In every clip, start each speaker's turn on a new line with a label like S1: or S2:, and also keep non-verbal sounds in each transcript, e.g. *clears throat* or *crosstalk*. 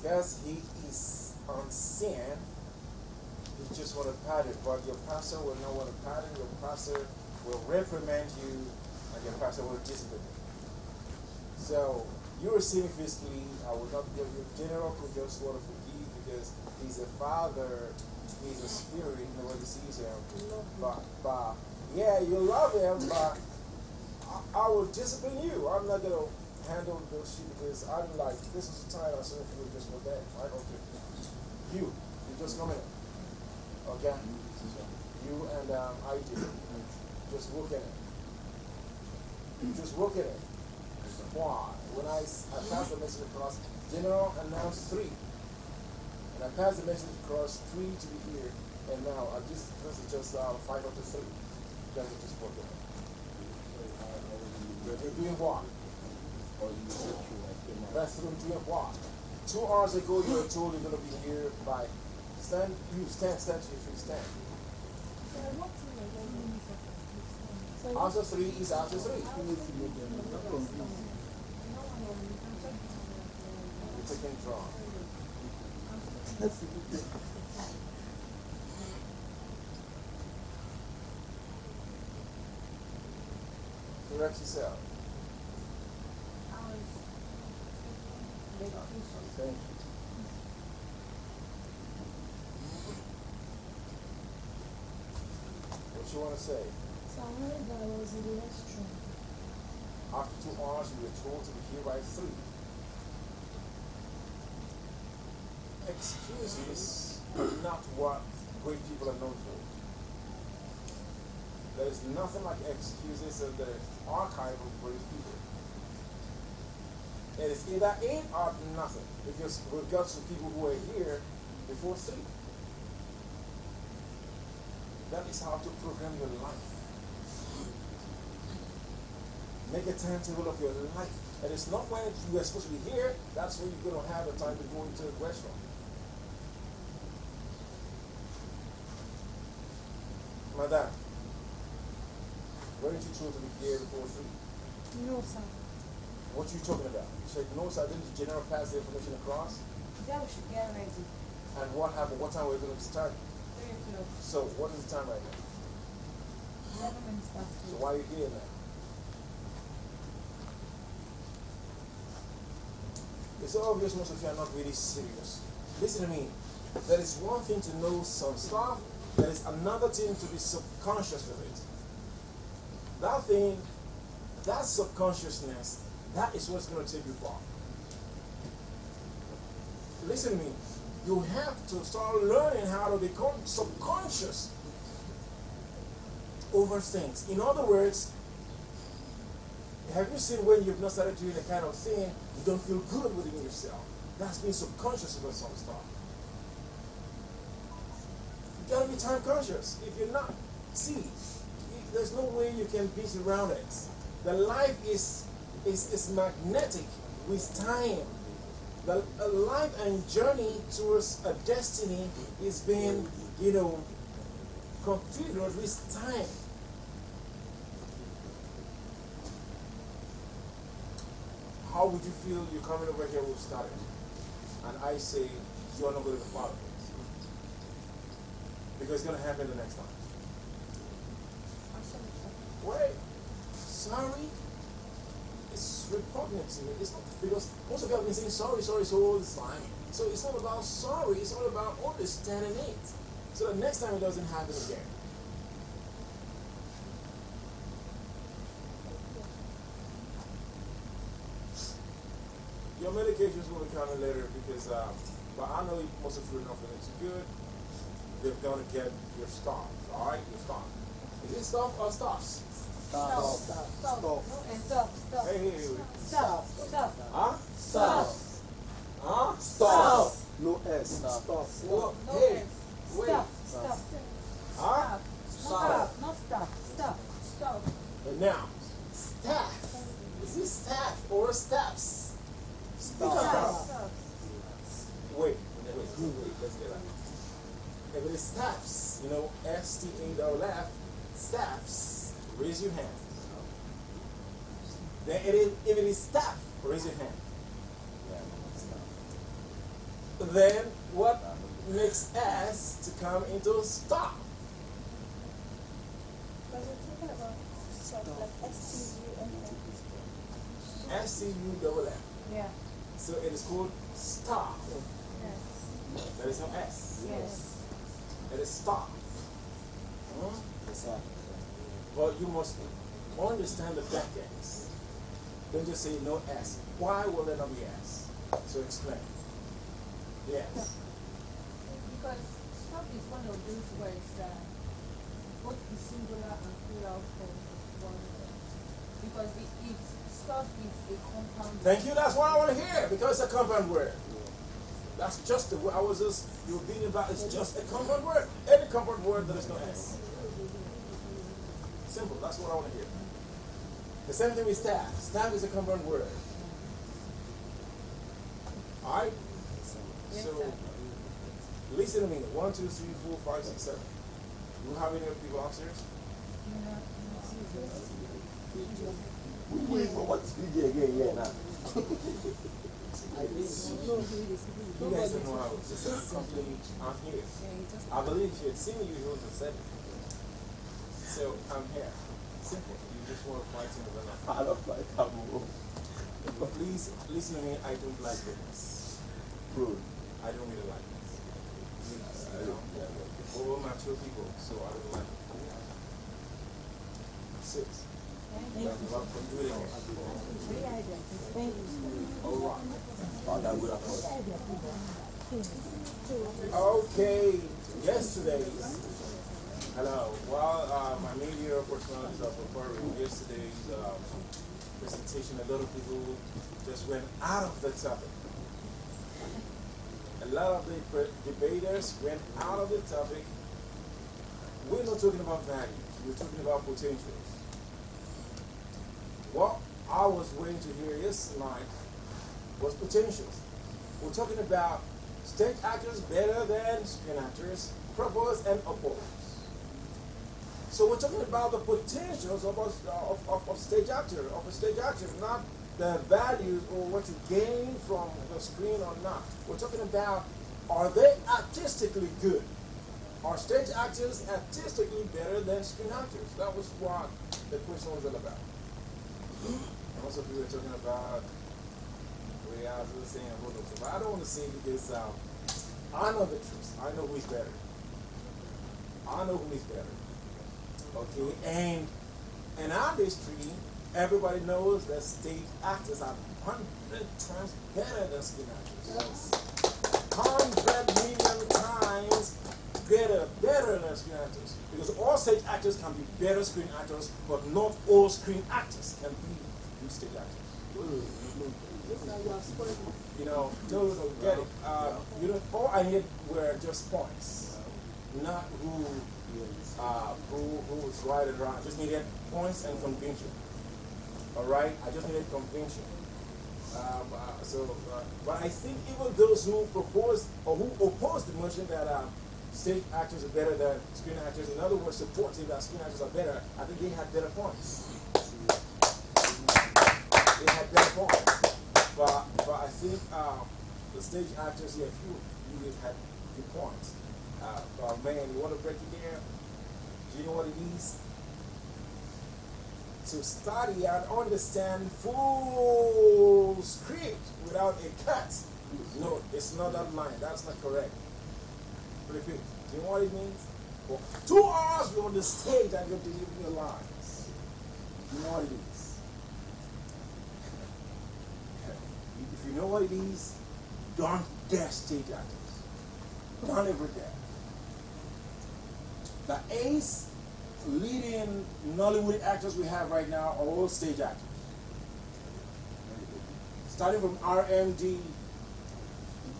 S1: because he is on sin, he just want to pardon. But your pastor will not want to pardon. Your pastor will reprimand you, and your pastor will discipline you. So you are sinning physically. I will not. Your, your general could just want to forgive because he's a father. He's a spirit. Nobody sees him. But, but yeah, you love him, but I, I will discipline you. I'm not gonna handle those shit because I'm like, this is the time I said you just go there. Right? Okay. You, you just come in. Okay? You and um, I do. Just look at it. Just look at it. Why? When I, I pass the message across, General announced three. And I passed the message across three to be here. And now I just, this is just uh, five up to three. That's what just spoke of. You're doing what? That's through doing what? Two hours ago you were told you're going to be here by stand, you stand, stand, you free stand. Answer three is answer three. You're taking draw. *laughs* Correct yourself. Thank you. What you want to say?
S2: So I heard that I was in the restroom.
S1: After two hours, we were told to be here by three. Excuses are not what great people are known for. There is nothing like excuses in the archive of great people. It is either it or nothing. Because we've got some people who are here before three. That is how to program your life. Make a timetable of your life. And it's not when you are supposed to be here, that's when you're going to have the time to go into the restaurant. Madam, weren't you told to be here before three?
S2: No, sir.
S1: What are you talking about? You said, no, sir, didn't the general pass the information across?
S2: Yeah, we should get ready.
S1: And what happened? What time were we going to start?
S2: Three o'clock.
S1: So, what is the time right now?
S2: Seven minutes past
S1: So, why are you here now? It's obvious most of you are not really serious. Listen to me. There is one thing to know some stuff, there is another thing to be subconscious with it. That thing, that subconsciousness, that is what's going to take you far. Listen to me. You have to start learning how to become subconscious over things. In other words, have you seen when you've not started doing a kind of thing, you don't feel good within yourself? That's being subconscious about some stuff. You gotta be time conscious. If you're not, see, there's no way you can be around it. The life is is, is magnetic with time. The a life and journey towards a destiny is being, you know, configured with time. How would you feel you're coming over here we started? And I say you're not going to be part of it. Because it's going to happen the next time. Wait, sorry? Repugnant to me. It's not because most of you have been saying sorry, sorry, so all the time. So it's not about sorry, it's all about understanding it. So the next time it doesn't happen again. Your medications will be coming later because, um, but I know most of you are confident it's good. You're gonna get your stuff, all right? Your stuff. Is it stuff or stuffs?
S2: Stop. Stop. Stop. And stop. Stop. Stop. Stop.
S1: Huh?
S2: Stop.
S1: Huh?
S2: Stop.
S3: No S. Stop.
S2: No,
S1: hey, wait.
S2: Stop. Stop.
S1: Huh?
S2: Stop. Not stop. Stop. Stop.
S1: And now, staff. Is it staff or steps?
S2: Stop. Stop.
S1: Wait, wait, wait, let's get that. If it is staffs, you know, S T A double F, staffs, raise your hand. Then it is, if it is staff, raise your hand. then what makes S to come into stop?
S2: Because we're talking about stuff like S-T-U-N-N.
S1: S C U double F.
S2: Yeah.
S1: So it is called stop.
S2: Yes.
S1: There is no S.
S2: Yes.
S1: It is stop. Hmm?
S3: Yes,
S1: But you must understand the backends. Don't just say no S. Why will there not be S? So explain. Yes.
S4: Because stop is one of those words that uh, both the singular and plural form of one word. Because it, it stop is a compound.
S1: Thank you. That's what I want to hear because it's a compound word. That's just the word. I was just you were being about. It's just a compound word. Any compound word that is no S. Simple. That's what I want to hear. The same thing with staff. Staff is a compound word. All right.
S4: Yes,
S1: So
S4: sir.
S1: listen to me. One, two, three, four, five, six, seven. You have any other people upstairs?
S3: We wait for what speaking again here now.
S1: You guys don't know how this is complete. I'm here. I believe if you had seen me, you would have said it. So I'm here. Simple. You just want to fight me with enough.
S3: I don't like that move.
S1: But please listen to me. I don't like this.
S3: Bro.
S1: I don't really like this. Please, you know, we're all mature people, so I don't like it. Six. Thank you for doing it. All right.
S3: Oh, that good at.
S1: Okay, yesterday, hello, well, uh, my media personalities are preparing yesterday's um, presentation. A lot of people just went out of the topic. A lot of the debaters went out of the topic. We're not talking about values, we're talking about potentials. What I was waiting to hear this night was potentials. We're talking about stage actors better than screen actors, propose and oppose. So we're talking about the potentials of a, of, of, of stage actor, of a stage actor, not the values or what you gain from the screen or not. We're talking about are they artistically good? Are stage actors artistically better than screen actors? That was what the question was all about. And also we were talking about rehearsals, saying a whole lot. I don't want to say because um, I know the truth. I know who is better. I know who is better. Okay, and in our industry, everybody knows that stage actors are hundred times better than screen actors. Hundred million times better, better than screen actors. Because all stage actors can be better screen actors, but not all screen actors can be good stage actors. You know, no, no, get it. Uh, you know, all I need were just points, not who, uh, who, who was right or wrong. I just needed points and conviction. All right, I just needed conviction. Um, uh, so, uh, but I think even those who propose or who oppose the motion that uh, stage actors are better than screen actors, in other words, supporting that screen actors are better, I think they had better points. They had better points. But, but I think uh, the stage actors here, few really had good points. Uh, but man, you want to break it down? Do you know what it is? To study and understand full script without a cut. No, it's not that line. That's not correct. Repeat. Do you know what it means? For two hours you're on the stage and you're delivering your lines. Do You know what it is? If you know what it is, don't dare stage actors. Don't ever dare. The ace leading Nollywood actors we have right now are all stage actors. Starting from RMD,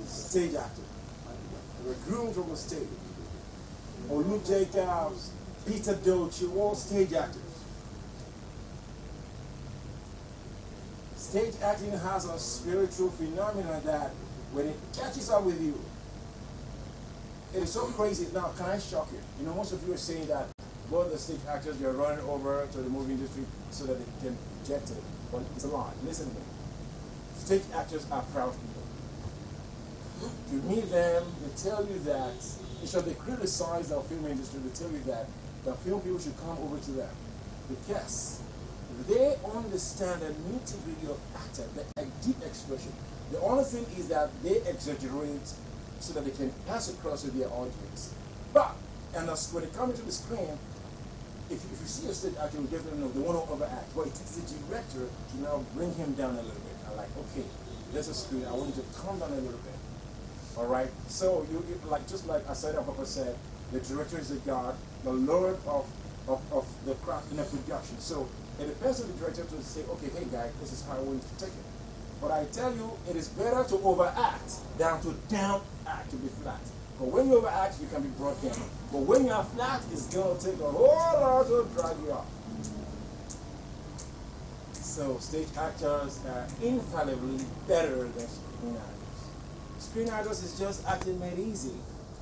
S1: stage actor. Were groomed from the stage. Olu Jacobs, Pete Edochie, all stage actors. Stage acting has a spiritual phenomenon that when it catches up with you, it is so crazy. Now, can I shock you? You know, most of you are saying that both the stage actors they are running over to the movie industry so that they can project it. But it's a lie. Listen to me. Stage actors are proud people. You meet them, they tell you that, should they criticize the film industry, they tell you that the film people should come over to them. Because they understand the nitty-gritty of acting, the deep expression. The only thing is that they exaggerate so that they can pass across to their audience. But, and as when it comes to the screen, if, if you see a stage actor, you definitely know they want to overact. But it takes the director to now bring him down a little bit. I'm like, okay, there's a screen. I want you to calm down a little bit. All right. So you, you like just like Asada Papa said, the director is the God, the Lord of, of, of the craft in a production. So it depends on the director to say, okay, hey guy, this is how I want you to take it. But I tell you, it is better to overact than to down act to be flat. But when you overact, you can be down. But when you are flat, it's going to take a whole lot to drag you up. So stage actors are infallibly better than screen actors. Screen actors is just acting made easy.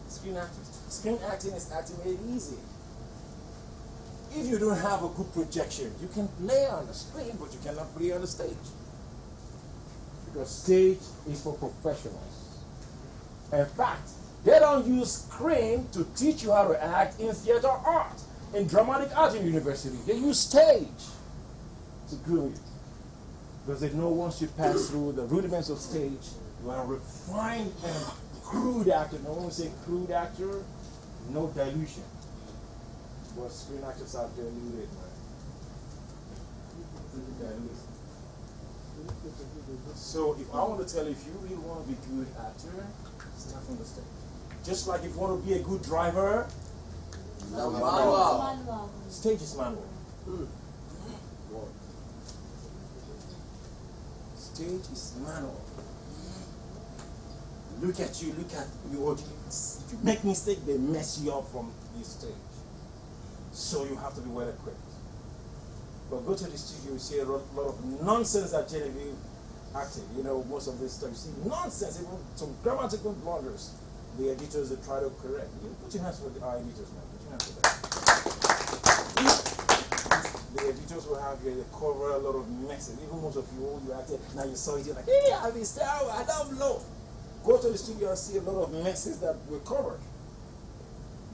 S1: Screen actors. Screen acting is acting made easy. If you don't have a good projection, you can play on the screen, but you cannot play on the stage. Because stage is for professionals. In fact, they don't use screen to teach you how to act in theater art, in dramatic art in university. They use stage to groom you. Because they know once you pass through the rudiments of stage, you are a refined and crude actor. No one say crude actor, no dilution. But screen actors are diluted, man. So if I want to tell you, if you really want to be good actor, start from the stage. Just like if you want to be a good driver,
S2: Manual.
S1: stage is manual. Hmm. Stage is manual. Look at you, look at the audience. If you make mistake, they mess you up from the stage. So you have to be well equipped. But go to the studio, you see a lot, lot of nonsense that Genevieve acted. You know, most of this stuff, you see nonsense, even some grammatical blunders. The editors they try to correct. You put your hands for the our editors, man. Put your hands for them. The editors will have you, they cover a lot of messes. Even most of you, all you acted, now you saw it, you're like, hey, I mean, I don't know. Go to the studio and see a lot of messes that were covered.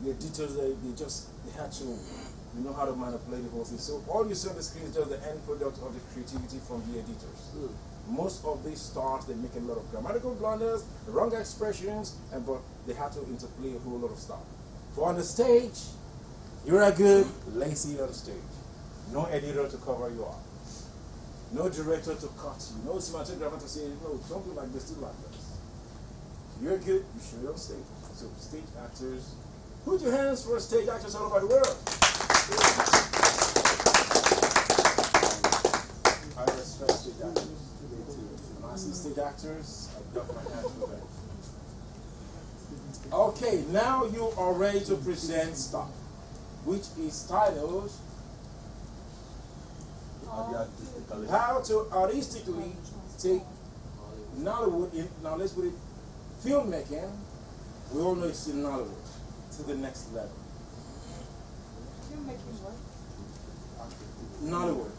S1: The editors, they, they just, they had to, you know how to manipulate the whole thing. So all you see on the screen is just the end product of the creativity from the editors. Hmm. Most of these stars, they make a lot of grammatical blunders, wrong expressions, and but they have to interplay a whole lot of stuff. So on the stage, you're a good lazy on stage. No editor to cover you up. No director to cut you. No cinematographer to say, no, don't do like this, do like this. You're good, you should be on stage. So stage actors, put your hands for stage actors all over the world. I respect stage actors. See actors, I duck my hands for them. Okay, now you are ready to present stuff, which is titled How to Artistically Take Nollywood, in, now let's put it, filmmaking, we all know it's in Nollywood, to the next level.
S2: You making what?
S1: Nollywood.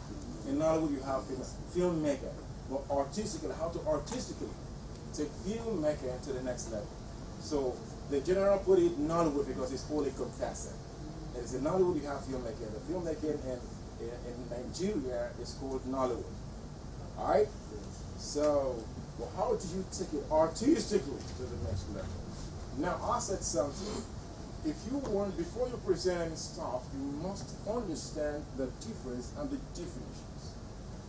S1: In Nollywood, you have film, filmmaker, but artistically, how to artistically take filmmaking to the next level. So the general put it Nollywood because it's encompassing. And it's in Nollywood you have filmmaking. The filmmaking in, in, in Nigeria is called Nollywood. All right. So, well, how do you take it artistically to the next level? Now, I said something. If you want, before you present any stuff, you must understand the difference and the definitions.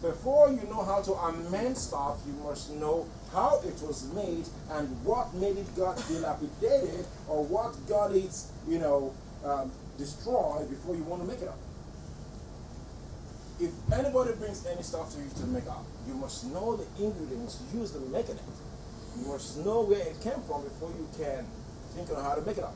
S1: Before you know how to amend stuff, you must know how it was made and what made it got dilapidated or what got it, you know, um, destroyed before you want to make it up. If anybody brings any stuff to you to make up, you must know the ingredients used in making it. You must know where it came from before you can think on how to make it up.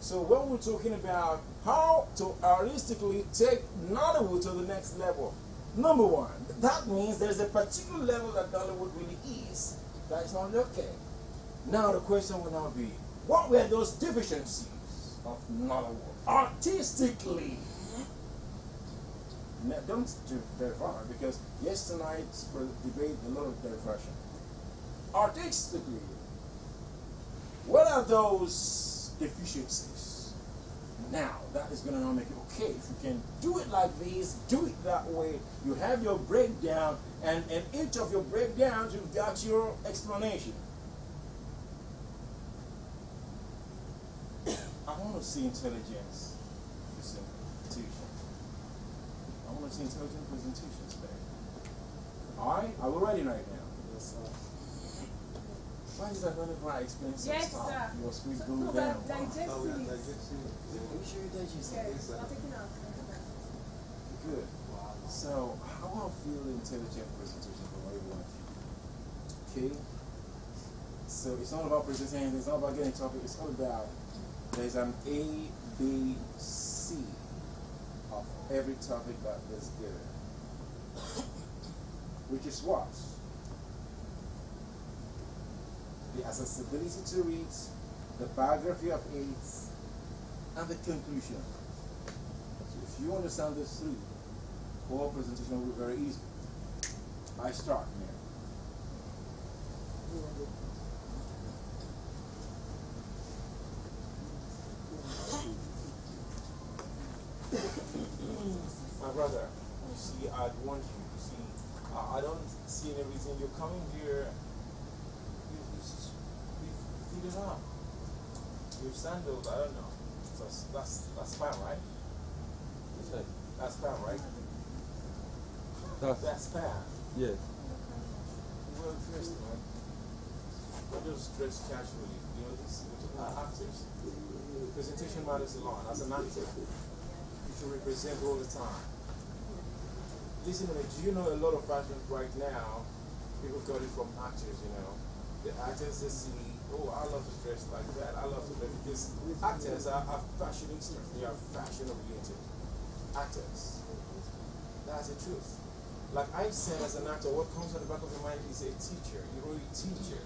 S1: So when we're talking about how to artistically take Nollywood to the next level, number one, that means there's a particular level that Nollywood really is that is not okay. Now the question will now be, what were those deficiencies of Nollywood artistically? Now, don't do very far because yesterday's debate a lot of diversion. Artistically, What are those deficiencies? Now, that is going to now make it okay. If you can do it like this, do it that way. You have your breakdown, and in each of your breakdowns, you've got your explanation. *coughs* I want to see intelligence presentation. I want to see intelligent presentations there. All right, are we ready right now?
S3: Yes, sir.
S1: Why is that whenever I explain some
S4: Yes,
S1: stuff,
S4: sir.
S1: your screen
S4: So,
S1: goes
S4: no,
S1: down?
S4: but
S3: oh, digesting Oh,
S4: it.
S3: digesting. Are you sure you're digesting?
S4: Yes, I'm taking out.
S1: Good. So, want to feel intelligent presentation everyone. Okay? So, it's not about presenting, it's not about getting topic, it's all about there's an A, B, C of every topic that is given. Which is what? The accessibility to it, the biography of it, and the conclusion. So if you understand this three, whole presentation will be very easy. I start here. My brother, you see, I'd want you. You see, I, I don't see any reason you're coming here. You, you, you up. You've sandals, I don't know. That's that's fine, right? That's fine, right?
S3: That's,
S1: That's fine.
S3: yes.
S1: Well, first, man. Don't just dress casually. You know, this we're talking about actors. Presentation matters a lot. As an actor, you should represent all the time. Listen to me. Do you know a lot of fashion right now? People got it from actors. You know, the actors they see. Oh, I love to dress like that. I love to dress because actors are, are fashionistas. They are fashion oriented. Actors. That's the truth. Like I said, as an actor, what comes at the back of your mind is a teacher. You're a teacher.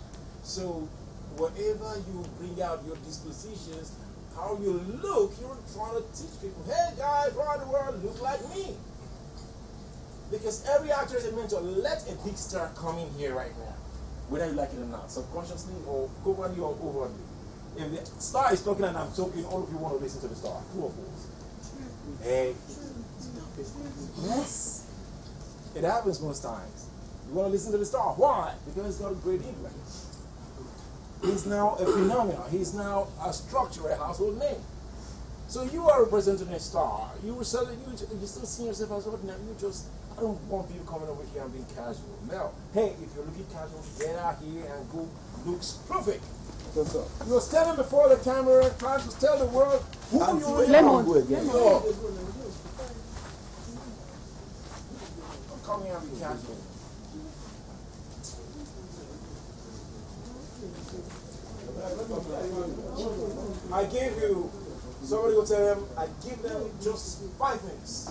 S1: So whatever you bring out your dispositions, how you look, you're trying to teach people, hey guys around the world, look like me. Because every actor is a mentor. Let a big star come in here right now. Whether you like it or not, subconsciously or covertly or overtly. If the star is talking and I'm talking, all of you want to listen to the star. True or false? Hey. Yes. It happens most times. You want to listen to the star. Why? Because he's got a great influence. He's now a phenomenon. He's now a structure, a household name. So you are representing a star. You were selling, you, you still see yourself as ordinary. You just, I don't want people coming over here and being casual. Now, Hey, if you're looking casual, get out here and go. Looks perfect.
S3: Up?
S1: You're standing before the camera trying to tell the world who
S3: I'm
S1: you
S3: Lemon.
S1: are.
S3: Again.
S1: No. Don't come here and be casual. I give you, somebody will tell them, I give them just five minutes.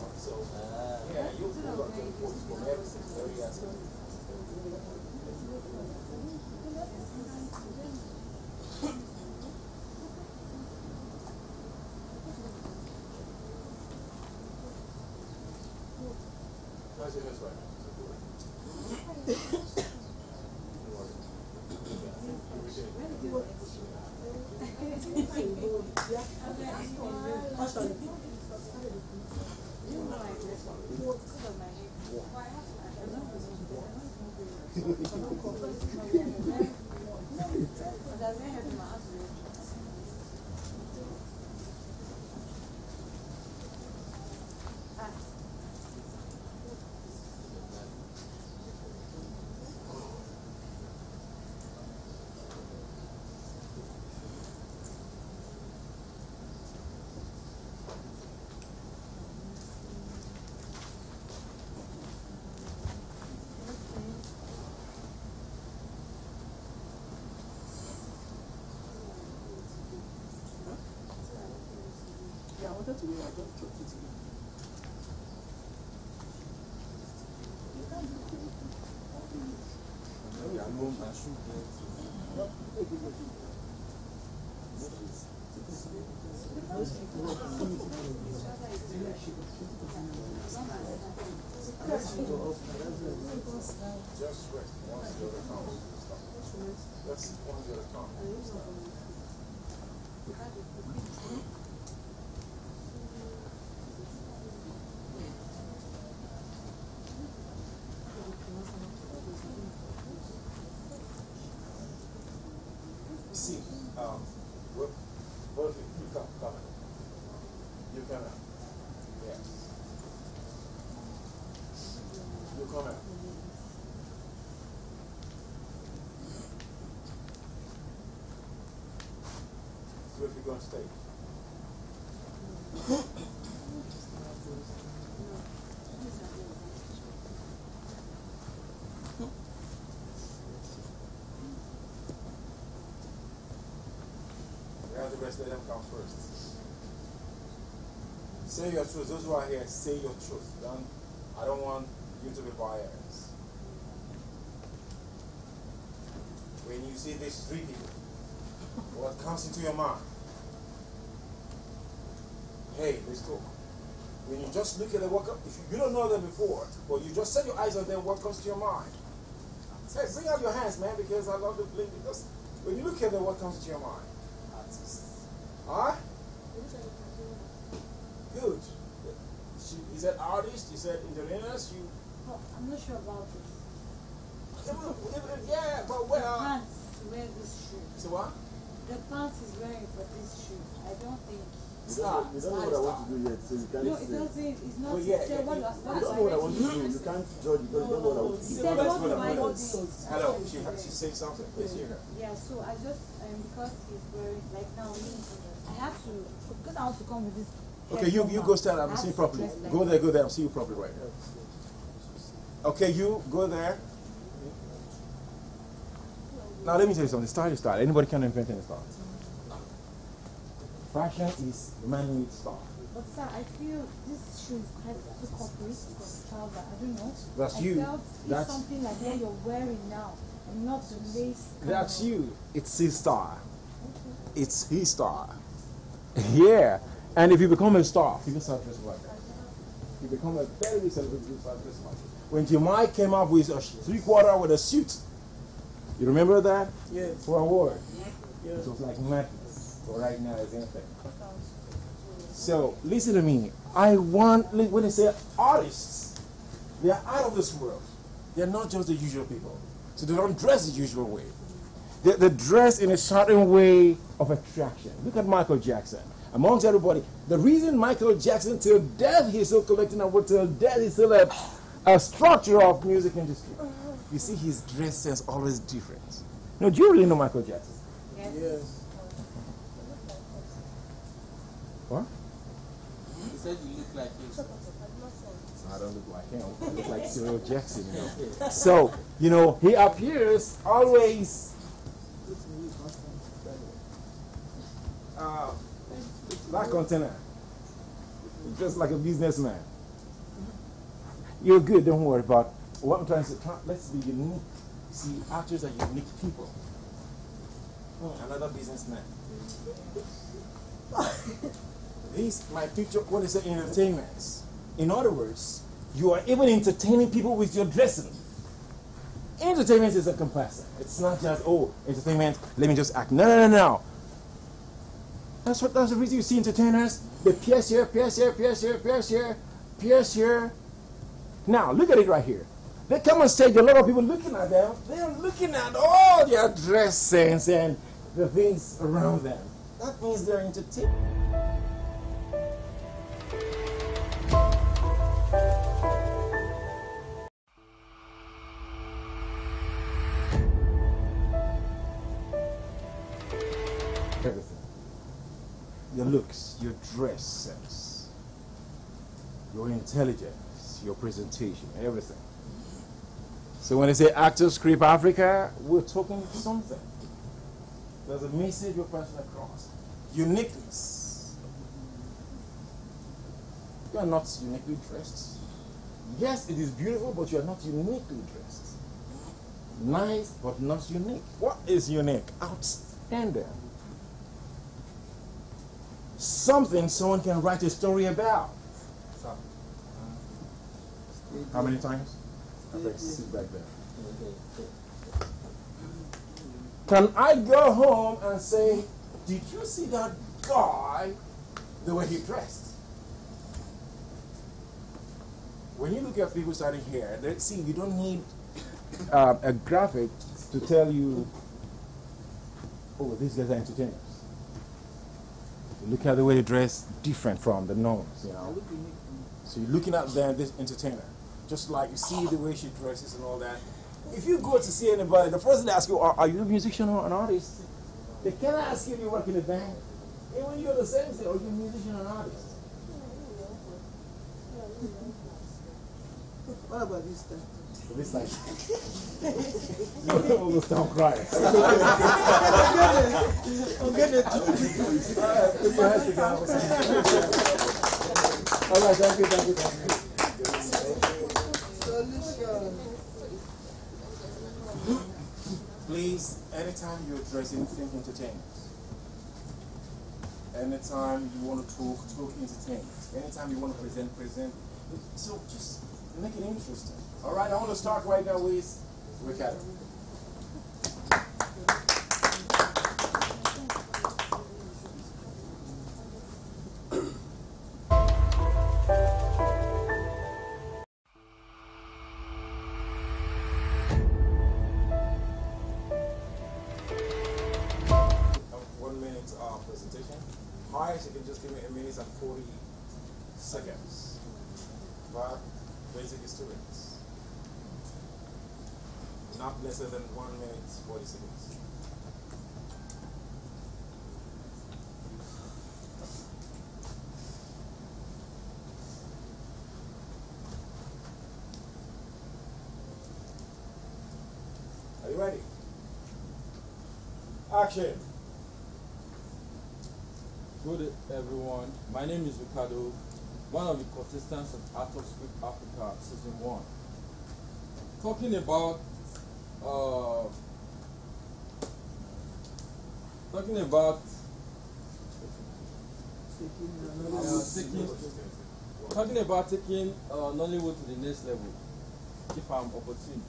S1: 我这主意，我就就自己。有阳
S3: 光蛮舒服的。Just
S1: right, one's the other column. That's one's the. Rest of them come first. Say your truth. Those who are here, say your truth. Don't, I don't want you to be biased. When you see these three people, what comes into your mind? Hey, let's talk. When you just look at the what, if you, don't know them before, but you just set your eyes on them, what comes to your mind? Hey, bring out your hands, man, because I love to blink. Because when you look at them, what comes to your mind? Huh? Good. She, you said artist, you said entertainers, you.
S5: Oh, I'm not sure about this.
S1: Yeah, but where...
S5: The
S1: well.
S5: pants to wear this shoe.
S1: So what?
S5: The pants is wearing for this shoe. I don't think.
S6: You don't, know- you don't know what I want to do yet, so you can't
S5: No, it doesn't. It's not.
S1: Well, yeah,
S5: say
S1: yeah,
S5: what
S1: yeah.
S5: you are-
S6: You don't know what I want to do. You can't judge because you don't know what I want to do.
S5: said, what
S1: what I'm
S5: I
S1: doing.
S5: do?
S1: Hello, she, she's saying something. Let's hear her.
S5: Yeah, so I just um, because he's wearing like now me, I have to because I want to come with this.
S1: Okay, you, you go stand up and see you properly. Go there, go there, I'll see you properly right now. Okay, you go there. Now let me tell you something. Style is style. Anybody can invent any style. Fashion is man-made style.
S5: But sir, I feel this shoe is quite too corporate for trouser. I don't know.
S1: That's
S5: I
S1: you.
S5: Felt
S1: That's-
S5: it's something like what you're wearing now, and not the lace.
S1: That's you. It's his style. It's his style. *laughs* Yeah. And if you become a star, you can start dressing like that. You become a very celebrity, you start dressing like that. When Jemai came up with a three quarter with a suit, you remember that?
S7: Yes.
S1: For a award.
S7: Yes.
S1: It was like madness. But right now it's anything. So listen to me. I want when they say artists, they are out of this world. They are not just the usual people. So they don't dress the usual way. They, they dress in a certain way of attraction. Look at Michael Jackson. Amongst everybody, the reason Michael Jackson till death he's still collecting awards till death he's still a, a structure of music industry. You see, his dress sense always different. No, do you really know Michael Jackson?
S7: Yes.
S1: What?
S7: He said you look like him.
S1: I don't look like him. I look like Cyril Jackson, you know. So, you know, he appears always uh, like container. Just like a businessman. You're good, don't worry about what I'm trying to say. Let's be unique. See, actors are unique people. Another businessman. *laughs* These my picture what is it entertainments. In other words, you are even entertaining people with your dressing. Entertainment is a comparison. It's not just oh entertainment. Let me just act. No, no, no, no. That's what. That's the reason you see entertainers. They pierce here, pierce here, pierce here, pierce here, pierce here. Now look at it right here. They come on stage. A lot of people looking at them. They're looking at all their dress sense and the things around them. That means they're entertaining. Your looks, your dress sense, your intelligence, your presentation, everything. So when they say Actors Crib Africa, we're talking something. There's a message you're passing across. Uniqueness. You are not uniquely dressed. Yes, it is beautiful, but you are not uniquely dressed. Nice, but not unique. What is unique? Outstanding. Something someone can write a story about. How many times? Sit back there. Can I go home and say, Did you see that guy? The way he dressed. When you look at people starting here, they see you don't need uh, a graphic to tell you, oh, these guys are entertainers. You look at the way they dress, different from the norms, you know. So you're looking at them, this entertainer. Just like you see the way she dresses and all that. If you go to see anybody, the first thing they ask you, are, are you a musician or an artist? They cannot ask you if you work in a band. Even you're the same thing, are you a musician or an artist?
S8: What about this time?
S1: So this like, *laughs* you almost start crying.
S8: I'm getting
S1: Put your hands together. All right, thank you, thank you, thank you. Please, anytime you're addressing, think entertainment. Anytime you want to talk, talk entertainment. Anytime you want to present, present. So just make it interesting. All right, I want to start right now with Ricardo. Than one minute, 40 seconds. Are you ready? Action.
S9: Good everyone. My name is Ricardo, one of the contestants of Actors Crib Africa Season 1. Talking about uh, talking about uh, taking talking about taking uh, Nollywood to the next level if I'm opportune.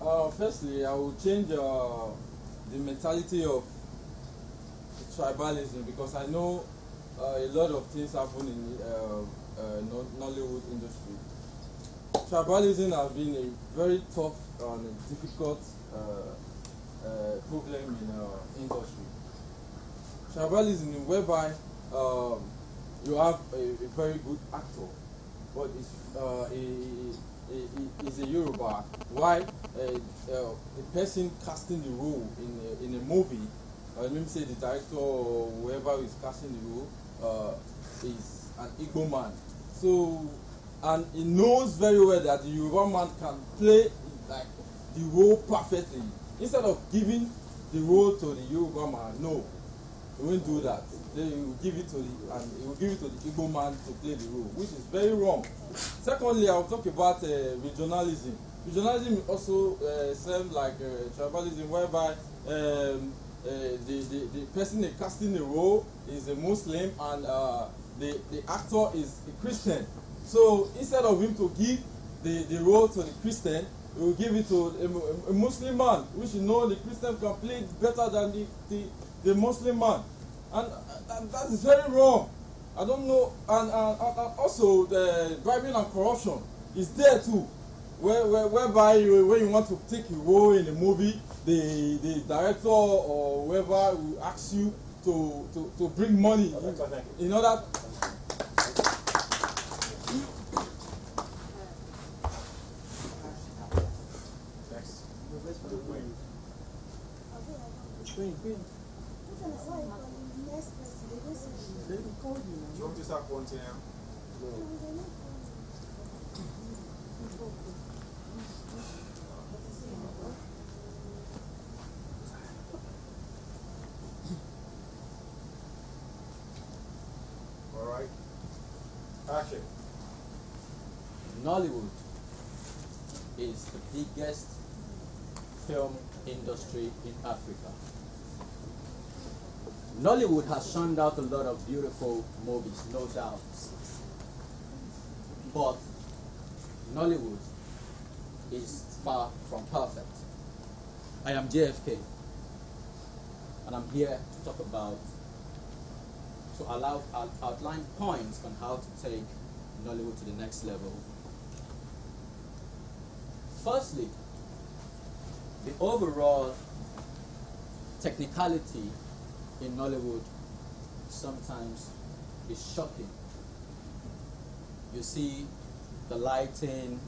S9: Uh, firstly, I will change uh, the mentality of tribalism because I know uh, a lot of things happen in uh, uh, Nollywood industry. Tribalism has been a very tough and a difficult uh, uh, problem in our industry. Tribalism whereby um, you have a, a very good actor, but it's uh, a, a, a, is a Yoruba. Why uh, uh, the person casting the role in a, in a movie uh, let me say the director or whoever is casting the role uh, is an Igbo man. So, and he knows very well that the Yoruba man can play like the role perfectly. Instead of giving the role to the Yoruba man, no, he won't do that. Then he will give it to the and he will give it to the Igbo man to play the role, which is very wrong. Secondly, I will talk about uh, regionalism. Regionalism also uh, like uh, tribalism, whereby um, uh, the, the, the person casting the role is a Muslim and uh, the, the actor is a Christian. So instead of him to give the, the role to the Christian, he will give it to a, a Muslim man, which you know the Christian can play it better than the, the, the Muslim man. And, and that is very wrong. I don't know. And, and, and also, the bribing and corruption is there too. Where, where, whereby you, when you want to take a role in a movie, the, the director or whoever will ask you to, to, to bring money
S1: you.
S9: in order
S1: Want me to start counting now? All right. Action.
S9: Nollywood is the biggest
S10: film industry in Africa. Nollywood has churned out a lot of beautiful movies, no doubt. But Nollywood is far from perfect. I am JFK, and I'm here to talk about, to allow, outline points on how to take Nollywood to the next level. Firstly, the overall technicality in Nollywood sometimes is shocking. You see the lighting,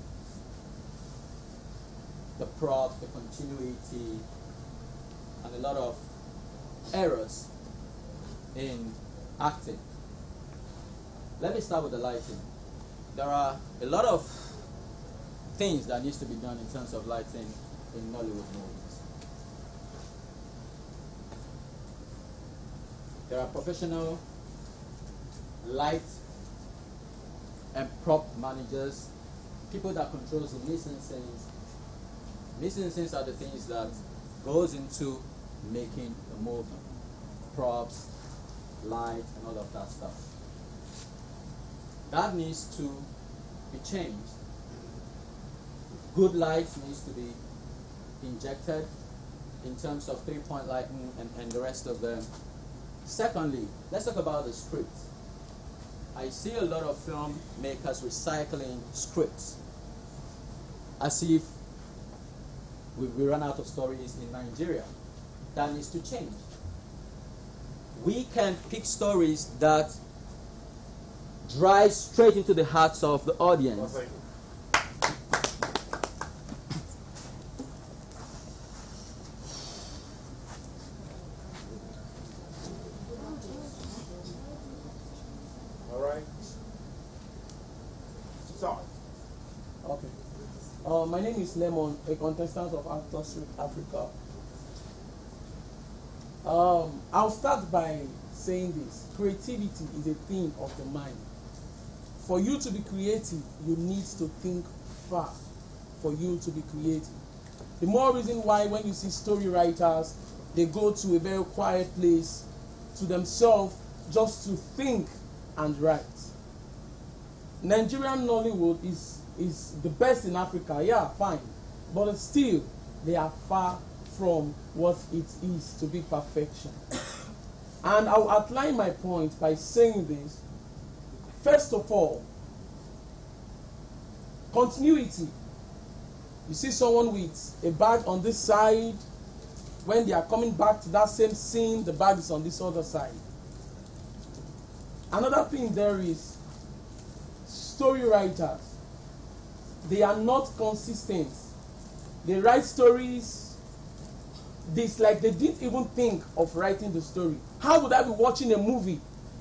S10: the props, the continuity, and a lot of errors in acting. Let me start with the lighting. There are a lot of things that needs to be done in terms of lighting in Nollywood movies. There are professional light and prop managers, people that controls the mise-en-scenes. Mise-en-scenes are the things that goes into making a movie. Props, light, and all of that stuff. That needs to be changed. Good light needs to be injected in terms of three-point lighting and, and the rest of them. Secondly, let's talk about the script. I see a lot of filmmakers recycling scripts as if we, we run out of stories in Nigeria. That needs to change. We can pick stories that drive straight into the hearts of the audience.
S1: thank you. All right. Start.
S7: Okay. Lemon, a contestant of Actors Africa. Um, I'll start by saying this creativity is a thing of the mind. For you to be creative, you need to think far for you to be creative. The more reason why, when you see story writers, they go to a very quiet place to themselves just to think and write. Nigerian Nollywood is is the best in Africa. Yeah, fine, but still they are far from what it is to be perfection. *coughs* And I'll outline my point by saying this. First of all, continuity. You see someone with a bag on this side, when they are coming back to that same scene, the bag is on this other side. Another thing there is story writers. They are not consistent. They write stories. This like they didn't even think of writing the story. How would I be watching a movie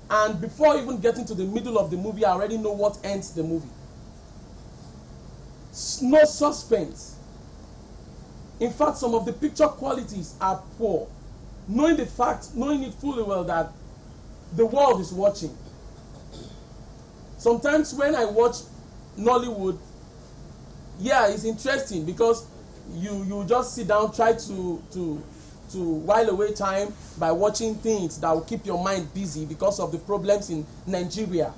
S7: and before even getting to the middle of the movie, I already know what ends the movie? No suspense. In fact, some of the picture qualities are poor. Knowing the fact, knowing it fully well that the world is watching. Sometimes when I watch Nollywood, yeah, it's interesting because you you just sit down, try to to to while away time by watching things that will keep your mind busy because of the problems in Nigeria.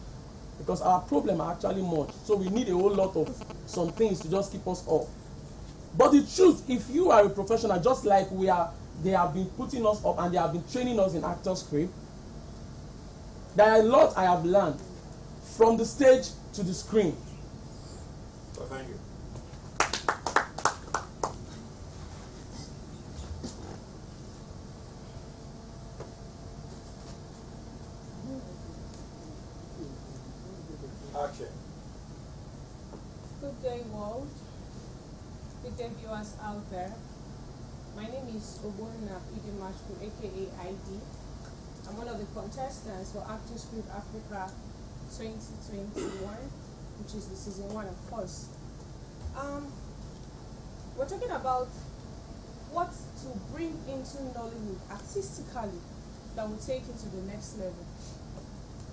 S7: Because our problem are actually much, so we need a whole lot of some things to just keep us off. But the truth, if you are a professional, just like we are, they have been putting us up and they have been training us in Actors Crib. There are a lot I have learned from the stage to the screen.
S1: Well, thank you. Action.
S5: Good day, world. Good day, viewers out there. Ogbonna Idimashku, aka ID. I'm one of the contestants for Actors Crib Africa 2021, which is the season one, of course. Um, we're talking about what to bring into Nollywood artistically that will take it to the next level.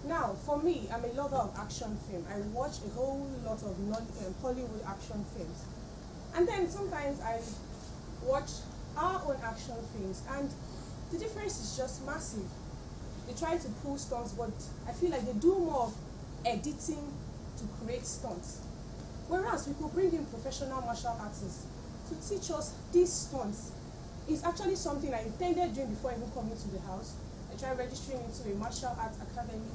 S5: Now, for me, I'm a lover of action film. I watch a whole lot of non, um, Hollywood action films. And then sometimes I watch our own action films, and the difference is just massive. They try to pull stunts, but I feel like they do more of editing to create stunts. Whereas we could bring in professional martial artists to teach us these stunts. It's actually something I intended doing before even coming to the house. I tried registering into a martial arts academy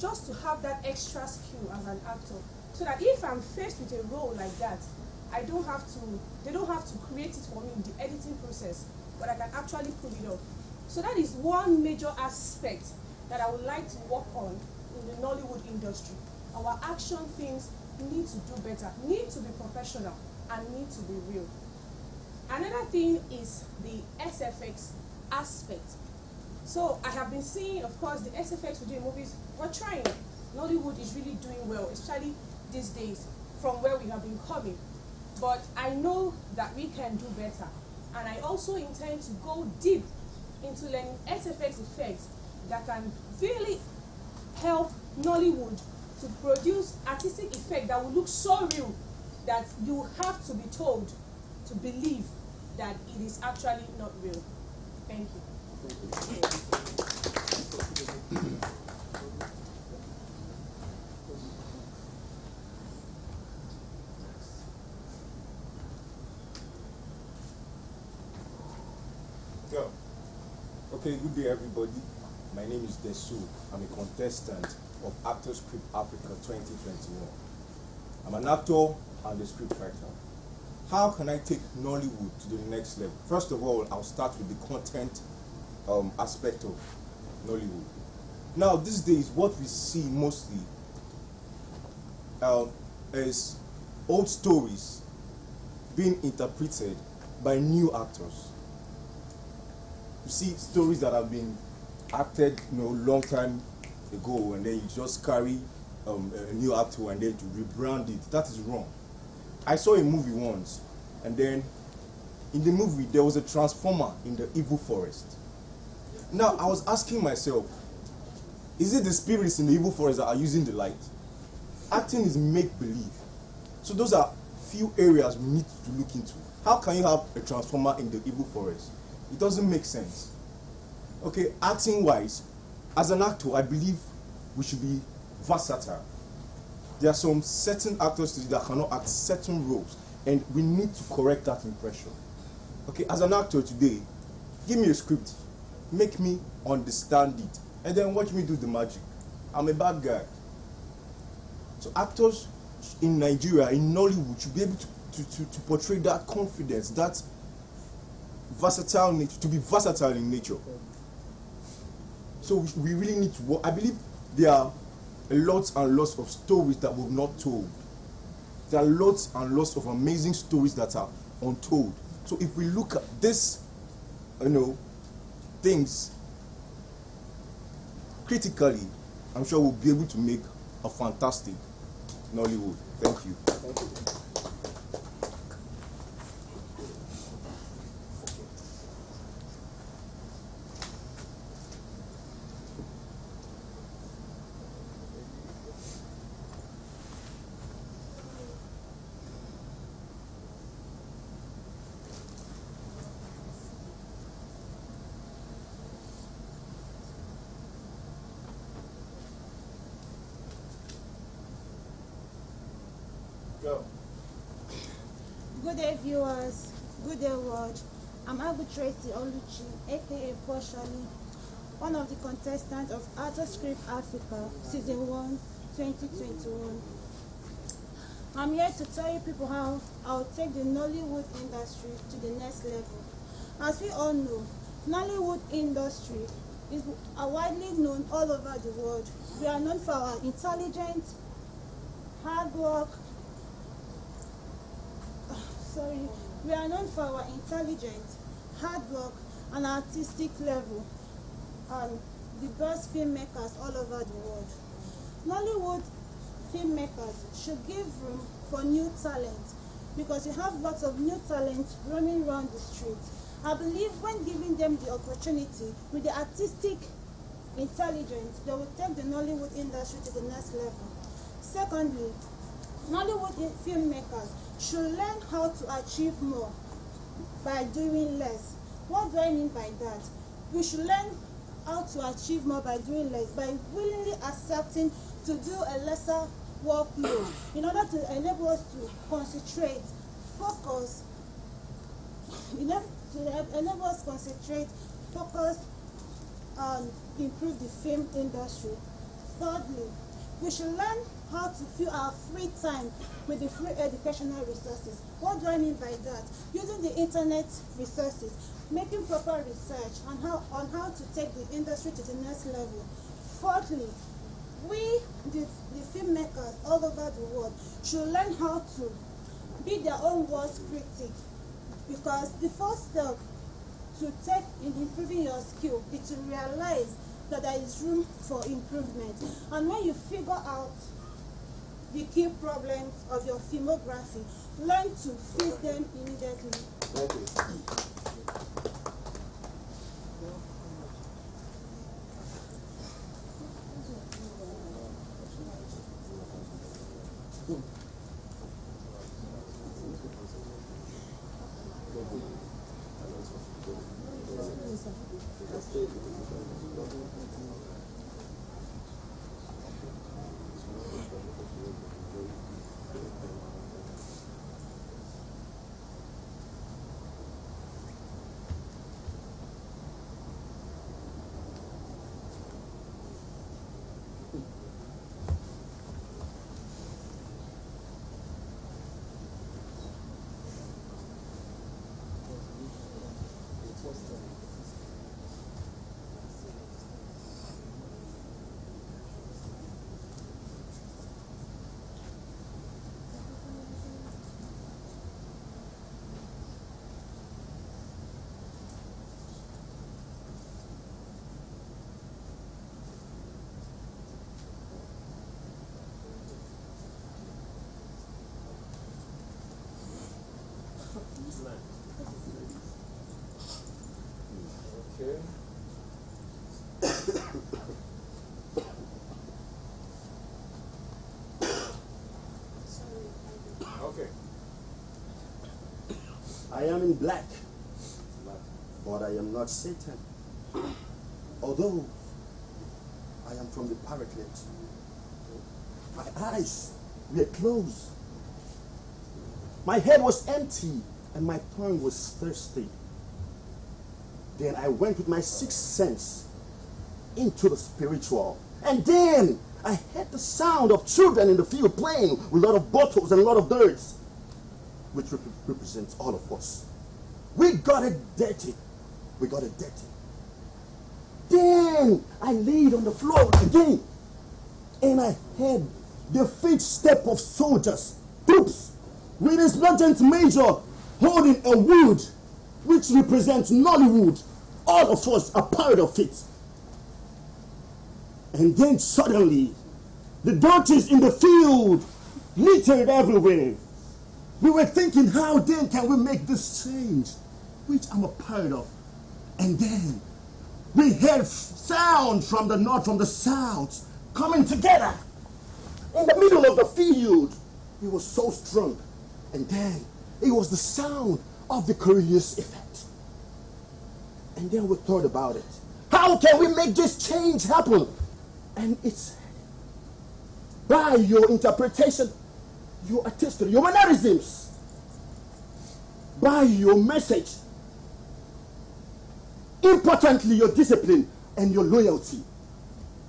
S5: just to have that extra skill as an actor. So that if I'm faced with a role like that, I don't have to, they don't have to create it for me in the editing process, but I can actually pull it off. So that is one major aspect that I would like to work on in the Nollywood industry. Our action films need to do better, need to be professional, and need to be real. Another thing is the SFX aspect. So I have been seeing, of course, the SFX we do movies. We're trying. Nollywood is really doing well, especially these days, from where we have been coming. But I know that we can do better, and I also intend to go deep into learning SFX effects that can really help Nollywood to produce artistic effect that will look so real that you have to be told to believe that it is actually not real. Thank you.
S1: Go.
S6: Okay, good day everybody. My name is Desu. I'm a contestant of Actors Crib Africa 2021. I'm an actor and a scriptwriter. How can I take Nollywood to the next level? First of all, I'll start with the content um, aspect of Nollywood. Now, these days, what we see mostly um, is old stories being interpreted by new actors you see stories that have been acted you know long time ago and then you just carry um, a new actor and then to rebrand it. That is wrong. I saw a movie once and then in the movie there was a transformer in the evil forest. Now i was asking myself is it the spirits in the evil forest that are using the light? Acting is make believe so those are few areas we need to look into. How can you have a transformer in the evil forest it doesn't make sense. Okay, acting wise, as an actor, I believe we should be versatile. There are some certain actors today that cannot act certain roles, and we need to correct that impression. Okay, as an actor today, give me a script, make me understand it, and then watch me do the magic. I'm a bad guy. So actors in Nigeria, in Nollywood, should be able to, to, to, to portray that confidence, that versatile nature, to be versatile in nature. So we, really need to. I believe there are lots and lots of stories that we've not told. There are lots and lots of amazing stories that are untold. So if we look at this, you know, things critically, I'm sure we'll be able to make a fantastic Nollywood. Thank you.
S1: Go.
S11: Good day, viewers. Good day, world. I'm Abu Tracy Oluchi, aka Porshali, one of the contestants of Actors Crib Africa, Season 1, 2021. I'm here to tell you people how I'll take the Nollywood industry to the next level. As we all know, Nollywood industry is widely known all over the world. We are known for our intelligent, hard work, sorry, we are known for our intelligent, hard work, and artistic level, and the best filmmakers all over the world. Nollywood filmmakers should give room for new talent because we have lots of new talent roaming around the street. I believe when giving them the opportunity with the artistic intelligence, they will take the Nollywood industry to the next level. Secondly, Nollywood filmmakers should learn how to achieve more by doing less. What do I mean by that? We should learn how to achieve more by doing less, by willingly accepting to do a lesser workload in order to enable us to concentrate, focus, enough to enable us concentrate, focus, and improve the film industry. Thirdly, we should learn how to fill our free time with the free educational resources. What do I mean by that? Using the internet resources, making proper research on how, on how to take the industry to the next level. Fourthly, we, the, the filmmakers all over the world, should learn how to be their own worst critic because the first step to take in improving your skill is to realize that there is room for improvement. And when you figure out the key problems of your filmography, learn to fix them immediately.
S12: I am in black, but I am not Satan. Although I am from the paraclete, my eyes were closed. My head was empty and my tongue was thirsty. Then I went with my sixth sense into the spiritual. And then I heard the sound of children in the field playing with a lot of bottles and a lot of birds, which rep- represents all of us. We got it dirty. We got it dirty. Then I laid on the floor again and I heard the footstep of soldiers, troops, with a sergeant major holding a wood which represents Nollywood. All of us are part of it. And then suddenly, the donkeys in the field littered everywhere. We were thinking, how then can we make this change, which I'm a part of? And then we heard sound from the north, from the south, coming together in the middle of the field. It was so strong. And then it was the sound of the Coriolis effect. And then we thought about it. How can we make this change happen? And it's by your interpretation, your artistry, your mannerisms, by your message, importantly, your discipline and your loyalty.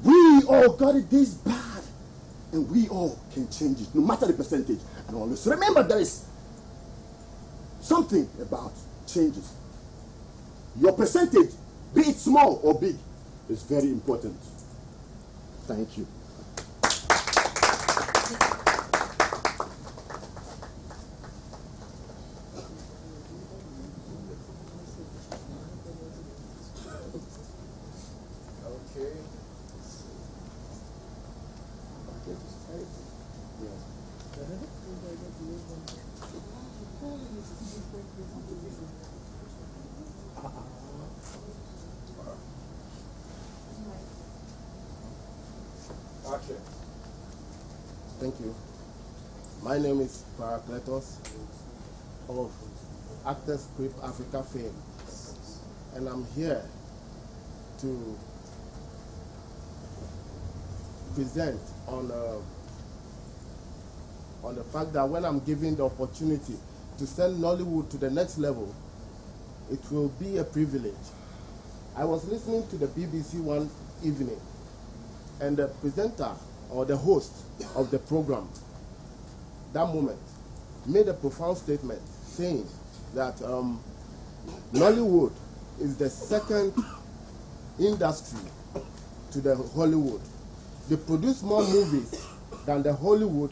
S12: We all got it this bad, and we all can change it, no matter the percentage. And always remember there is something about changes. Your percentage, be it small or big, is very important. Thank you.
S13: Okay. Action.
S12: Thank you. My name is Paracletos of
S14: Actors Crib Africa fame, and I'm here to present on uh, on the fact that when I'm given the opportunity to send Nollywood to the next level, it will be a privilege. I was listening to the BBC one evening, and the presenter or the host of the program, that moment, made a profound statement saying that um, Nollywood is the second industry to the Hollywood. They produce more movies than the Hollywood,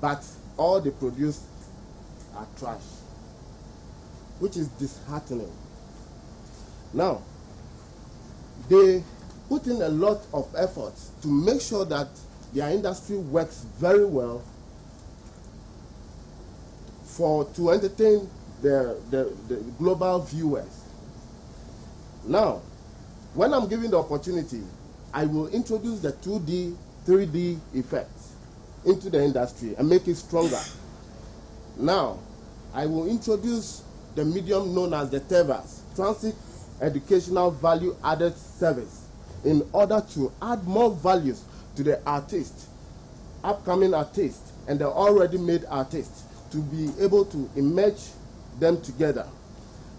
S14: but all they produce are trash, which is disheartening. Now, they put in a lot of effort to make sure that their industry works very well for to entertain the, the, the global viewers. Now, when I'm given the opportunity, I will introduce the 2D, 3D effects into the industry and make it stronger. Now, I will introduce the medium known as the TEVAS, Transit Educational Value Added Service, in order to add more values to the artist, upcoming artist, and the already made artist to be able to emerge them together.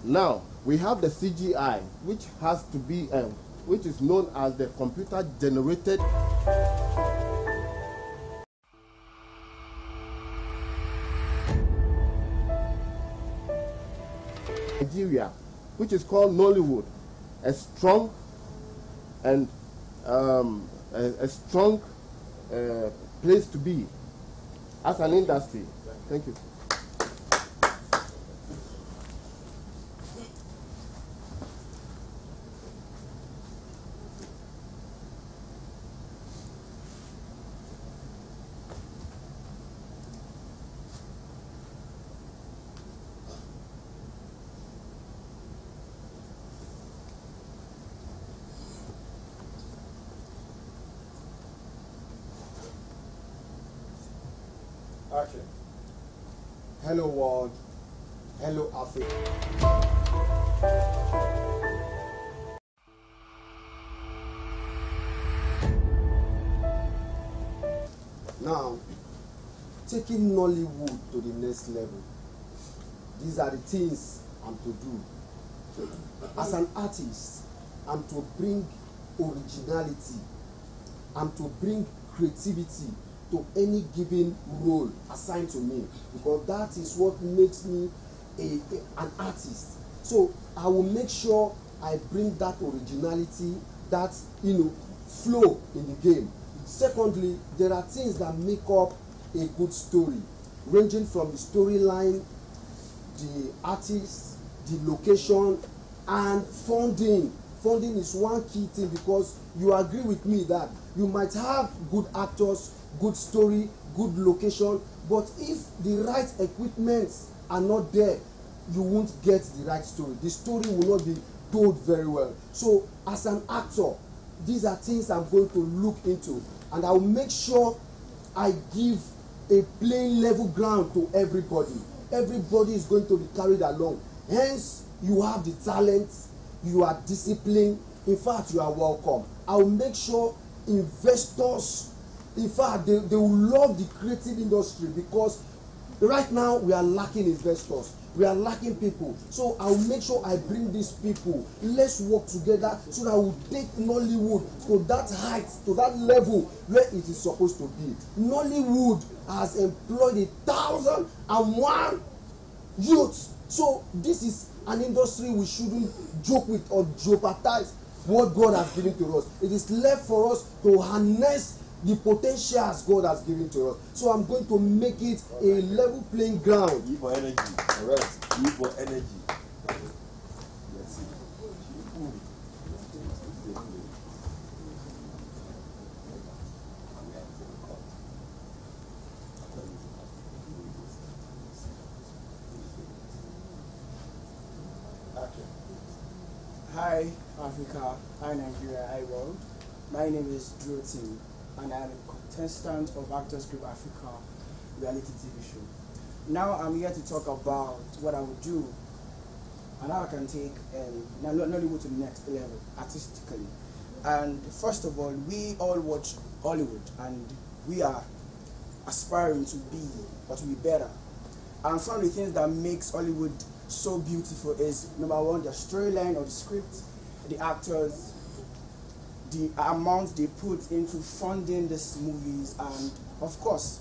S14: Now, we have the CGI, which has to be, um, which is known as the computer generated Nigeria, which is called Nollywood, a strong and um, a, a strong uh, place to be as an industry. Thank you.
S12: Taking Nollywood to the next level. These are the things I'm to do. As an artist, I'm to bring originality. I'm to bring creativity to any given role assigned to me because that is what makes me a, a an artist so i will make sure i bring that originality that you know flow in the game secondly there are things that make up a good story ranging from the storyline the artist the location and funding. Funding is one key thing because you agree with me that you might have good actors good story good location but if the right equipment are not there you won't get the right story. The story will not be told very well. So as an actor these are things i'm going to look into and i will make sure i give a plain level ground to everybody. Everybody is going to be carried along. Hence you have the talent you are disciplined. In fact you are welcome. I will make sure investors in fact they they will love the creative industry because right now we are lacking investors we are lacking people. So i will make sure i bring these people. Let's work together so that we take nollywood to that height to that level where it is supposed to be. Nollywood has employed a thousand and one youths. So this is an industry we shouldn't joke with or jeopardize what god has given to us. It is left for us to harness the potentials god has given to us so i'm going to make it a level playing ground
S15: E for energy. Correct. E for energy. Yes.
S1: Action.
S16: Hi Africa, hi Nigeria, hi world. My name is Drew Tim and I am a contestant of Actors Crib Africa reality TV show. Now I'm here to talk about what I would do and how I can take um, Nolly- Nollywood to the next level artistically. And first of all, we all watch Hollywood, and we are aspiring to be or to be better. And some of the things that makes Hollywood so beautiful is number one, the storyline or the script, the actors, the amount they put into funding these movies, and of course,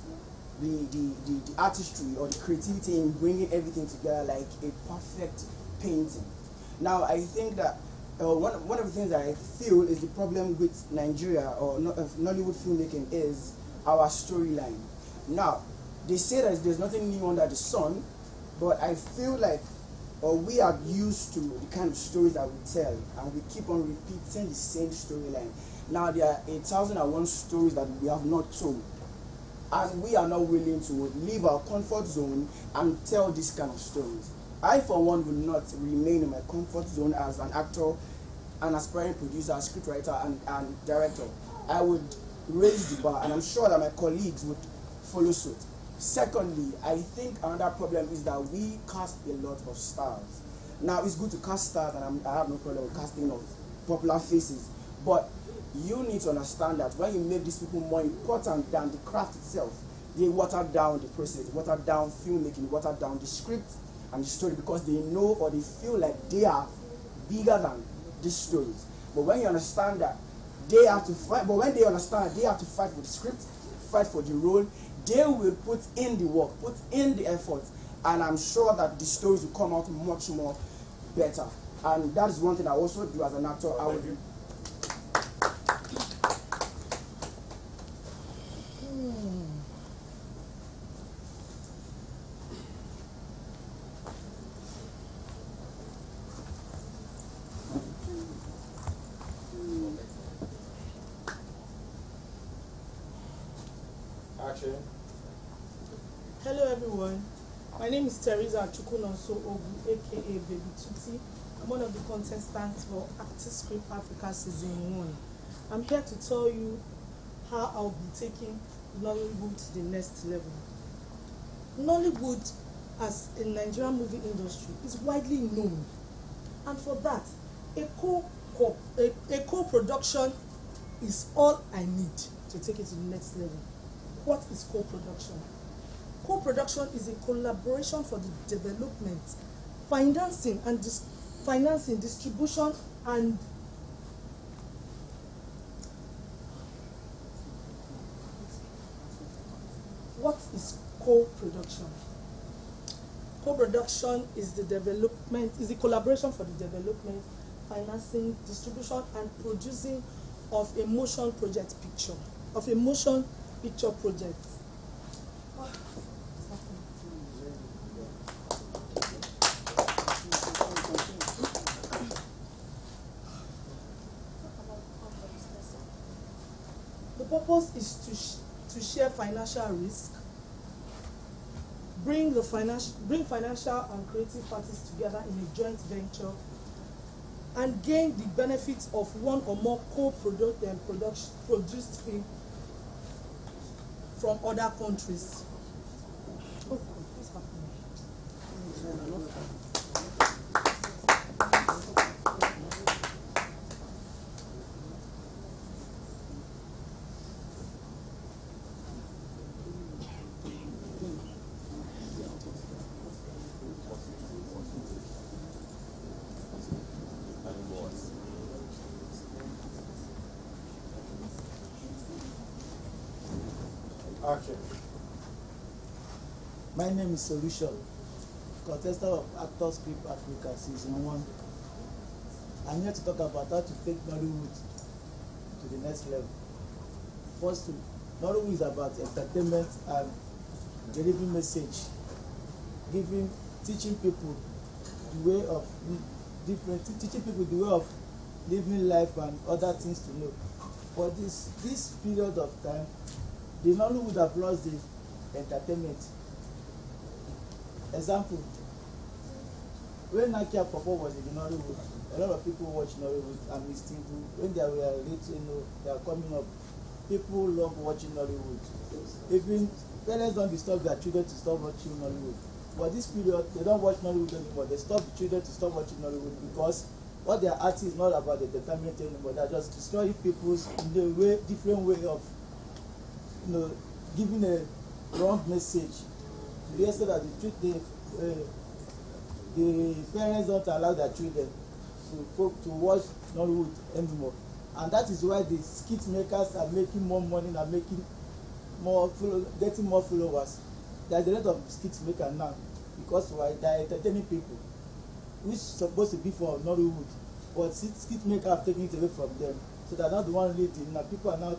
S16: the, the, the, the artistry or the creativity in bringing everything together like a perfect painting. Now, I think that uh, one, one of the things that I feel is the problem with Nigeria or uh, Nollywood filmmaking is our storyline. Now, they say that there's nothing new under the sun, but I feel like or we are used to the kind of stories that we tell, and we keep on repeating the same storyline. Now, there are a thousand and one stories that we have not told, and we are not willing to leave our comfort zone and tell this kind of stories. I, for one, will not remain in my comfort zone as an actor, an aspiring producer, scriptwriter, and, and director. I would raise the bar, and I'm sure that my colleagues would follow suit. Secondly, I think another problem is that we cast a lot of stars. Now, it's good to cast stars, and I'm, I have no problem with casting of popular faces, but you need to understand that when you make these people more important than the craft itself, they water down the process, water down filmmaking, water down the script and the story because they know or they feel like they are bigger than these stories. But when you understand that they have to fight, but when they understand they have to fight for the script, fight for the role, they will put in the work, put in the effort, and I'm sure that the stories will come out much more better. And that is one thing I also do as an actor. I would hmm. Hmm.
S1: Action.
S17: Hello everyone, my name is Teresa Chukunonso Ogu, aka Baby Tuti. I'm one of the contestants for Actors Script Africa Season 1. I'm here to tell you how I'll be taking Nollywood to the next level. Nollywood as a Nigerian movie industry is widely known and for that a co a co-production is all I need to take it to the next level. What is co-production? Co-production is a collaboration for the development, financing and dis- financing, distribution and what is co-production? Co-production is the development, is the collaboration for the development, financing, distribution, and producing of a motion project picture, of a motion picture project. Purpose is to, sh- to share financial risk, bring the financial, bring financial and creative parties together in a joint venture, and gain the benefits of one or more co-product and production, produced film from other countries. Oh,
S13: name is Solution, contestant of Actors Script Africa Season 1. I'm here to talk about how to take Nollywood to the next level. Firstly, Nollywood is about entertainment and delivering message, giving, teaching people the way of different, teaching people the way of living life and other things to know. For this this period of time, the Nollywood have lost the entertainment. Example, when Nakia Popo was in the Nollywood, a lot of people watch Nollywood and still do. When they were little, you know, they are coming up, people love watching Nollywood. Even parents don't disturb their children to stop watching Nollywood. for this period they don't watch nollywood anymore they stop the children to stop watching nollywood because what they are acting is not about entertainment anymore they are just destroying people's in a way different way of you know giving a wrong message to the extent that the the uh, the parents don't allow their children to to watch nollywood anymore. And that is why the skit makers are making more money and making more getting more followers. There is a lot of skit makers now because why they are entertaining people which suppose to be for nollywood. But skit makers have taken it away from them. So they are not the one leading. Na people are now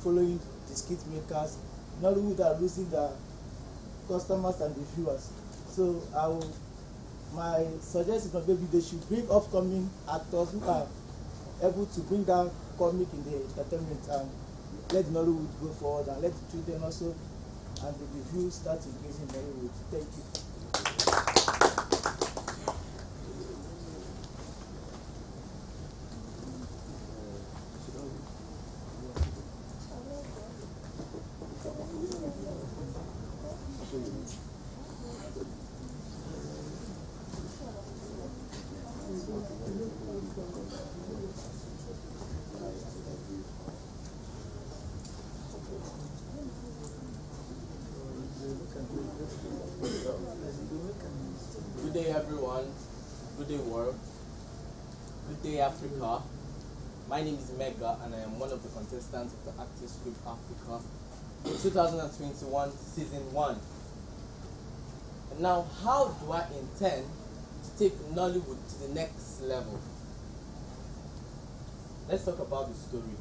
S13: following the skit makers. Nollywood are losing their customers and the viewers so i will my suggestion na maybe they should bring upcoming actors who are able to bring down comic in the entertainment and let nollywood go forward and let the children also and the review start increasing nollywood thank you.
S7: Everyone. Good day, world. Good day, Africa. My name is Mega, and I am one of the contestants of the Actors Crib Africa 2021 Season 1. And now, how do I intend to take Nollywood to the next level? Let's talk about the story.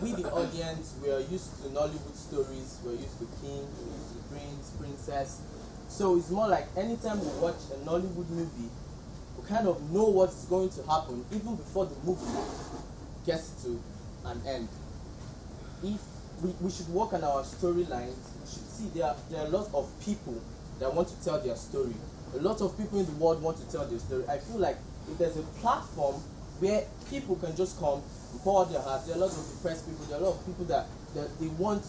S7: We, the audience, we are used to Nollywood stories. We're used to king, we're used to prince, princess. So it's more like anytime we watch a Nollywood movie, we kind of know what's going to happen even before the movie gets to an end. If we, we should work on our storylines, we should see there are, there are a lot of people that want to tell their story. A lot of people in the world want to tell their story. I feel like if there's a platform where people can just come and pour out their hearts, there are a lot of depressed people, there are a lot of people that, that they want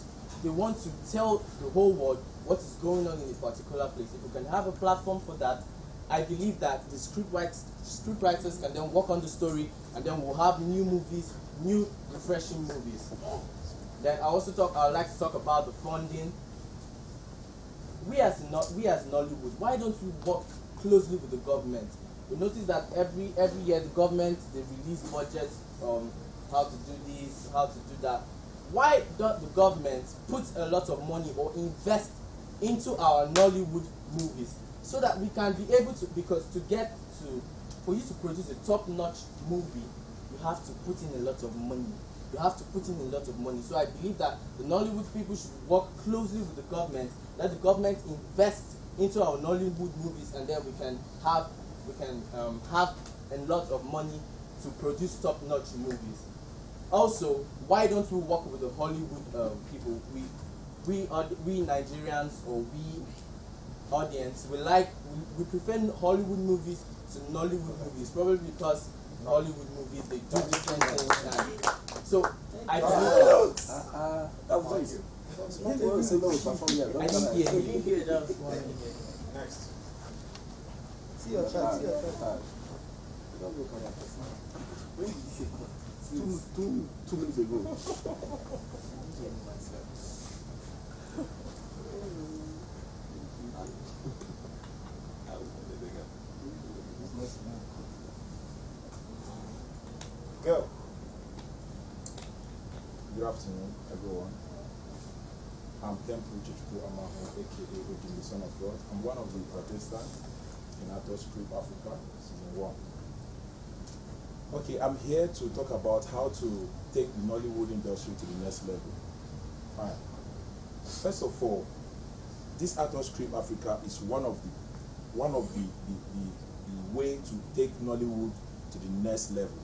S7: they want to tell the whole world what is going on in a particular place. If we can have a platform for that, I believe that the script writers, script writers can then work on the story, and then we'll have new movies, new refreshing movies. Then I also talk. I would like to talk about the funding. We as not we as Nollywood, why don't we work closely with the government? We notice that every every year the government they release budgets um how to do this, how to do that. Why don't the government put a lot of money or invest into our Nollywood movies so that we can be able to because to get to for you to produce a top-notch movie you have to put in a lot of money. You have to put in a lot of money. So i believe that the nollywood people should work closely with the government let the government invest into our nollywood movies and then we can have we can um, have a lot of money to produce top-notch movies. Also why don't we work with the hollywood um, people? We we are we nigerians or we audience we like we, we prefer hollywood movies to nollywood movies probably because hollywood movies they do different things and so i believe
S12: Uh, that was it. Not every single perform here.
S7: i didn't hear
S12: You
S7: you
S12: didn't hear that one.
S1: Next.
S12: See your chart, see your chart. Ah, don't look at that. When did you say?
S3: Two, two, two minutes ago. *laughs*
S1: Go.
S18: Good afternoon, everyone. I'm Temple Chichuku Amaho, aka Odin, the Son of God. I'm one of the Protestants in Actors Crib Africa, Season 1. Okay, I'm here to talk about how to take the Nollywood industry to the next level. Fine. First of all, this Actors Crib Africa is one of the one of the, the, the, the way to take Nollywood to the next level.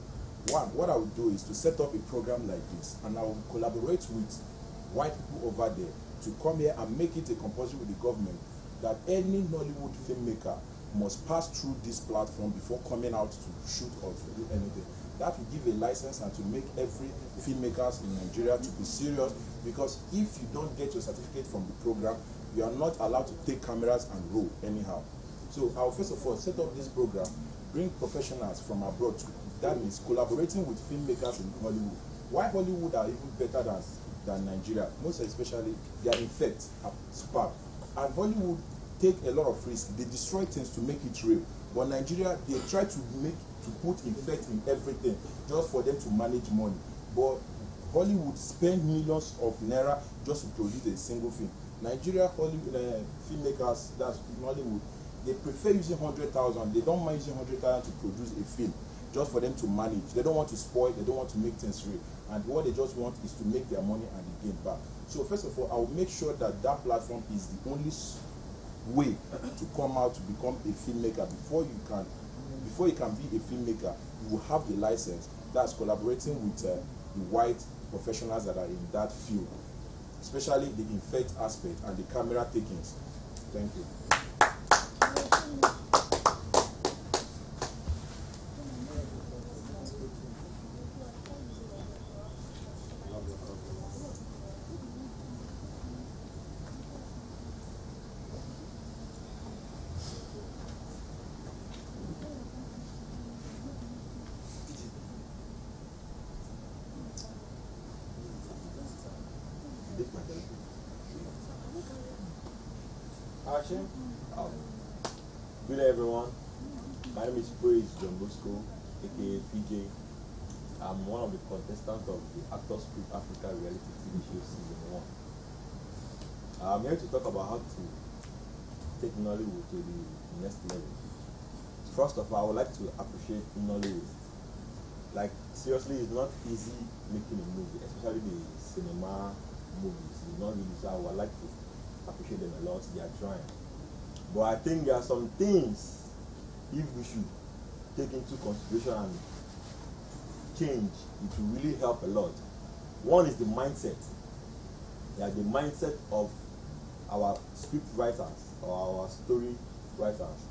S18: One, what I would do is to set up a program like this, and I will collaborate with white people over there to come here and make it a compulsory with the government that any Nollywood filmmaker must pass through this platform before coming out to shoot or to do anything. That will give a license and to make every filmmakers in Nigeria to be serious because if you don't get your certificate from the program,
S19: you are not allowed to take cameras and roll anyhow. So I'll first of all set up this program, bring professionals from abroad. To, that means collaborating with filmmakers in Hollywood. Why Hollywood are even better than than Nigeria? Most especially their effects are superb. And Hollywood take a lot of risks. They destroy things to make it real. But Nigeria, they try to make to put effect in everything just for them to manage money. But Hollywood spend millions of naira just to produce a single film. Nigeria Hollywood uh, filmmakers, that's Hollywood, they prefer using hundred thousand. They don't mind using hundred thousand to produce a film, just for them to manage. They don't want to spoil. They don't want to make things real. And what they just want is to make their money and gain back. So first of all, I will make sure that that platform is the only way to come out to become a filmmaker. Before you can, before you can be a filmmaker, you will have the license. That's collaborating with uh, the white professionals that are in that field, especially the effect aspect and the camera takings. Thank you.
S6: Action. Um, good day, everyone. My name is Praise John Bosco, aka PJ. I'm one of the contestants of the Actors Crib Africa reality TV show season one. I'm here to talk about how to take Nollywood to the next level. First of all, I would like to appreciate Nollywood. Like seriously, it's not easy making a movie, especially the cinema movies. It's not easy. So I would like to them a lot. They are trying. But I think there are some things if we should take into consideration and change, it will really help a lot. One is the mindset. Yeah, the mindset of our script writers or our story writers.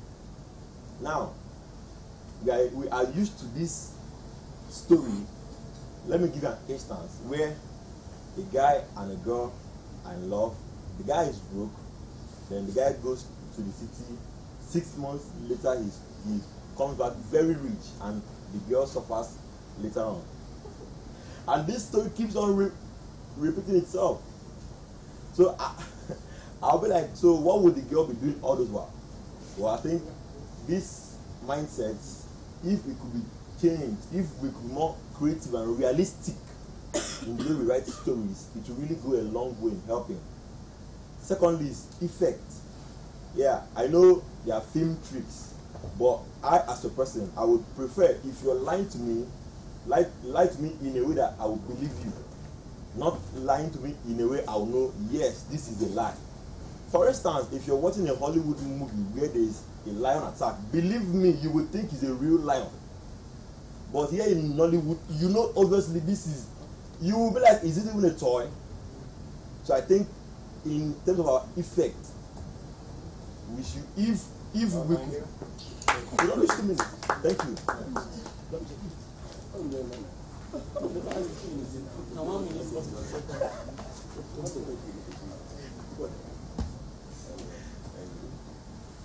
S6: Now, we are, we are used to this story. Let me give an instance where a guy and a girl are in love. The guy is broke. Then the guy goes to the city. Six months later, he's, he comes back very rich, and the girl suffers later on. And this story keeps on re- repeating itself. So I, *laughs* I'll be like, so what would the girl be doing all those while? Well, I think this mindset, if it could be changed, if we could be more creative and realistic in the way we write stories, it will really go a long way in helping. Secondly is effect. Yeah, I know there are film tricks, but I as a person, I would prefer if you're lying to me, lie, lie to me in a way that I will believe you. Not lying to me in a way I will know, yes, this is a lie. For instance, if you're watching a Hollywood movie where there is a lion attack, believe me, you would think it's a real lion. But here in Nollywood, you know obviously this is you will be like, is it even a toy? So I think in terms of our effect, we should if if we could you don't listen to me. Thank you.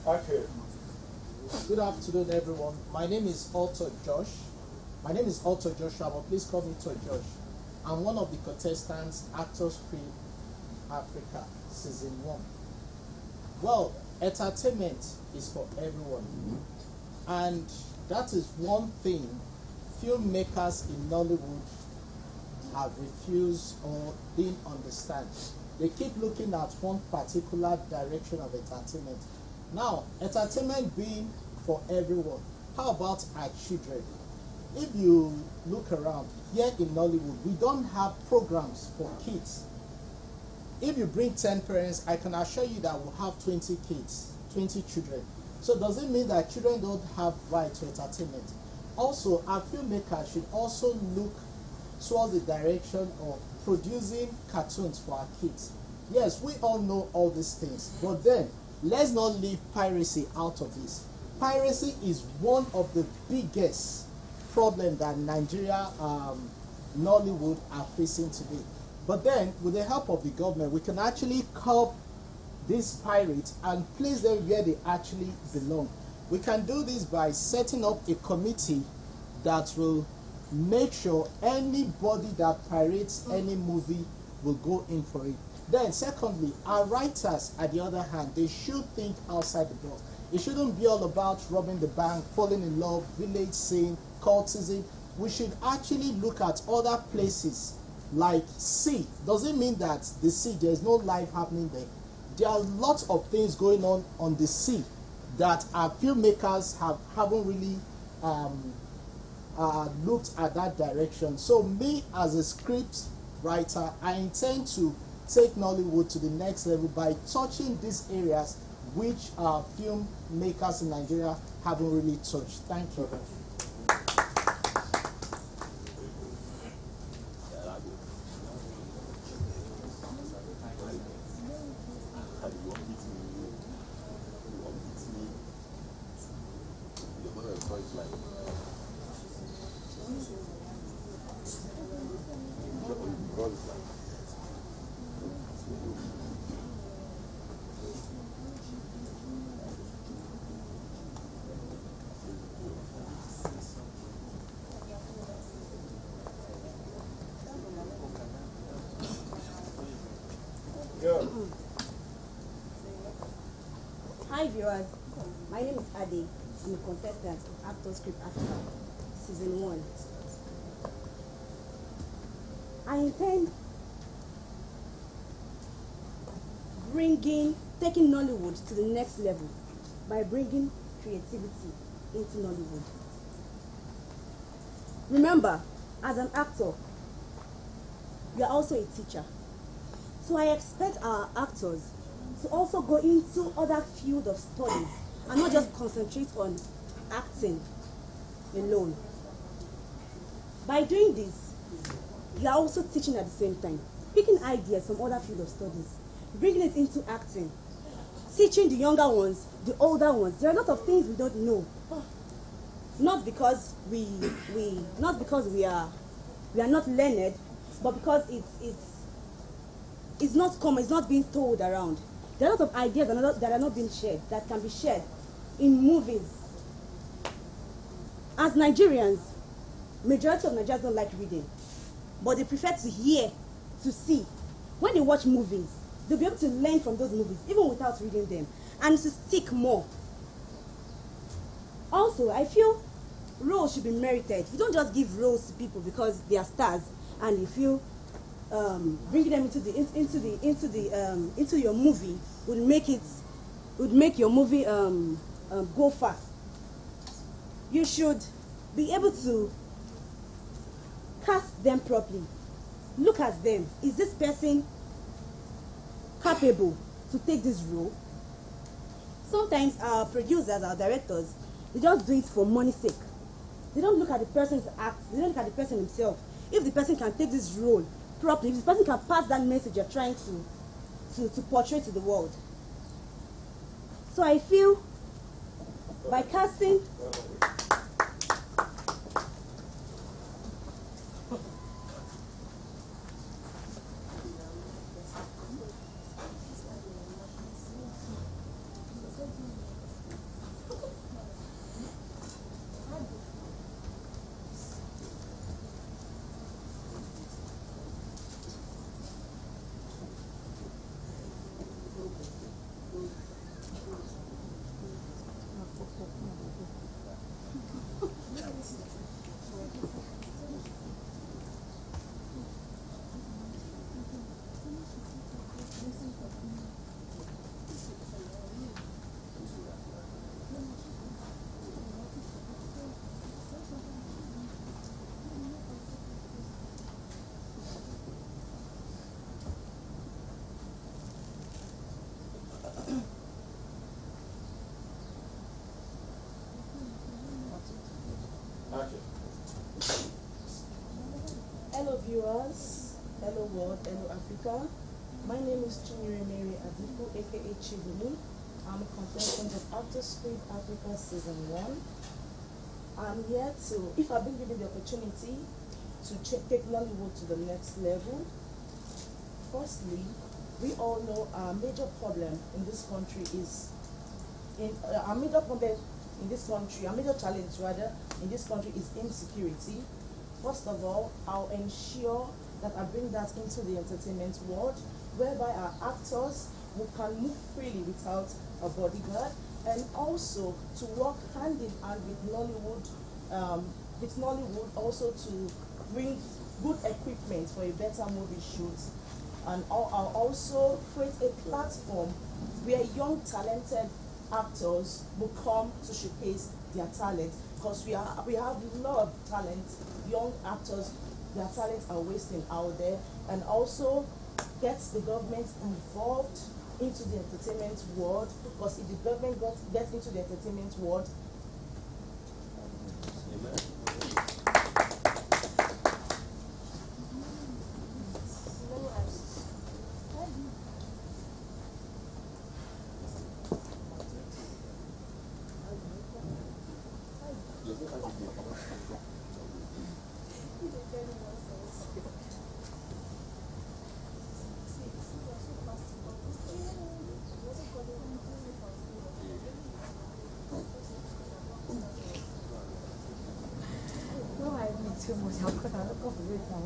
S1: Okay.
S20: Good afternoon, everyone. My name is Otto Josh. My name is Otto Joshua, but please call me To Josh. I'm one of the contestants, Actors Crib Africa, Season 1. Well, entertainment is for everyone. And that is one thing filmmakers in Nollywood have refused or didn't understand. They keep looking at one particular direction of entertainment. Now, entertainment being for everyone, how about our children? If you look around, here in Nollywood, we don't have programs for kids. If you bring 10 parents, I can assure you that we'll have 20 kids, 20 children. So does it mean that children don't have right to entertainment? Also, our filmmakers should also look towards the direction of producing cartoons for our kids. Yes, we all know all these things, but then let's not leave piracy out of this. Piracy is one of the biggest problem that Nigeria, um, Nollywood are facing today. But then, with the help of the government, we can actually curb these pirates and place them where they actually belong. We can do this by setting up a committee that will make sure anybody that pirates any movie will go in for it. Then, secondly, our writers, at the other hand, they should think outside the box. It shouldn't be all about robbing the bank, falling in love, village scene, cultism. We should actually look at other places like sea. doesn't mean that the sea, there is no life happening there? There are lots of things going on on the sea that our filmmakers have, haven't really um, uh, looked at that direction. So me as a script writer, I intend to take Nollywood to the next level by touching these areas which our filmmakers in Nigeria haven't really touched. Thank you.
S21: Hi viewers, my name is Adi. I'm a contestant of Actors Crib Africa, Season 1. I intend bringing, taking Nollywood to the next level by bringing creativity into Nollywood. Remember, as an actor, you are also a teacher. So I expect our actors to also go into other field of studies and not just concentrate on acting alone. By doing this, you are also teaching at the same time, picking ideas from other field of studies, bringing it into acting, teaching the younger ones, the older ones. There are a lot of things we don't know. Not because we we not because we are we are not learned, but because it's it's it's not common, it's not being told around. There are a lot of ideas that are not, that are not being shared, that can be shared in movies. As Nigerians, majority of Nigerians don't like reading, but they prefer to hear, to see. When they watch movies, they'll be able to learn from those movies, even without reading them, and to stick more. Also, I feel roles should be merited. You don't just give roles to people because they are stars and if you feel um, bringing them into the into the into the um, into your movie would make it would make your movie um, um, go far. You should be able to cast them properly. Look at them. Is this person capable to take this role? Sometimes our producers, our directors, they just do it for money's sake. They don't look at the person's act. They don't look at the person himself. If the person can take this role properly, if the person can pass that message you're trying to, to, to portray to the world. So I feel by casting
S17: Hello viewers, hello world, hello Africa. My name is Chinyere Mary Adiku, aka Chibulu. I'm a contestant of Actors Crib Africa Season 1. I'm here to, if I've been given the opportunity to take Nollywood to the next level, firstly, we all know our major problem in this country is in uh, our major problem in this country, our major challenge rather in this country is insecurity. First of all, I'll ensure that I bring that into the entertainment world, whereby our actors who can move freely without a bodyguard, and also to work hand in hand with Nollywood, um, with Nollywood also to bring good equipment for a better movie shoot. And I'll, also create a platform where young talented actors will come to showcase their talent because we are we have a lot of talent, young actors, their talents are wasting out there, and also gets the government involved into the entertainment world. Because if the government gets, gets into the entertainment world,
S22: No, I need too much. I'll cut out a couple of it now.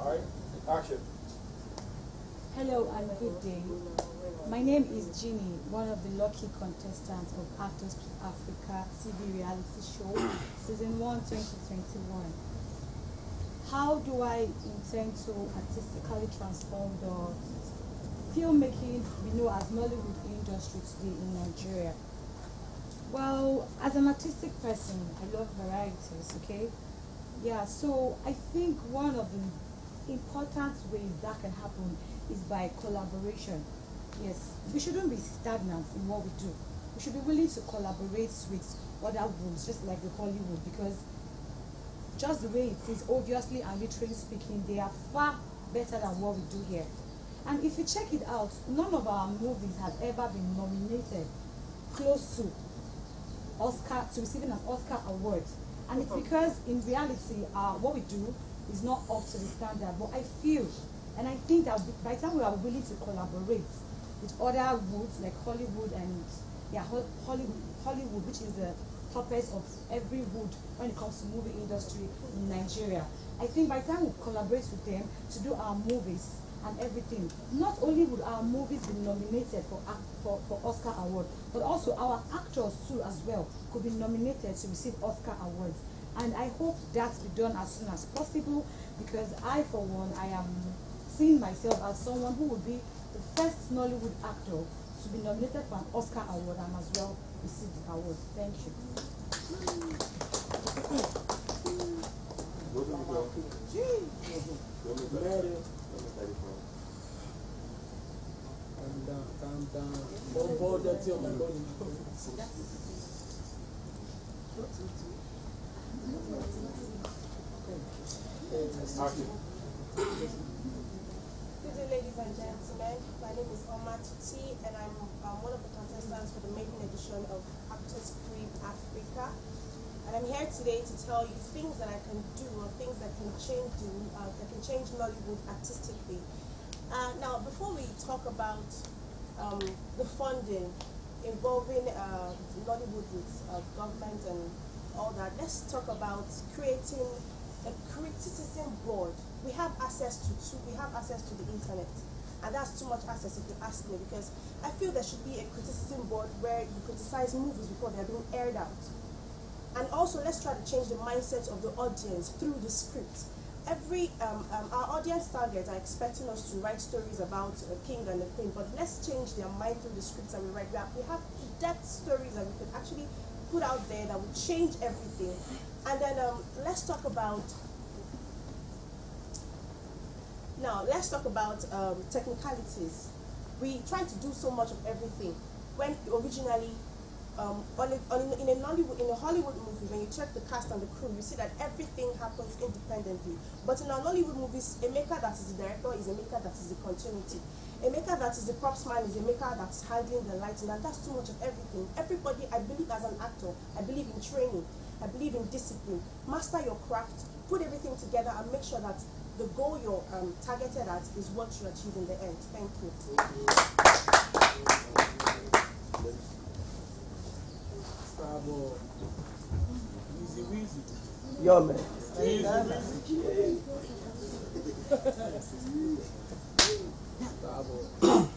S1: All right, action.
S22: Hello and good day. My name is Jeannie, one of the lucky contestants of Actors Africa TV reality show, *coughs* season 1, 2021. How do I intend to artistically transform the filmmaking we know as Nollywood industry today in Nigeria? Well, as an artistic person, I love varieties, okay? Yeah, so I think one of the important ways that can happen is by collaboration. Yes, we shouldn't be stagnant in what we do. We should be willing to collaborate with other groups, just like the Hollywood, because just the way it is, obviously and literally speaking, they are far better than what we do here. And if you check it out, none of our movies have ever been nominated close to Oscar to receiving an Oscar award. And it's because in reality, uh, what we do is not up to the standard. But I feel, and I think that by the time we are willing to collaborate with other woods like Hollywood and yeah, Hollywood, Hollywood, which is the toppest of every wood when it comes to movie industry in Nigeria. I think by the time we collaborate with them to do our movies and everything, not only would our movies be nominated for, for, for Oscar award, but also our actors too as well could be nominated to receive Oscar awards. And I hope that be done as soon as possible because I, for one, I am seeing myself as someone who would be the first Nollywood actor to be nominated for an Oscar award and as well receive the award. Thank you.
S1: Action.
S5: Good ladies and gentlemen. My name is Omar Tuti, and I'm um, one of the contestants for the maiden edition of Actors Crib Africa. And I'm here today to tell you things that I can do or things that can change uh, that can change Nollywood artistically. Uh, now, before we talk about um, the funding involving uh, Nollywood with uh, government and all that, let's talk about creating a criticism board. We have access to two, we have access to the internet, and that's too much access if you ask me. Because I feel there should be a criticism board where you criticize movies before they're being aired out. And also, let's try to change the mindset of the audience through the script. Every um, um, our audience targets are expecting us to write stories about a king and a queen, but let's change their mind through the scripts that we write. We have, we have depth stories that we could actually put out there that will change everything. And then um, let's talk about now let's talk about um, technicalities. We try to do so much of everything when originally um, on on in a Nollywood, in a Hollywood movie, when you check the cast and the crew, you see that everything happens independently. But in our Nollywood movies, a maker that is the director is a maker that is the continuity. A maker that is the props man is a maker that's handling the lighting, and that's too much of everything. Everybody, I believe as an actor, I believe in training, I believe in discipline. Master your craft, put everything together, and make sure that the goal you're um, targeted at is what you achieve in the end. Thank you.
S13: Starboy. Easy Weezy.
S9: Yo, man.
S13: Easy Weezy. Starboy.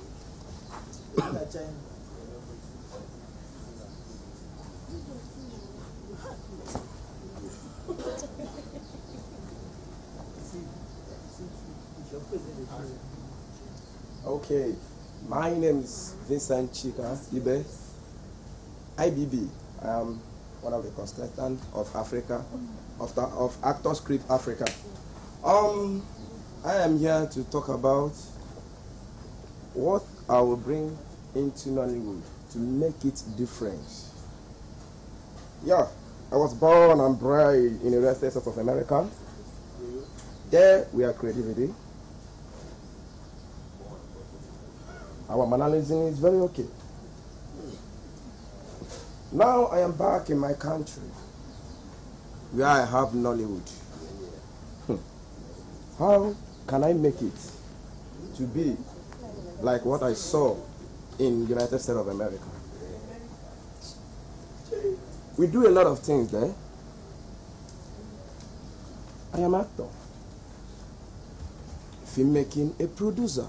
S12: Okay, my name is Vincent Chika Ibe, IBB. I am one of the contestants of Africa, of, the, of Actors Crib Africa. Um, I am here to talk about what I will bring into Nollywood to make it different. Yeah, I was born and bred in the United States of America. There we are creativity. Our mannerism is very okay. Now I am back in my country where I have Nollywood. Hmm. How can I make it to be like what I saw in United States of America? We do a lot of things there. I am actor, filmmaking, a producer.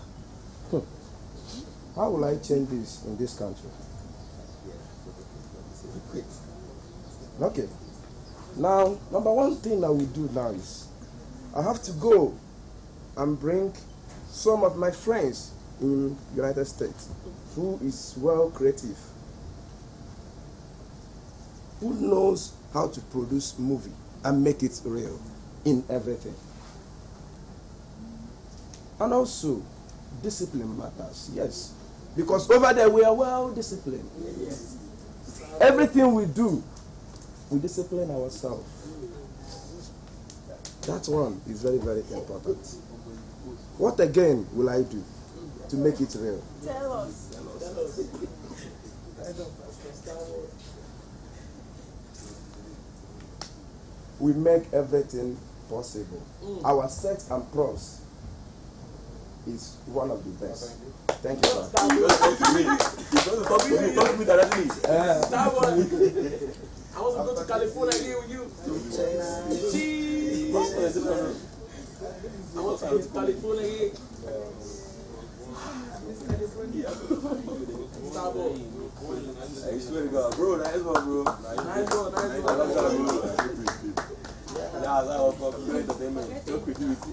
S12: How will I change this in this country? Okay. Now, number one thing I will do now is I have to go and bring some of my friends in United States who is well creative, who knows how to produce movie and make it real in everything. And also, discipline matters, yes. Because over there we are well disciplined. Everything we do, we discipline ourselves. That one is very, very important. What again will I do to make it real?
S5: Tell us.
S12: We make everything possible. Our set and props is one of the best. Thank you, sir.
S7: Talk to me. Don't Talk to me. Talk to me directly.
S12: Uh,
S13: Starboy. *laughs* I want to go to California here with you. Cheese. I want to go to California here. Starboy.
S7: I swear to God, bro, nice one, bro.
S13: Nice one, nice one.
S7: I love that, bro. Yeah, that was for pure entertainment, pure creativity.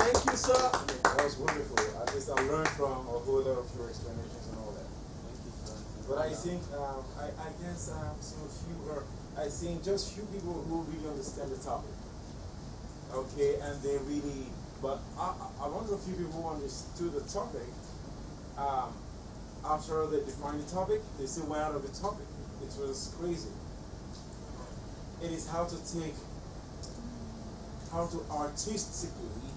S13: Thank you, sir.
S1: That was wonderful. At least I learned from a whole lot of your explanations and all that. But I think, um, I, I guess, um, so or I think just few people who really understand the topic. Okay, and they really, but I, wonder a few people who understood the topic, um, after they defined the topic, they still went out of the topic. It was crazy. It is how to take, how to artistically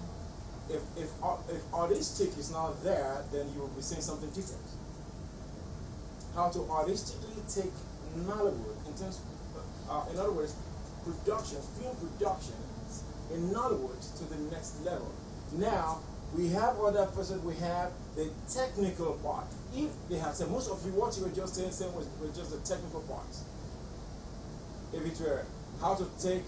S1: if if if artistic is not there, then you will be saying something different. How to artistically take Nollywood in terms, uh, in other words, production, film production in other words, to the next level. Now we have other person. We have the technical part. If they have said most of you, what you were just saying, saying was, was just the technical part. If it were how to take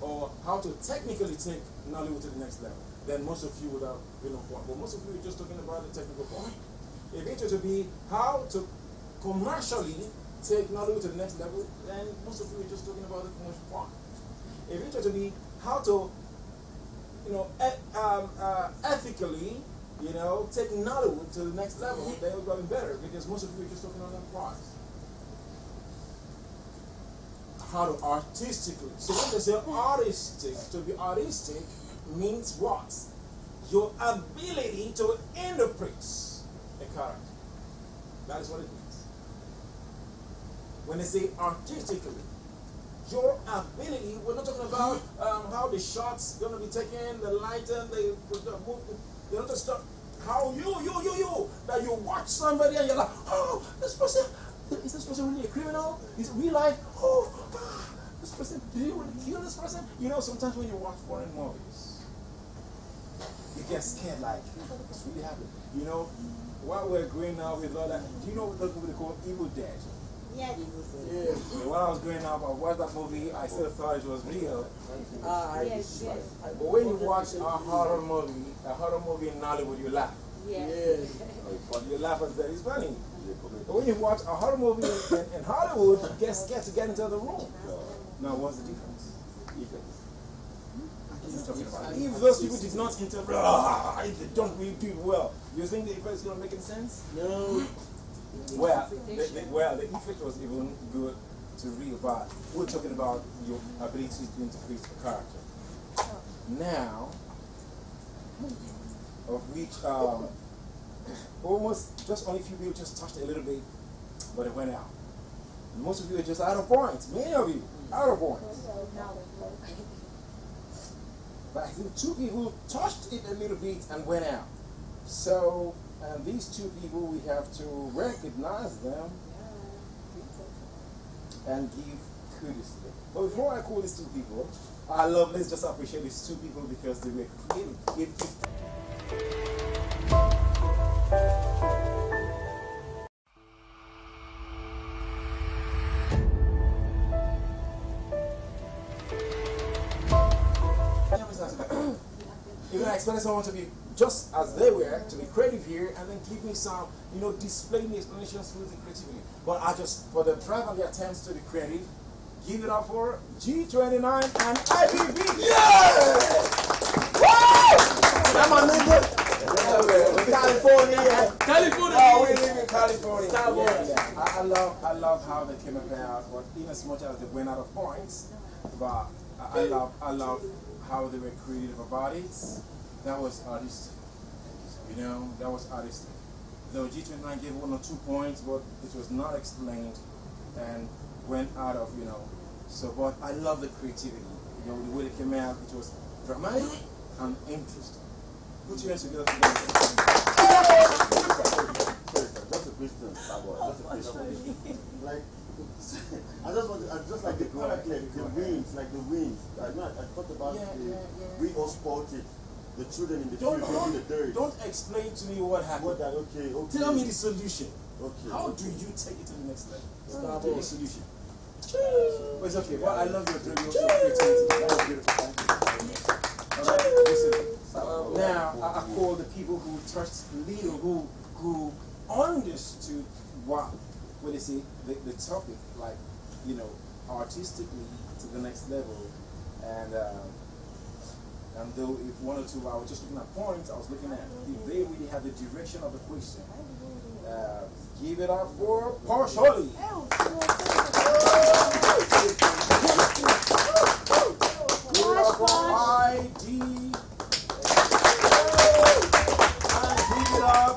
S1: or how to technically take Nollywood to the next level, then most of you would have been on point. But most of you are just talking about the technical part. If it were to be how to commercially take Nollywood to the next level, then most of you are just talking about the commercial part. If it were to be how to, you know, e- um, uh, ethically, you know, take Nollywood to the next level, then have been better because most of you are just talking about that part. How to artistically. So when they say artistic, to be artistic means what? Your ability to interpret a character. That is what it means. When they say artistically, your ability, we're not talking about um, how the shots gonna be taken, the lighting, the, the movement. They're not just talk- how you, you, you, you, that you watch somebody and you're like, oh, this person, is this person really a criminal? Is it real life? Oh, *sighs* this person, did you really kill this person? You know, sometimes when you watch foreign movies, you get scared like, what's really happening? You know, while we're growing up with all that, do you know what that movie they call Evil Dead?
S11: Yes.
S1: Yeah. When I was growing up, I watched that movie. I still thought it was real.
S4: Ah, yes, yes.
S1: But when you watch a horror movie, a horror movie in Nollywood, you laugh.
S4: Yes.
S1: But you laugh and say it's funny. But when you watch a horror movie in, in Hollywood, you get scared to get into the room. Now, what's the difference? If those people did not interpret, ah, if they don't really do it well, you think the effect is going to make any sense? No. Well, the, the, well, the effect was even good to real, but we're talking about your ability to interpret the character. Now, of which um, *coughs* almost just only a few people just touched it a little bit, but it went out. Most of you are just out of points. Many of you out of points. But I think two people touched it a little bit and went out. So, and these two people, we have to recognize them and give kudos to them. But before I call these two people, I love, let's just appreciate these two people because they were creative. You're gonna expect someone to be just as they were, to be creative here, and then give me some, you know, display me explanation skills and creativity. But I just, for the drive and the attempts to be creative, give it up for G29 and IBB. Yeah! Woo! Come on, nigga. California.
S8: California.
S1: Oh, we live in California.
S8: California.
S1: Yeah, yeah. I, I love, I love how they came about, but in as much as they went out of points, but I, I love, I love how they were creative about it. That was artistic. You know, that was artistic. Though G29 gave one or two points, but it was not explained and went out of, you know. So, but I love the creativity. You know, the way they came out, it was dramatic and interesting. Put your hands together for.
S3: Just a question, Just a question. like, I just want, I just like the like, the wings, like the wings. I know, I, thought about
S1: Yeah,
S3: the,
S1: yeah, yeah.
S3: we all spotted the children in the
S1: Don't,
S3: field in the
S1: don't,
S3: dirt.
S1: don't explain to me what happened.
S3: What that? Okay, okay.
S1: Tell me the solution.
S3: Okay.
S1: How do you take it to the next level?
S3: Stop
S1: the solution. But it's okay. Well, I love your dream. That was beautiful. Thank you. All right. Listen. Now, I, I call the people who touched little, who who understood what, what they say, the, the topic, like, you know, artistically to the next level. And um, and though if one or two, I was just looking at points, I was looking at if they really had the direction of the question. Uh, give it up for partially.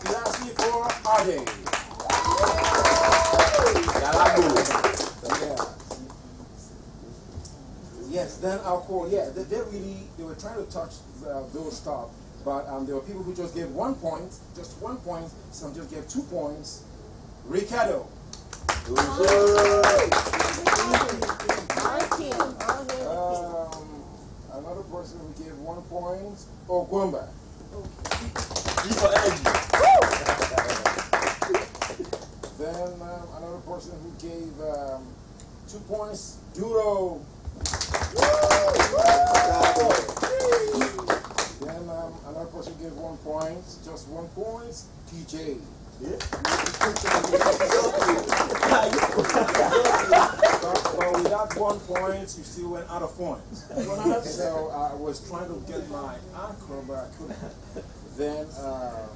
S1: Lastly for Ade. Yes, then I'll call. Yeah, they, they really they were trying to touch uh, those stuff, But um, there were people who just gave one point, just one point. Some just gave two points. Ricardo. Um, another person who gave one point. Ogwamba. Then um, another person who gave um, two points. Duro. Then another person gave one point, just one point. PJ. but, but without one point, you still went out of points. so I was trying to get my anchor, but I couldn't. Then um,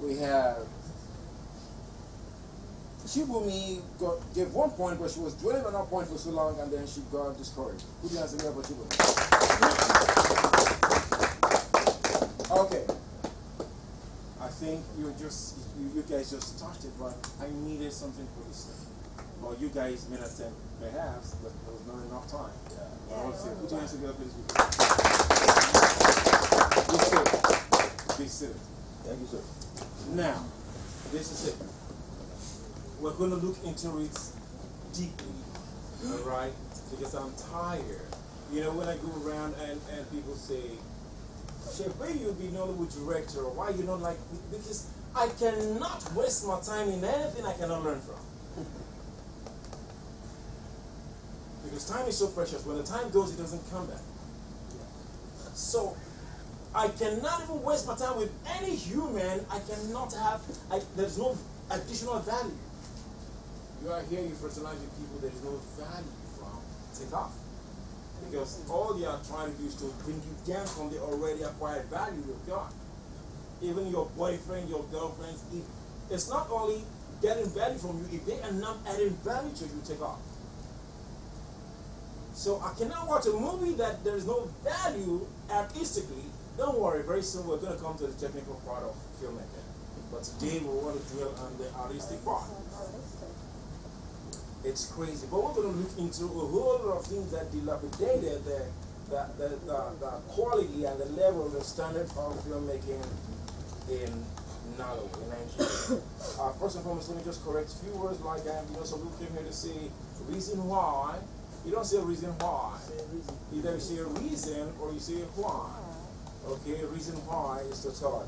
S1: we have Shibumi got gave one point, but she was dwelling on that point for so long, and then she got discouraged. Who do you answer about Shibumi? Okay. I think you just you, you guys just started, but I needed something for this thing. Well, you guys may not think perhaps, but there was not enough time. Yeah. yeah I'll say, put your hands together, please. Be seated. Be seated.
S15: Thank you, sir.
S1: Now, this is it. We're going to look into it deeply, all right? Because I'm tired. You know, when I go around and, and people say, Chef, why you be Nollywood director? Why you don't like Because I cannot waste my time in anything I cannot learn from. because time is so precious. When the time goes, it doesn't come back. So I cannot even waste my time with any human. I cannot have. I, there's no additional value. You are here. You fertilize with people. There is no value from take off because all you are trying to do is to bring you down from the already acquired value you've got. Even your boyfriend, your girlfriend, if it's not only getting value from you, if they are not adding value to you, take off. So I cannot watch a movie that there is no value artistically. Don't worry, very soon we're going to come to the technical part of filmmaking. But today we want to dwell on the artistic part. It's crazy. But we're going to look into a whole lot of things that dilapidated the, the, the, the, the quality and the level, the standard of filmmaking in Nollywood, in Nigeria. *coughs* uh, first and foremost, let me just correct a few words like, um, you know, some people came here to say reason why. You don't say a reason why. Either you say a reason or you say why. Okay, reason why is the thought.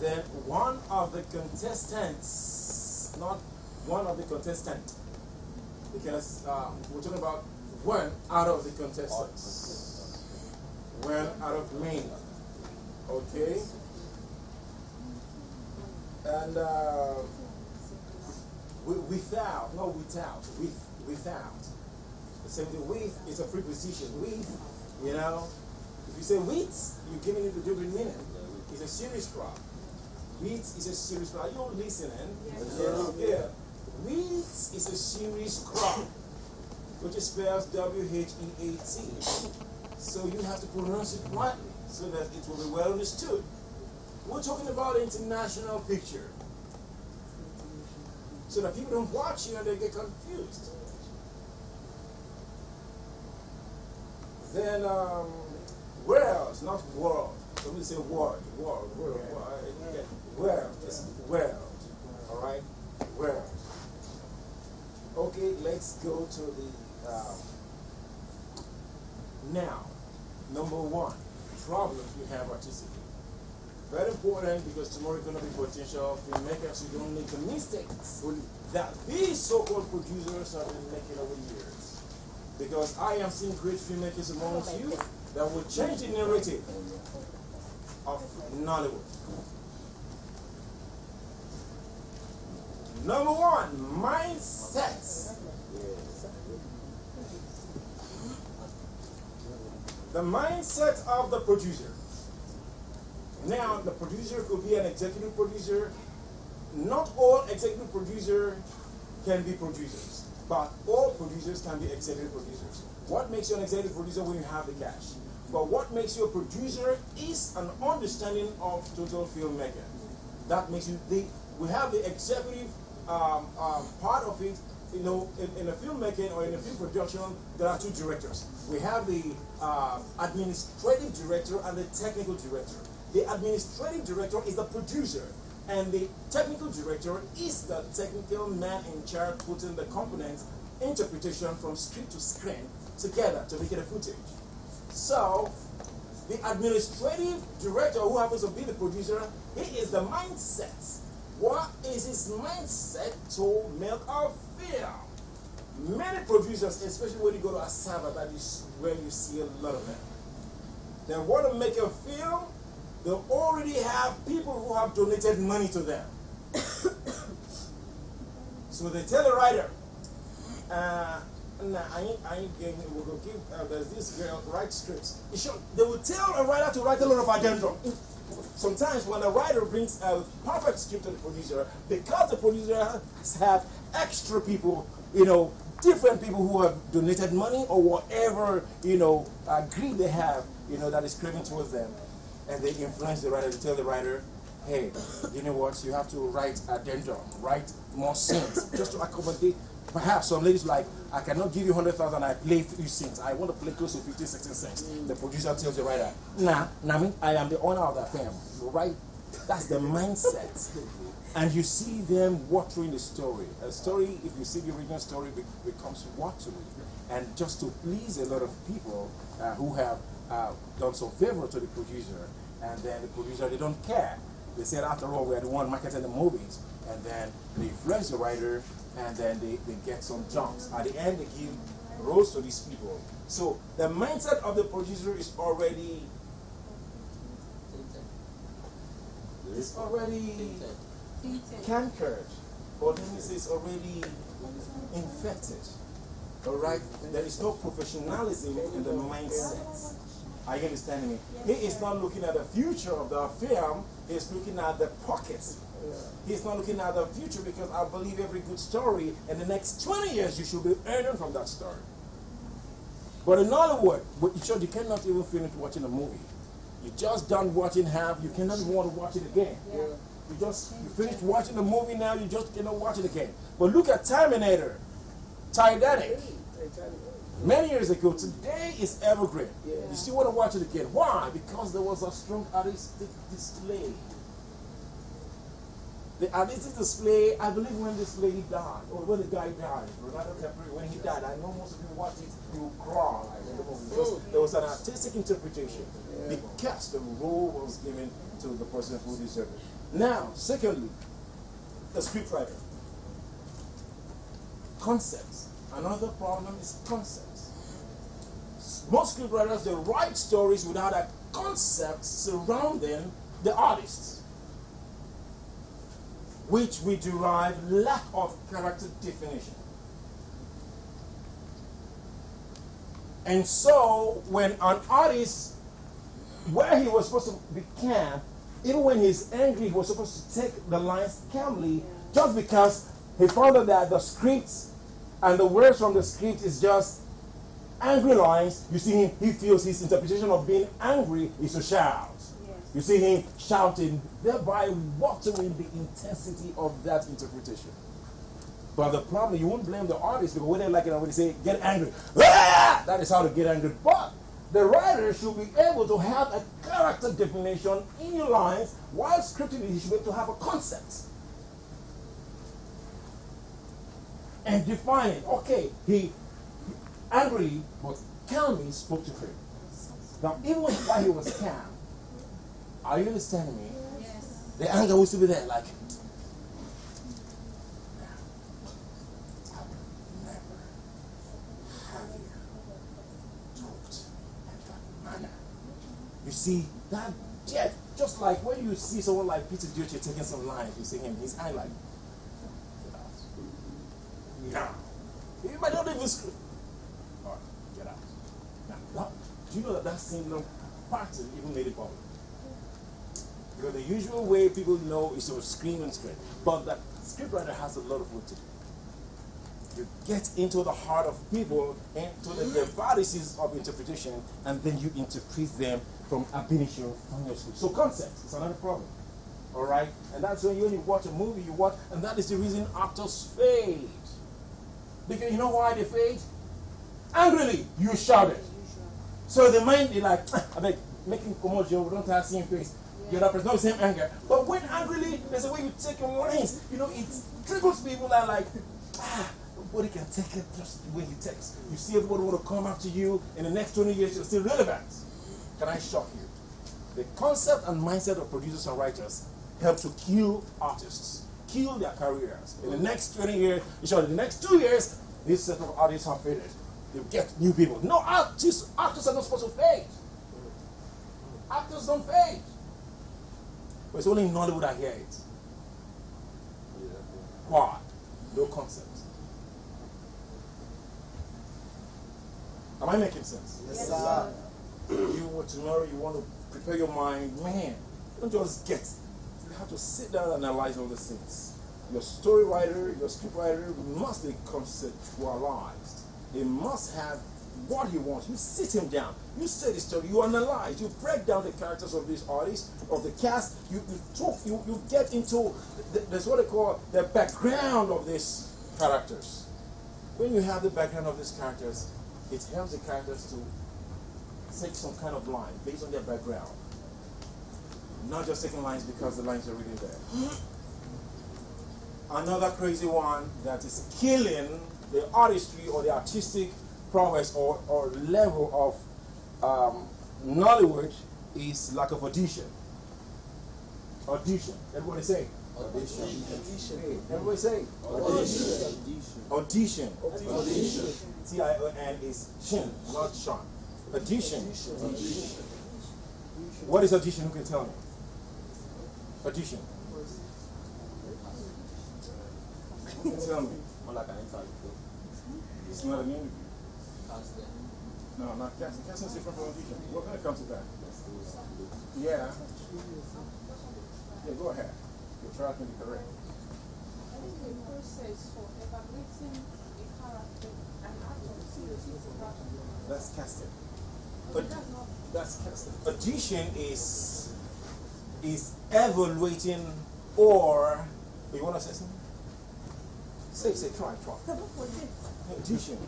S1: Then one of the contestants, not one of the contestants, because uh, we're talking about one out of the contestants, one out of many. Okay, and uh, without, not without, with without. The same thing with is a preposition. With, you know, if you say with, you're giving it a different meaning. It's a serious crop. Wheat is a serious crop. Are you listening? Yes. yes. Yeah. Wheat is a serious crop, which is spelled W-H-E-A-T. So you have to pronounce it rightly so that it will be well understood. We're talking about international picture. So that people don't watch you and they get confused. Then, um, where? Not world. So we say world, world, world, world. World, it's world. All right? World. Okay, let's go to the, um, now, number one, problems we have artistically. Very important because tomorrow is going to be potential filmmakers who don't make the mistakes that these so-called producers have been making over years. Because I am seeing great filmmakers amongst you that will change the narrative of Nollywood. Number one, mindset. The mindset of the producer. Now, the producer could be an executive producer. Not all executive producer can be producers, but all producers can be executive producers. What makes you an executive producer when you have the cash? But what makes you a producer is an understanding of total filmmaking. That makes you the we have the executive um, um, part of it, you know, in, in a filmmaking or in a film production, there are two directors. We have the uh, administrative director and the technical director. The administrative director is the producer, and the technical director is the technical man in charge putting the components, interpretation from script to screen together to make it a footage. So, the administrative director, who happens to be the producer, he is the mindset. What is his mindset to make a film? Many producers, especially when you go to a Asaba, that is where you see a lot of them. They want to make a film, they already have people who have donated money to them. *coughs* so they tell the writer, uh, nah, I ain't, I ain't getting it. Gonna give, uh, this girl, write scripts. Should, they will tell a writer to write a lot of addendum. Sometimes when a writer brings a perfect script to the producer, because the producer has have extra people, you know, different people who have donated money or whatever, you know, uh, greed they have, you know, that is craving towards them. And they influence the writer to tell the writer, hey, you know what, you have to write addendum, write more scenes, just to accommodate. Perhaps some ladies like, I cannot give you 100,000, I play few scenes. I want to play close to 15, 16 scenes. The producer tells the writer, nah, nah, I am the owner of that film. Right? That's the mindset. And you see them watering the story. A story, if you see the original story, be- becomes watery. And just to please a lot of people uh, who have uh, done some favor to the producer, and then the producer, they don't care. They said, after all, we are the one marketing the movies. And then they influence the writer, and then they, they get some jumps. At the end, they give roles to these people. So the mindset of the producer is already it's already cankered, or let me say it's already infected. All right, there is no professionalism in the mindset. Are you understanding me? He is not looking at the future of the film. He's looking at the pockets. He's not looking at the future because I believe every good story in the next 20 years you should be earning from that story. But in other words, you cannot even finish watching a movie. You just done watching half, you cannot even want to watch it again. You just you finished watching the movie now, you just cannot watch it again. But look at Terminator, Titanic. Many years ago, today is evergreen. You still want to watch it again. Why? Because there was a strong artistic display. The artistic display, I believe when this lady died, or when the guy died, Leonardo DiCaprio, when he died, I know most of you watched it, you cry like in the movie. Because mm. there was an artistic interpretation because the role was given to the person who deserved it. Now, secondly, the scriptwriter. Concepts. Another problem is concepts. Most scriptwriters, they write stories without a concept surrounding the artists, which we derive lack of character definition. And so, when an artist, where he was supposed to be calm, even when he's angry, he was supposed to take the lines calmly, just because he found out that the script and the words from the script is just angry lines. You see him, he feels his interpretation of being angry is to shout. You see him shouting, thereby watering the intensity of that interpretation. But the problem, you won't blame the artist because when they like it, when they say, get angry, *laughs* that is how to get angry. But the writer should be able to have a character definition in your lines while scripting it, he should be able to have a concept. And define it. Okay, he angrily but calmly spoke to her. Now, even while he was calm, are you understanding me? Yes. The anger will still be there, like, never You talked at that manner. You see, that jet, just like when you see someone like Pete Edochie taking some lines, you see him, his eye like, get out. Yeah. He might not even scream. All right, get out. Now, what? Do you know that that single pattern even made it public? Because the usual way people know is to scream and scream. But the scriptwriter has a lot of work to do. You get into the heart of people, into the devices of interpretation, and then you interpret them from ab initio from your script. So concept is another problem. All right? And that's when you only watch a movie, you watch, and that is the reason actors fade. Because you know why they fade? Angrily, you shouted. So the mind, they like, ah, I beg, making commotion, we don't have same face. Other person, not the same anger. But when angrily, there's a way you take your lines. You know, it triggers people that like, ah, nobody can take it just the way you text. You see everybody want to come after you. In the next 20 years, you're still relevant. Can I shock you? The concept and mindset of producers and writers help to kill artists, kill their careers. In the next 20 years, show in the next two years, this set of artists have faded. They get new people. No, artists, actors are not supposed to fade. Actors don't fade. But it's only in Nollywood I hear it. Why? No concept. Am I making sense?
S12: Yes, sir. *clears throat*
S1: You want tomorrow, you want to prepare your mind, man. Don't just get. You have to sit down and analyze all the things. Your story writer, your script writer must be conceptualized. He must have what he wants. You sit him down. You say the story. You analyze. You break down the characters of these artists, of the cast. You, you talk. You, you get into the, that's what they call the background of these characters. When you have the background of these characters, it helps the characters to take some kind of line based on their background. Not just taking lines because the lines are really there. Another crazy one that is killing the artistry or the artistic prowess or, or level of um, Nollywood is lack of audition. Audition. Everybody say. Audition. Everybody say. Audition. Audition. T I O N is chin, not Sean. Audition. What is audition? Who can tell me? Audition. Who can tell me?
S7: More like an interview.
S1: It's not an interview. No, not casting. Casting is different from audition. We're going to come to that. Yeah. Yeah, go ahead. You're trying to be correct.
S5: I think the process for evaluating a character and actor seriously is important.
S1: That's casting. But that's casting. Audition is is evaluating or you want to say something? Say, say, try, try. *laughs* Audition.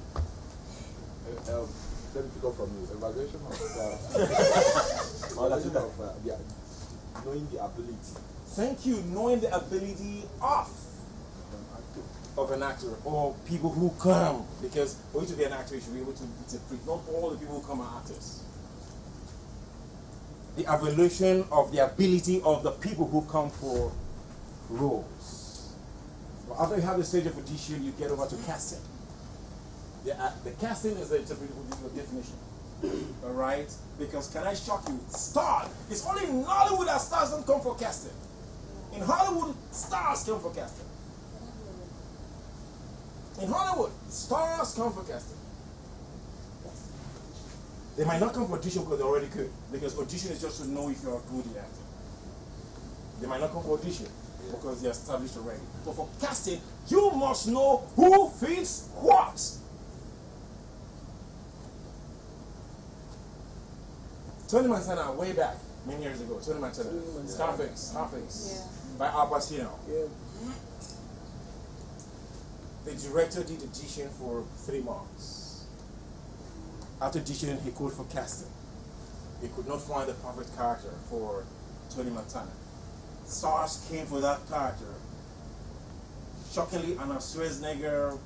S18: Um, let me pick up from you. Evaluation of uh, *laughs* evaluation of uh, yeah, knowing the ability.
S1: Thank you. Knowing the ability of of an actor or people who come because for you to be an actor you should be able to interpret. Not all the people who come are actors. The evaluation of the ability of the people who come for roles. But after you have the stage of audition, you get over to casting. The, uh, the casting is the definition. *coughs* All right? Because can I shock you? Star. It's only in Nollywood that stars don't come for casting. In Hollywood, stars come for casting. In Hollywood, stars come for casting. They might not come for audition because they're already good. Because audition is just to know if you're good in. They might not come for audition because they're established already. But for casting, you must know who fits what. Tony Montana, way back, many years ago, Tony Montana, Scarface, Scarface, by Al Pacino. The director did audition for three months. After auditioning, he called for casting. He could not find the perfect character for Tony Montana. Stars came for that character. Shockingly, Arnold Schwarzenegger,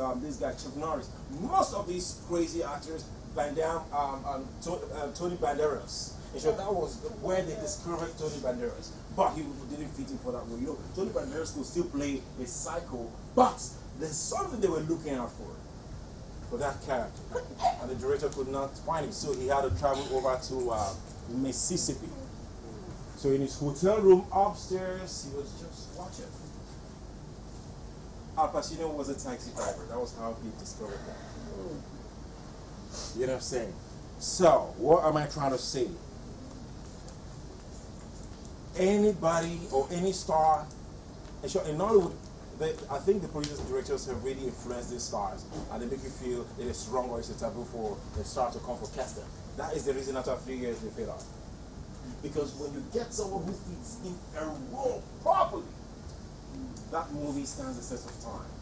S1: um, this guy Chuck Norris. Most of these crazy actors, Van Damme, um, um, uh, Tony Banderas. In short, that was where they discovered Tony Banderas. But he didn't fit in for that role. You know, Tony Banderas could still play a psycho, but there's something they were looking out for for that character. And the director could not find him, so he had to travel over to uh, Mississippi. So in his hotel room upstairs, he was just watching. Al Pacino was a taxi driver. That was how he discovered that. You know what I'm saying? So, what am I trying to say? Anybody or any star, in Nollywood, they, I think the producers and directors have really influenced these stars and they make you feel it is wrong or it's a taboo for a star to come for casting. That is the reason after three years they fade out. Because when you get someone who fits in a role properly, that movie stands the test of time.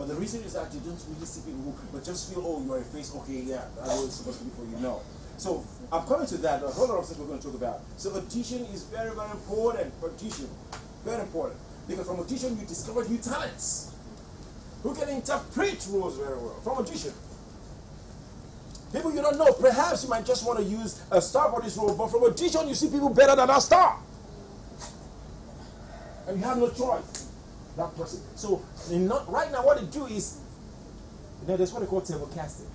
S1: But the reason is that you don't really see people who, but just feel, oh, you're a face, okay, yeah, that's what it's supposed to be for you. No. So I'm coming to that. A whole lot of things we're going to talk about. So audition is very, very important. Audition, very important because from audition you discover new talents who can interpret roles very well from audition. People you don't know, perhaps you might just want to use a star for this role, but from audition you see people better than a star. And you have no choice. That person. So in not, right now what they do is, you know, there's what they call table casting.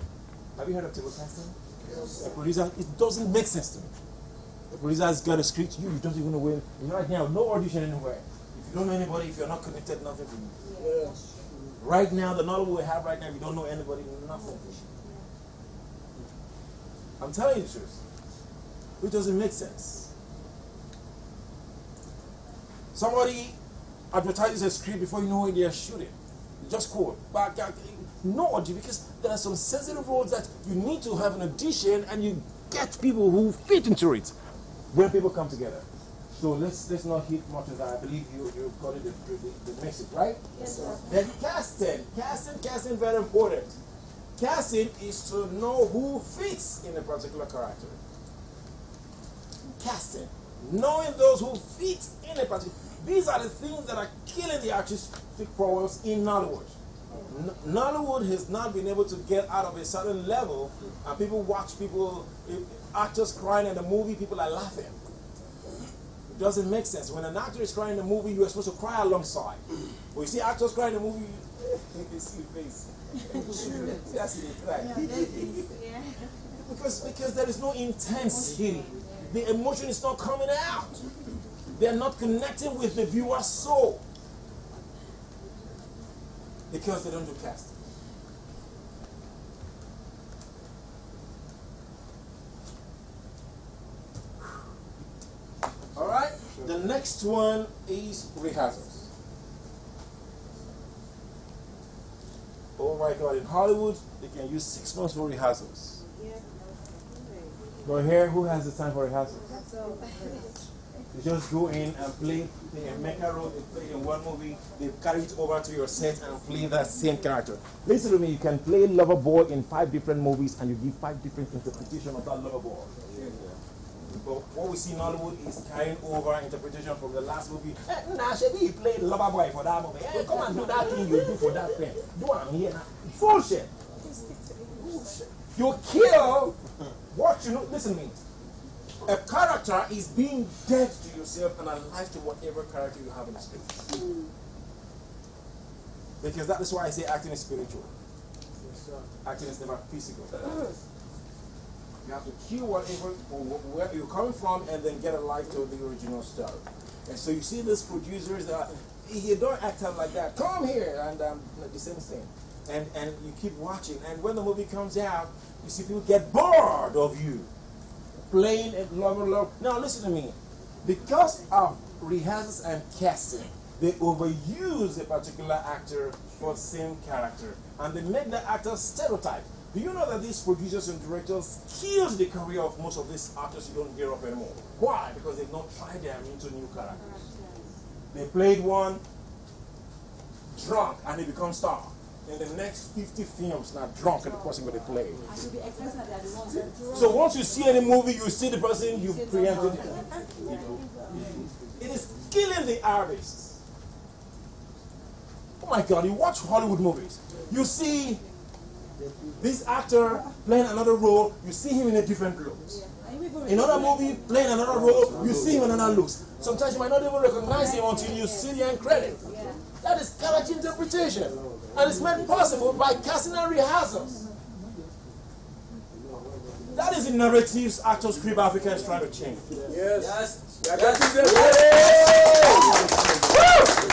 S1: Have you heard of table casting? Yes. A producer, it doesn't make sense to me. The producer has got a script, you, you don't even know where, you know, right now, no audition anywhere. If you don't know anybody, if you're not connected, nothing for you. Right now, the knowledge we have right now, you don't know anybody, nothing. I'm telling you the truth. It doesn't make sense. Somebody advertises a script before you know when they are shooting. Just quote. But uh, no because there are some sensitive roles that you need to have an audition and you get people who fit into it when people come together. So let's let's not hit much of that. I believe you you got it the, the, the message, right?
S4: Yes, sir.
S1: Then casting, casting, casting, very important. Casting is to know who fits in a particular character. Casting, knowing those who fit in a particular. These are the things that are killing the artistic prowess in Nollywood. N- Nollywood has not been able to get out of a certain level, and people watch people, eh, actors crying in the movie, people are laughing. It doesn't make sense. When an actor is crying in a movie, you are supposed to cry alongside. When you see actors crying in a movie, you *laughs* can see the face. That's it, right? Because because there is no intense hitting. The emotion is not coming out. They are not connecting with the viewer's soul. Because they don't do casting. All right. The next one is rehearsals. Oh my God! In Hollywood, they can use six months for rehearsals. But here, who has the time for rehearsals? *laughs* You just go in and play the Mecca role they played in one movie, they carry it over to your set and play that same character. Listen to me, you can play Lover Boy in five different movies and you give five different interpretations of that Lover Boy. But what we see in Nollywood is carrying over interpretation from the last movie. Eh, nah, Shebi, he played Lover Boy for that movie. Eh, come and do that thing you do for that thing. Do it here now. Bullshit! Bullshit. You kill what you know. Listen to me. A character is being dead to yourself and alive to whatever character you have in the. Because that is why I say acting is spiritual. Acting is never physical. You have to kill whatever where you're coming from and then get alive to the original story. And so you see these producers that you don't act out like that. Come here and um, the same thing. And and you keep watching. And when the movie comes out, you see people get bored of you playing a lover love. Now listen to me. Because of rehearsals and casting, they overuse a particular actor for same character. And they make the actor stereotype. Do you know that these producers and directors kills the career of most of these actors you don't hear of anymore? Why? Because they've not tried them into new characters. They played one drunk and they become star. In the next 50 films, now drunk and the person that they play.
S21: I should be expecting that they are the ones that draw.
S1: So once you see any movie, you see the person you preempted. It is killing the artists. Oh my God! You watch Hollywood movies, you see this actor playing another role, you see him in a different looks. In another movie, playing another role, you see him in another looks. Sometimes you might not even recognize him until you see the end credit. That is character interpretation, and it's made possible by casting and rehearsals. That is the narratives Actors Crib Africa is trying to change.
S8: Yes. Yes. yes. yes. yes. yes.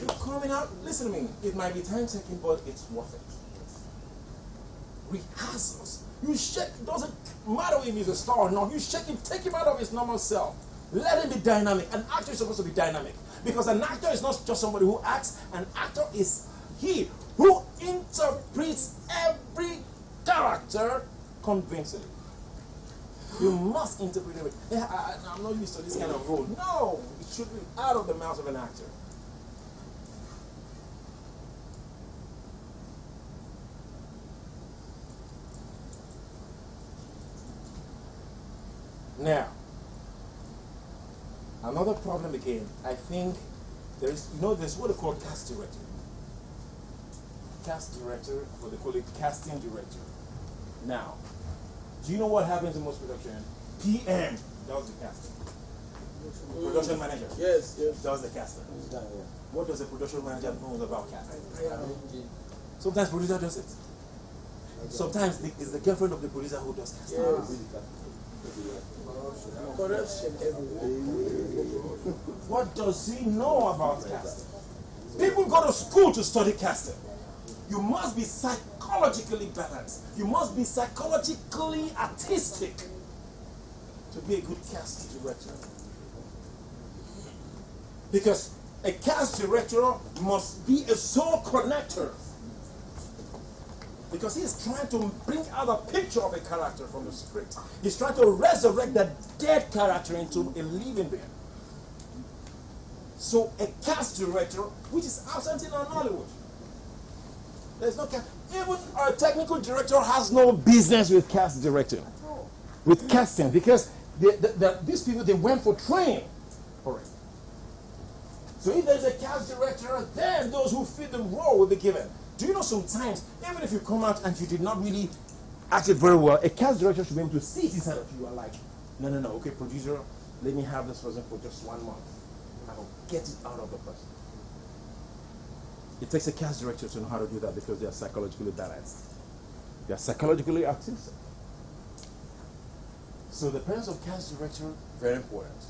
S1: You're coming out, listen to me, it might be time taking, but it's worth it. Rehearsals. You shake, it doesn't matter if he's a star or not, you shake him, take him out of his normal self. Let him be dynamic. An actor is supposed to be dynamic. Because an actor is not just somebody who acts, an actor is he who interprets every character convincingly. You must interpret it. Yeah, I, am not used to this kind of role. No, it should be out of the mouth of an actor. Now, another problem again, I think there is, you know, there's what they call cast director. Cast director, or they call it casting director. Now, do you know what happens in most production? PM does the casting. Production manager.
S8: Yes, yes.
S1: Does the casting. What does the production manager know about casting? Sometimes producer does it. Sometimes the, it's the girlfriend of the producer who does casting. What does he know about casting? People go to school to study casting. You must be psychologically balanced. You must be psychologically artistic to be a good casting director. Because a cast director must be a soul connector. Because he is trying to bring out a picture of a character from the script. He's trying to resurrect that dead character into a living being. So a cast director, which is absent in Nollywood, There's no cast. Even our technical director has no business with cast directing, with casting, because the, the, the, these people they went for training for it. So if there's a cast director, then those who fit the role will be given. Do you know sometimes, even if you come out and you did not really act it very well, a cast director should be able to see it inside of you and like, no, no, no, okay, producer, let me have this person for just one month. I will get it out of the person. It takes a cast director to know how to do that because they are psychologically balanced. They are psychologically artistic. So the presence of cast director, very important,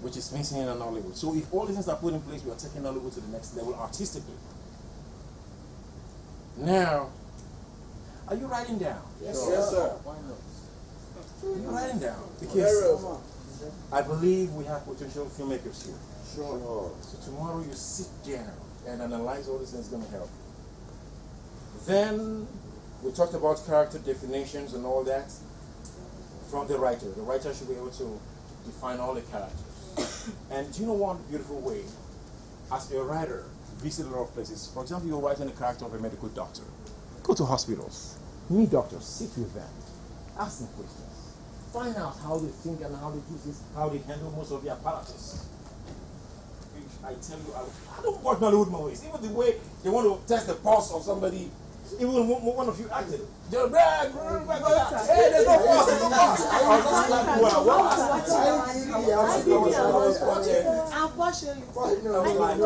S1: which is missing in Nollywood. So if all these things are put in place, we are taking Nollywood to the next level artistically. Now, are you writing down?
S8: Yes, yes, sir.
S1: Why not? Are you writing down? Because. I believe we have potential filmmakers here.
S12: Sure.
S1: So tomorrow you sit down and analyze all these things going to help. Then we talked about character definitions and all that from the writer. The writer should be able to define all the characters. and do you know one beautiful way? As a writer, visit a lot of places. For example, you're writing the character of a medical doctor. Go to hospitals, meet doctors, sit with them, ask them questions, find out how they think and how they do this, how they handle most of the apparatus. I tell you, I, don't watch Nollywood movies. Even the way they want to test the pulse of somebody, even when one one of you acted. They're back, hey, there's no pulse, there's no pulse. I was just like, well, what? I was watching.
S17: Unfortunately,
S1: I'm like,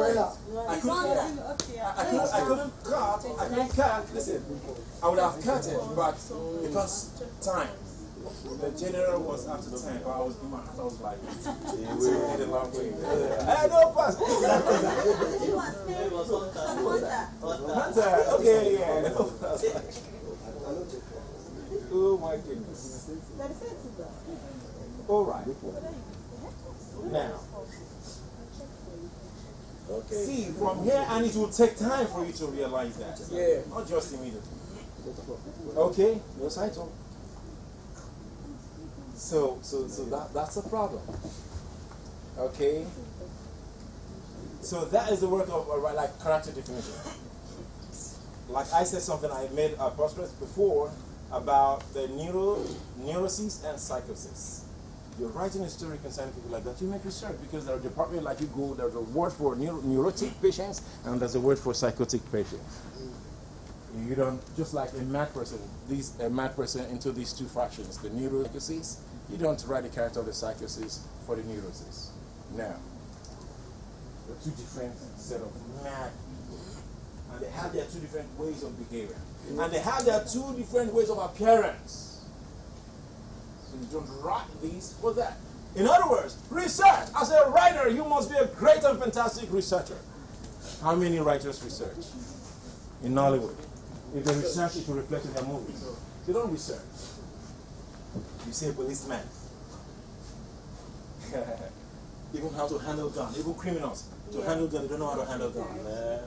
S1: I couldn't, I couldn't, I couldn't cut, I couldn't cut, listen, I would have cut it, but because time, the general was after time, but I was doing my, I was like, it's a long way. I know, pass. *laughs* Hunter, okay, yeah. *laughs* Oh my goodness. All right. Now,
S8: Okay.
S1: see from here, and it will take time for you to realize that.
S8: Yeah.
S1: Not just immediately. Okay, no title. So, so, so that that's a problem. Okay. So that is the work of like character definition. Like I said something, I made a postulate before about the neuro neuroses and psychosis. You're writing a story concerning people like that. You make research because there are departments like you go. There's a word for neuro, neurotic patients and there's a word for psychotic patients. You don't just like a mad person. These a mad person into these two fractions, the neuropsychosis. You don't write the character of the psychosis for the neurosis. Now, they're two different set of mad people, and they have their two different ways of behavior, and they have their two different ways of appearance. So you don't write these for that. In other words, research. As a writer, you must be a great and fantastic researcher. How many writers research in Nollywood? If they research, it will reflect in their movies. They don't research. You say policeman. *laughs* even how to handle gun. Even criminals to handle gun, they don't know how to handle gun. man.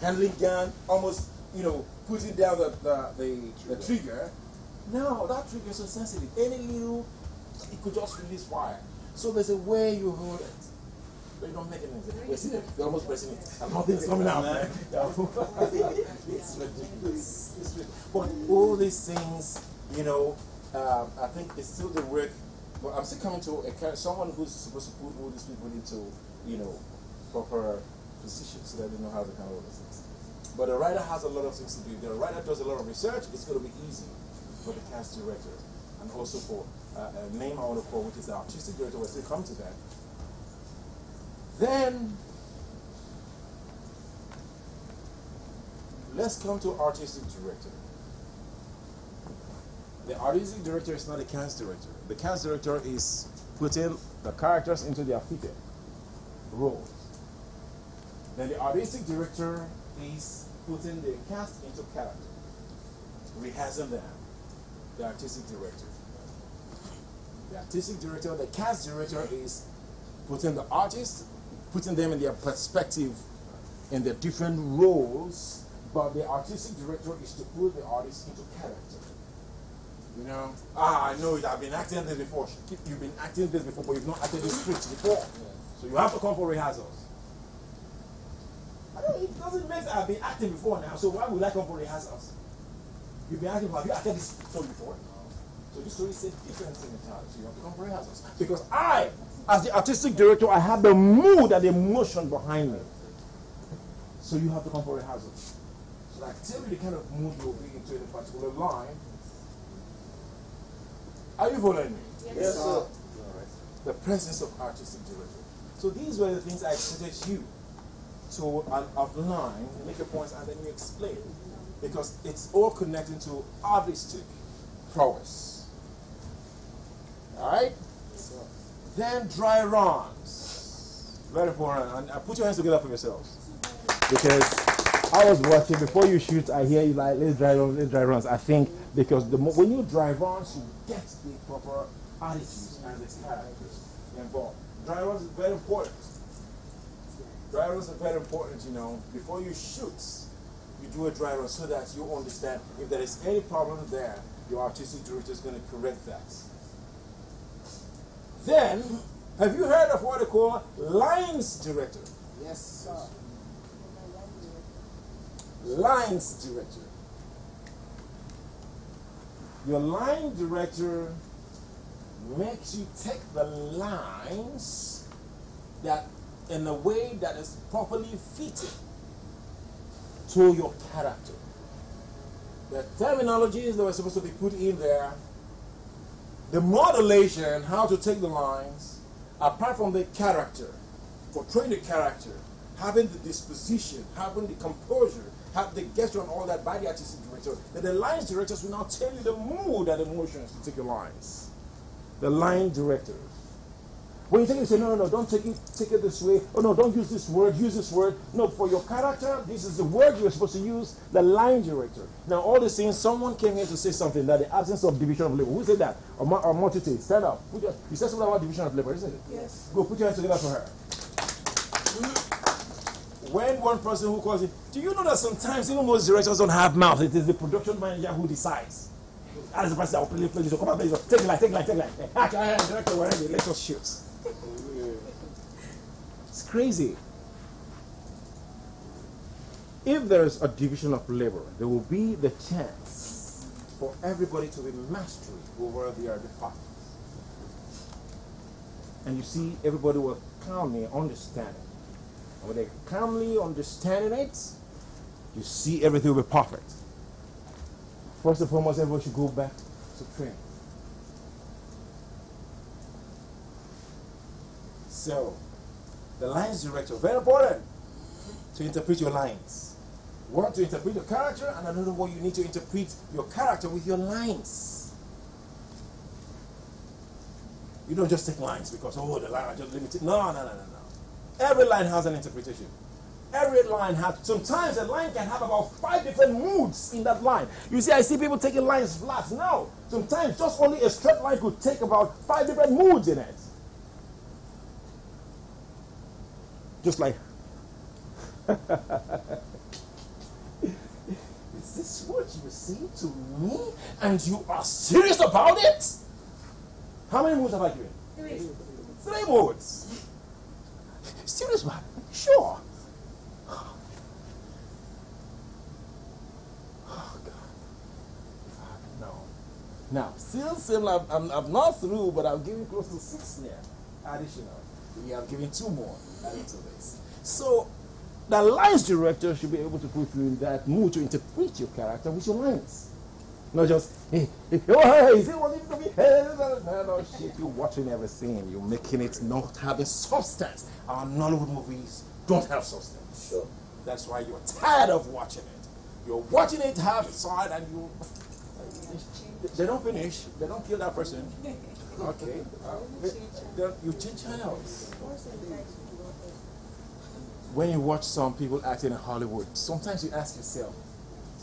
S1: Handling gun, almost you know, putting down the the, the, the trigger. No, that trigger is so sensitive. Any little, it could just release fire. So there's a way you hold it. You don't make it. You see them? They're almost pressing it. And nothing's coming out, it's ridiculous. It's ridiculous. But all these things, you know, um, I think it's still the work. But I'm still coming to a, someone who's supposed to put all these people into, you know, proper positions so that they know how to handle the things. But the writer has a lot of things to do. The writer does a lot of research. It's going to be easy for the cast director and also for uh, a name I want to call, which is the artistic director. We'll still come to that. Then let's come to artistic director. The artistic director is not a cast director. The cast director is putting the characters into their fitted roles. Then the artistic director is putting the cast into character, rehearsing them. The artistic director. The artistic director, the cast director is putting the artist, putting them in their perspective, in their different roles, but the artistic director is to put the artist into character. You know, ah, I know it. I've been acting this before. You've been acting this before, but you've not acted this script before. So you have to come for rehearsals. I don't, it doesn't make sense. I've been acting before now, so why would I come for rehearsals? You've been acting. Have you acted this story before? So this story is a different thing entirely. So you have to come for rehearsals. Because I, as the artistic director, I have the mood and the emotion behind me. So you have to come for rehearsals. So I can tell you the kind of mood you'll be into in a particular line. Are you following me?
S12: Yes, sir.
S1: The presence of artistic director. So these were the things I expected you to outline, make your points, and then you explain. Because it's all connected to artistic prowess. Alright? Then dry runs. Very important. And uh, put your hands together for yourselves.
S23: because I was watching before you shoot. I hear you like let's dry runs, let's dry runs. I think because the mo-
S1: When you dry runs, you get the proper attitudes and the characters involved. Dry runs is very important. Dry runs are very important, you know. Before you shoot, you do a dry run so that you understand if there is any problem there, your artistic director is going to correct that. Then, have you heard of what they call lines director?
S12: Yes, sir.
S1: lines director. Your line director makes you take the lines that in a way that is properly fitted to your character. The terminologies that were supposed to be put in there, the modulation, how to take the lines, apart from the character, portraying the character, having the disposition, having the composure, have the gesture and all that by the artistic director, then the lines directors will now tell you the mood and emotions to take your lines. The line directors. When you take it, you say, no, no, no, don't take it, take it this way. Oh, no, don't use this word, use this word. No, for your character, this is the word you're supposed to use, the line director. Now, all these things, someone came here to say something that the absence of division of labor. Who said that? Or, or Monte, stand up. Put your, you said something about division of labor, isn't it?
S5: Yes.
S1: Go, put your hands together for her. When one person who calls it, do you know that sometimes even most directors don't have mouth? It is the production manager who decides. Is the person that will play, play this. Come on, play. Take it like, take it like, take it like. Action, director, ready. Let us shoot. It's crazy. If there is a division of labor, there will be the chance for everybody to be mastery over their departments. And you see, everybody will calmly understand it. And when they calmly understanding it, you see everything will be perfect. First and foremost, everyone should go back to training. So, the lines director, very important to interpret your lines. One to interpret your character, and another one you need to interpret your character with your lines. You don't just take lines because oh the line are just limited. No, no, no, no, no. Every line has an interpretation. Every line has sometimes a line can have about five different moods in that line. You see, I see people taking lines flat. No. Sometimes just only a straight line could take about five different moods in it. Just like *laughs* Is this what you say to me? And you are serious about it? How many moods have I given?
S4: Three.
S1: Three moods. Serious man? Sure. Oh God. If I had known. Now, still similar, I'm, I'm not through, but I'm giving close to six now, additional. We are giving two more added to this. So, the lines director should be able to put you in that mood to interpret your character with your lines. Not just, hey, hey, oh, hey, is it it to be? Hey, no, no, shit. You're watching everything. You're making it not having substance. Our Nollywood movies don't have substance. Sure. That's why you're tired of watching it. You're watching it half side and you. They don't finish. They don't kill that person. *laughs* Okay. Uh, they- you change channels. When you watch some people acting in Hollywood, sometimes you ask yourself,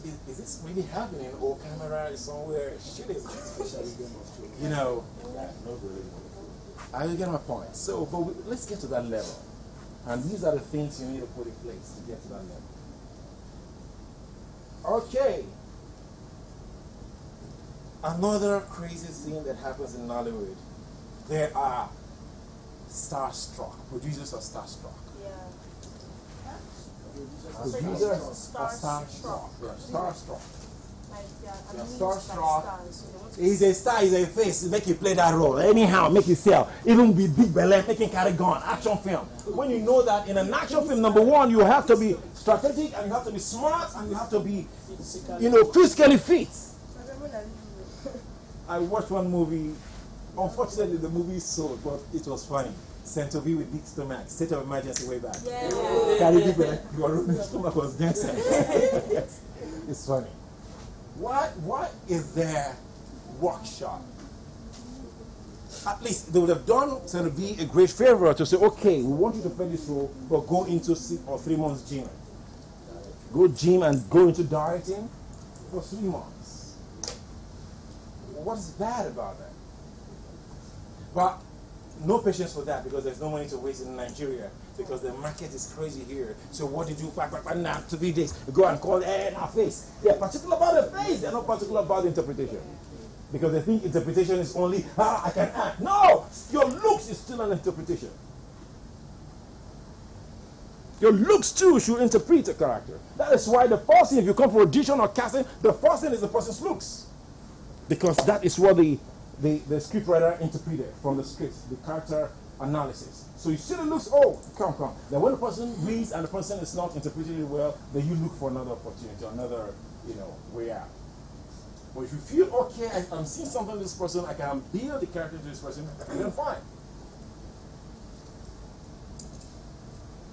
S1: is, is this really happening or camera is somewhere shooting? *laughs* you know, I get my point. So, but we, let's get to that level. And these are the things you need to put in place to get to that level. Okay. Another crazy thing that happens in Nollywood, there are starstruck. Producers are starstruck. Producers are starstruck. Starstruck. Starstruck. He's a star, he's a face, make you play that role. Anyhow, make you sell. Even with big belly, making carry gun, action film. When you know that in an action film, number one, you have to be strategic and you have to be smart and you have to be, you know, physically fit. I watched one movie. Unfortunately, the movie sold, but it was funny. Sent to with big stomach, state of emergency way back.
S5: Yeah.
S1: Carry people like your own stomach was dancing. *laughs* it's funny. Why? Why is there workshop? At least they would have done to a great favor to say, okay, we want you to play this role, but go into six or three months gym. Go gym and go into dieting for three months. What's bad about that? But no patience for that because there's no money to waste in Nigeria because the market is crazy here. So what did you back, now to be this. Go and call eh, our face. They're particular about the face. They're not particular about the interpretation. Because they think interpretation is only, ah, I can act. No! Your looks is still an interpretation. Your looks too should interpret a character. That is why the first thing, if you come for audition or casting, the first thing is the person's looks. Because that is what the, the, the scriptwriter interpreted from the script, the character analysis. So you see the looks, oh, come, come. Then when the person reads and the person is not interpreting it well, then you look for another opportunity, another, you know, way out. But if you feel, okay, I, I'm seeing something in this person, I can build the character to this person, then fine.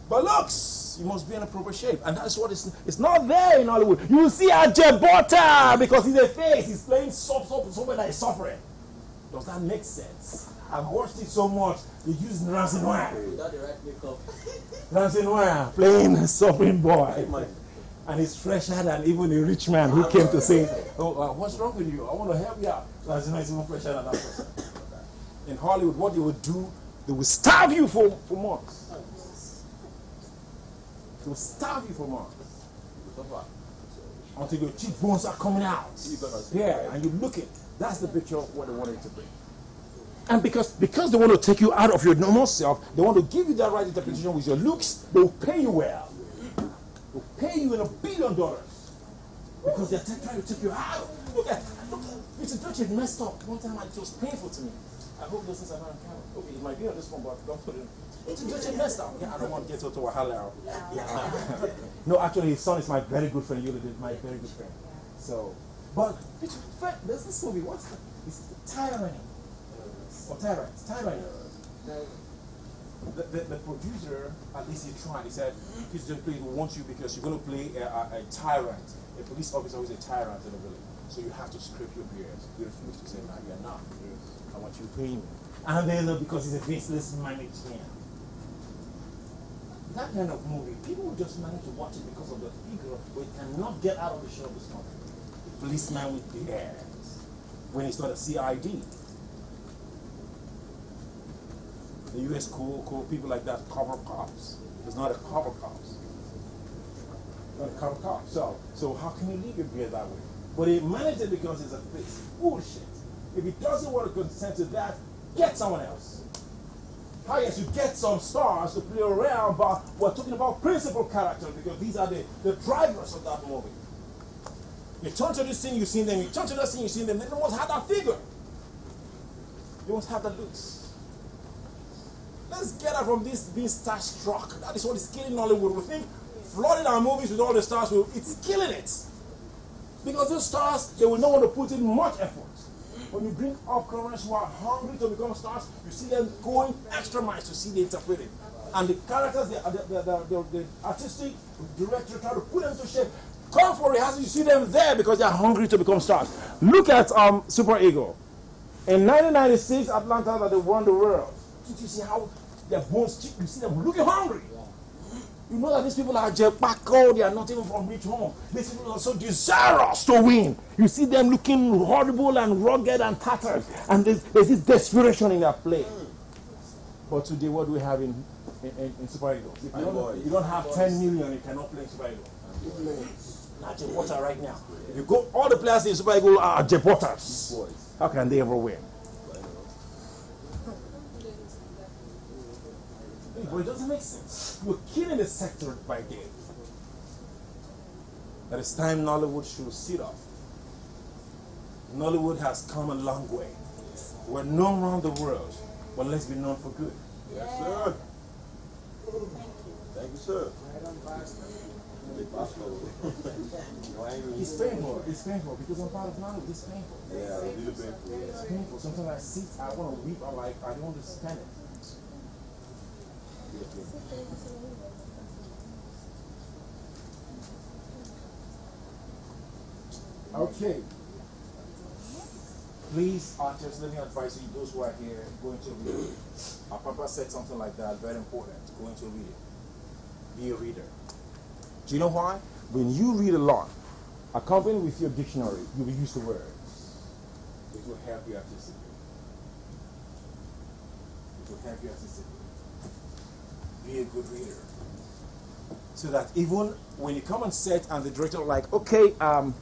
S1: But looks, you must be in a proper shape. And that's what is it's it's not there in Nollywood. You see Ajay Bota because he's a face, he's playing soap, soap, somebody that is suffering. Does that make sense? I've watched it so much, they use Noir.
S7: Without the right makeup.
S1: Noir playing a suffering boy. And he's fresher than even a rich man who came to say, Oh, uh, what's wrong with you? I want to help you out. Is even fresher than that person. In Hollywood, what they would do, they will starve you for, for months. They will starve you for months. Until your cheekbones are coming out. Yeah, and you look it. That's the picture of what they wanted to bring. And because because they want to take you out of your normal self, they want to give you that right interpretation with your looks, they will pay you well. They'll pay you in a billion dollars. Because they're trying to take you out. Look at look at Mr. Edochie is messed up. One time it was painful to me. I hope those things are not on camera. Okay, it might be on this one, but don't put it in. Mr. Edochie is messed up. Yeah, I don't want to get out to a Wahala. *laughs* no, actually his son is my very good friend. Yuli is my very good friend. So but there's this movie, what's the it's Tyranny. Or Tyrant. Tyranny. The, the, the producer, at least he tried, he said, please just please, we want you because you're going to play a, a, a tyrant, a police officer who's a tyrant in the village. So you have to scrape your beard. You refuse to say, no, you're not. I want you to pay me. And then uh, because he's a faceless managed man. That kind of movie, people just manage to watch it because of the figure, but cannot get out of the show this country. Policeman with beards. When it's not a CID. The US call, call people like that cover cops. It's not a cover cops. Not a cover cops. So, so how can you leave your beard that way? But he managed it because it's a face. Bullshit. If he doesn't want to consent to that, get someone else. How yes, you get some stars to play around, but we're talking about principal characters because these are the, the drivers of that movie. You turn to this thing, you see them. You turn to that thing, you see them. They don't have that figure. They won't have that looks. Let's get out from this being starstruck. That is what is killing Nollywood. We think flooding our movies with all the stars, will- it's killing it. Because those stars, they will not want to put in much effort. When you bring up currents who are hungry to become stars, you see them going extra miles to see the interpreted. And the characters, the, the, the, the, the artistic director try to put them to shape. Come for rehearsal, you see them there because they are hungry to become stars. Look at um, Super Eagle. In 1996, Atlanta, that they won the world. Did you see how their bones chip? You see them looking hungry. You know that these people are Jepako, they are not even from rich home. These people are so desirous to win. You see them looking horrible and rugged and tattered. And there's, there's this desperation in their play. But today, what do we have in, in, in, in Super Eagles? If you don't, you don't have 10 million, you cannot play Super Eagles. Not Jep Water right now. If you go, all the players in Super Eagles ah, are Jep Waters. How can they ever win? But it doesn't make sense. We're killing the sector by day. That it's time Nollywood should sit up. Nollywood has come a long way. We're known around the world, but let's be known for good.
S6: Yes, sir. Thank you, Thank you, sir.
S1: It's painful. It's painful because I'm part of Nollywood. It's painful.
S6: Yeah, little bit.
S1: It's painful. Sometimes I sit, I want to weep. I'm like, I don't understand it. Okay. Please, artists, let me advise you, those who are here, going to read. Our papa said something like that, very important, going to read it. Be a reader. Do you know why? When you read a lot, accompanied with your dictionary, you will use the words. It will help you artistically. It will help you artistically. Be a good reader. So that even when you come on set and the director like, okay, um,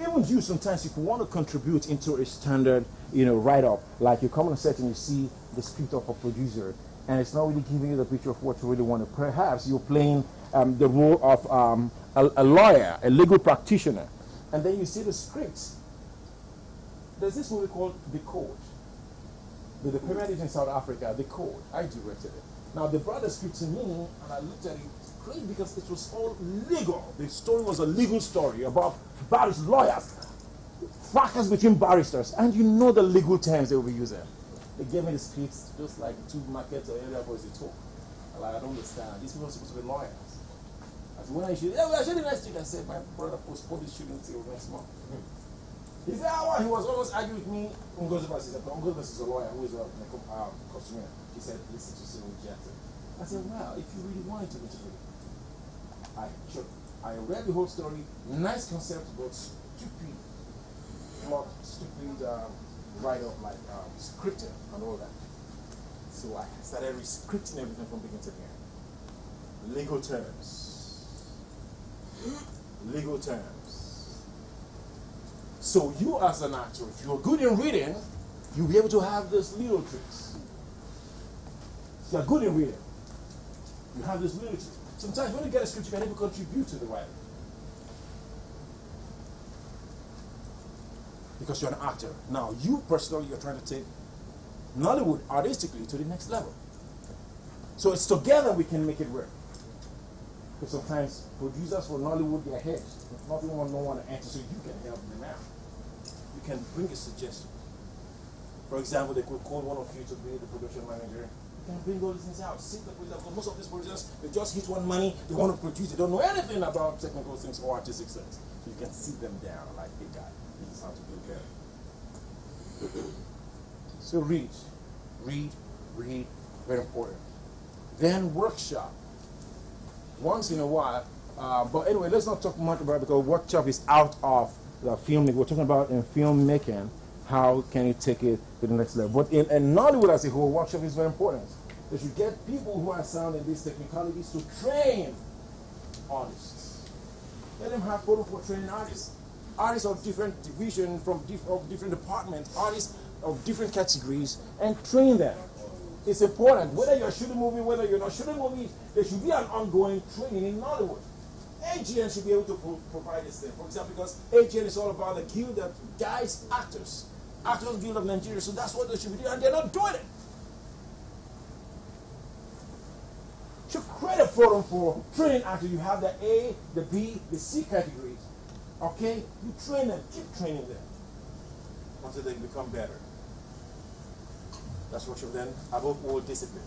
S1: even you sometimes if you want to contribute into a standard, you know, write-up, like you come on set and you see the script of a producer, and it's not really giving you the picture of what you really want to. Perhaps you're playing um, the role of um, a, a lawyer, a legal practitioner, and then you see the script. There's this movie called The Code. The, the premiere in South Africa. The Code. I directed it. Now the script to me, and I looked at it. Great because it was all legal. The story was a legal story about barristers, lawyers, between barristers, and you know the legal terms they be using. They gave me the scripts just like two markets or area boys they talk. Like I don't understand. These people are supposed to be lawyers. I said, when I shoot, yeah, we are shooting next week. I said, my brother postponed this shooting until next month. He said, why? He was always arguing with me. Ungozibas is a Ungozibas is a lawyer who is a um, costumer. He said, listen to Cyril Jackson. I said, wow, if you really wanted to, is really. I I read the whole story. Nice concept, but stupid plot, stupid um, write up like um, scripting and all that. So I started re-scripting everything from beginning to end. Legal terms. Legal terms. So you as an actor, if you're good in reading, you'll be able to have this little tricks. You're good in reading, you have this little tricks. Sometimes when you get a script, you can even contribute to the writing. Because you're an actor. Now, you personally, you're trying to take Nollywood artistically to the next level. So it's together we can make it work. Because sometimes producers for Nollywood, they're hedged. Not everyone don't want to answer, so you can help them out. You can bring a suggestion. For example, they could call one of you to be the production manager. You can bring all these things out. Sit the producer. Because most of these producers, they just hit one money, they want to produce, they don't know anything about technical things or artistic things. So you can sit them down like, hey guy, this is how to do it. So read, read, read, very important. Then workshop. Once in a while, uh, but anyway, let's not talk much about it because workshop is out of the filmmaking. We're talking about in filmmaking, how can you take it to the next level? But in, in Nollywood as a whole, workshop is very important. They should get people who are sound in these technicalities to train artists. Let them have photo for training artists. Artists of different division, from diff- of different departments, artists of different categories, and train them. It's important. Whether you're shooting a movie, whether you're not shooting a movie, there should be an ongoing training in Nollywood. AGN should be able to pro- provide this thing. For example, because AGN is all about the guild that guides actors, Actors Guild of Nigeria. So that's what they should be doing, and they're not doing it. Should create a forum for training actors. You have the A, the B, the C categories. Okay, you train them, keep training them until they become better. That's what you've done above all discipline.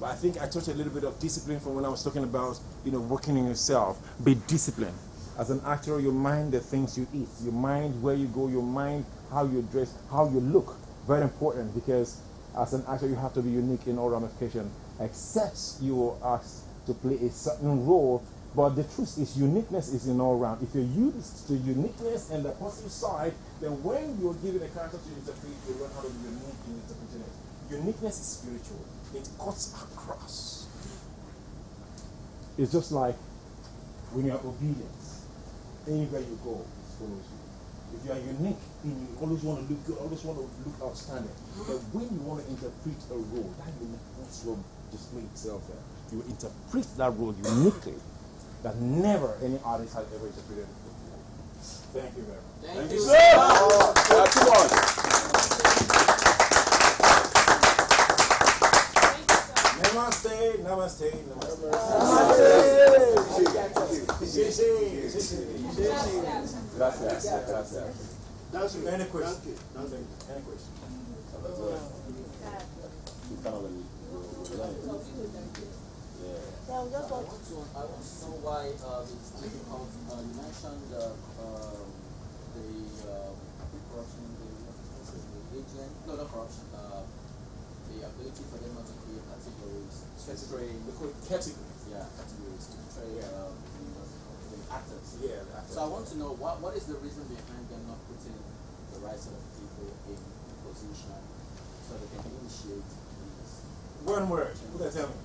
S1: But I think I touched a little bit of discipline from when I was talking about, you know, working in yourself. Be disciplined.
S24: As an actor, you mind the things you eat, you mind where you go, you mind how you dress, how you look. Very important because as an actor, you have to be unique in all ramifications. Except you are asked to play a certain role, but the truth is, uniqueness is in all round. If you're used to uniqueness and the positive side, then when you're given a character to interpret, you learn how to be unique in interpreting it. Uniqueness is spiritual, it cuts across. It's just like when you're obedient, anywhere you go, it follows you. If you are unique, and you always want to look good, always want to look outstanding. But when you want to interpret a role, that uniqueness will display itself there. You interpret that role uniquely that never any artist has ever interpreted before. Thank you very much.
S1: Thank
S24: you,
S1: you,
S24: sir.
S1: sir.
S24: Uh, come on.
S1: Namaste, namaste, namaste.
S24: Gracias, gracias.
S1: That's any question? Any question?
S7: Yeah, I want to, I want to know why uh, it's difficult. Uh, you mentioned uh, um, the uh, corruption, the, what's it, the agent, no, not corruption, uh, the ability for them not to create categories.
S1: Category, we call it categories.
S7: Yeah, categories to portray
S1: Yeah.
S7: um, the, the actors.
S1: Yeah, the actors.
S7: So I want to know what what is the reason behind them not putting the rights of people in position so they can initiate these.
S1: One word. Who can tell me?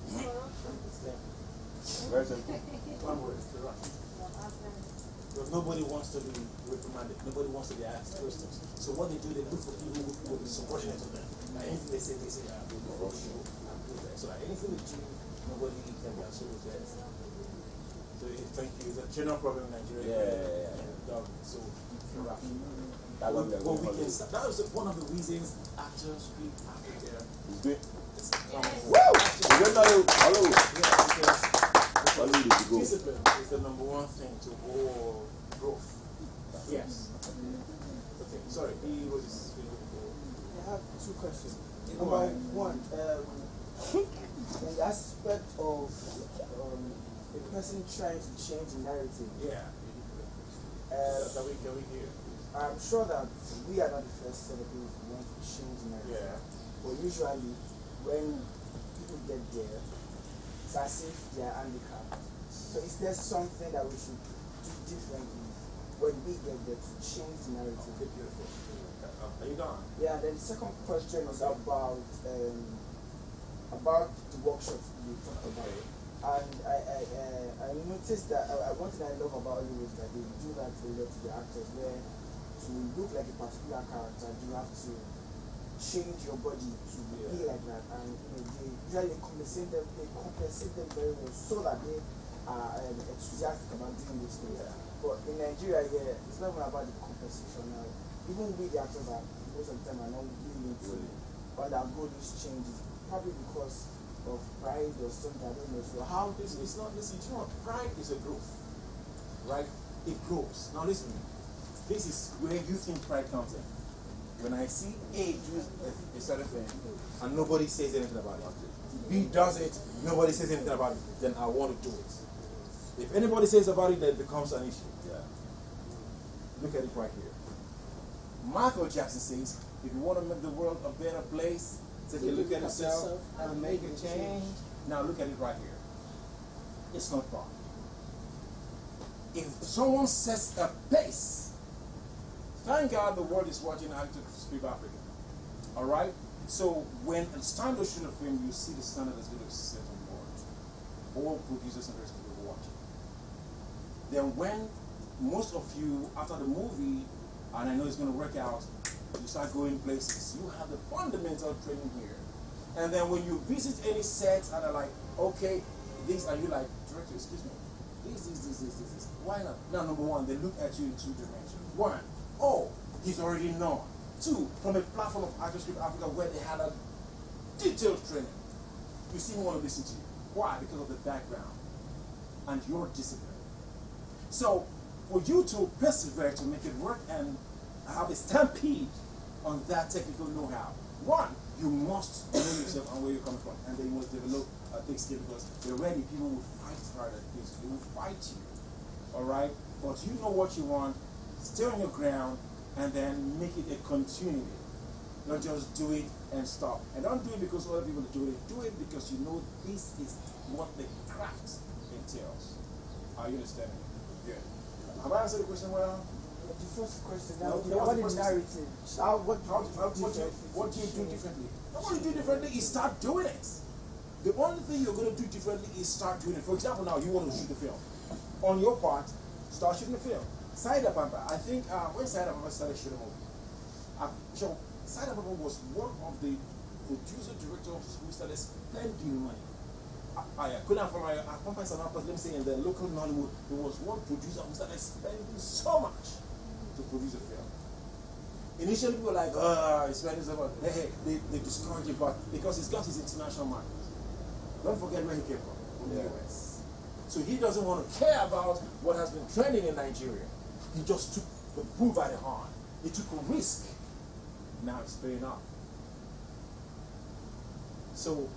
S7: Very simple. *laughs*
S1: One word. Corruption. Because nobody wants to be reprimanded. Nobody wants to be asked questions. So what they do, they look for people who will be subordinate to them. Like anything they say, they say, I'm going to follow you. I'm good there. So anything they do, nobody can be associated. So thank you. It's a general problem in Nigeria.
S6: Yeah, yeah, yeah.
S1: Um, So corruption.
S6: That
S1: What,
S6: one
S1: we can,
S6: follow.
S1: that was one of the reasons Actors Crib Africa.
S6: It's good.
S1: Woo!
S6: Good now, hello.
S1: Yeah, because
S6: Follow you
S1: discipline is the number one thing to all growth. Yes. Okay, sorry, he was speaking before.
S16: I have two questions.
S1: Go
S16: Number
S1: ahead.
S16: one, um, *laughs* the aspect of a person trying to change the narrative.
S1: Yeah.
S16: Uh,
S1: Can we, can we hear?
S16: I'm sure that we are not the first set of people who want to change the narrative.
S1: Yeah.
S16: But usually, when people get there, it's as if they are handicapped. So is there something that we should do differently when we get there to change the narrative?
S1: Okay, beautiful. Uh, Are you done?
S16: Yeah, then the second question is about um, about the workshops you talked about. And I, I, uh, I noticed that uh, one thing I love about Hollywood is that they do that a lot to the actors where to look like a particular character. You have to change your body to be like that. And you know they usually they compensate them they compensate them very well so that they are um, enthusiastic about doing those things. But in Nigeria yeah, it's not even about the compensation now. Even we the actors are most of the time are not willing to undergo these changes probably because of pride or something I don't know. So how
S1: It's, it's not, this you not? Pride is a growth, right? It grows. Now listen, this is where you think pride comes in. When I see A do a certain thing and nobody says anything about it, B does it, nobody says anything about it, then I want to do it. If anybody says about it, then it becomes an issue. Yeah. Look at it right here. Michael Jackson says, if you want to make the world a better place, take a look at yourself and make a change. Now look at it right here. It's not wrong. If someone sets a pace, thank God the world is watching how to speak Africa. All right. So when it's time to shoot film, you see the standard that's going to be set on board. All producers and rest of people watching. Then when most of you after the movie, and I know it's going to work out, you start going places. You have the fundamental training here. And then when you visit any sets and they're like, okay, these are you're like, director, excuse me, this, this, this, this, this, this. Why not? Now, number one, they look at you in two dimensions. One, oh, he's already known. Two, from a platform of Actors Africa where they had a detailed training. You seem want to listen to you. Why? Because of the background and your discipline. So, for you to persevere to make it work and have a stampede on that technical know-how, one, you must know yourself and where you're coming from, and then you must develop a thick skin because already people will fight hard at this. They will fight you, all right? But you know what you want. Stay on your ground, and then make it a continuity. Not just do it and stop. And don't do it because other people do it. Do it because you know this is what the craft entails. Are you understanding? Good. Have I answered the question well?
S16: The first question, now,
S1: no,
S16: what is
S1: the
S16: narrative? What,
S1: How, what, do you, what do you do differently? What you do differently is start doing it. The only thing you're going to do differently is start doing it. For example, now you want to shoot a film. On your part, start shooting a film. Side Pampa, I think uh, when Side Pampa started shooting movie, uh, so Side Pampa was one of the producer directors who started spending money. I, I couldn't from my uh, is an actor, let me say in the local Nollywood, there was one producer who started spending so much to produce a film. Initially, people were like, oh, he's spending so much. Hey, hey, they, they discourage him, but because he's got his international market. Don't forget where he came from, from the US. So he doesn't want to care about what has been trending in Nigeria. He just took the bull by the horn. He took a risk. Now it's paying off. So,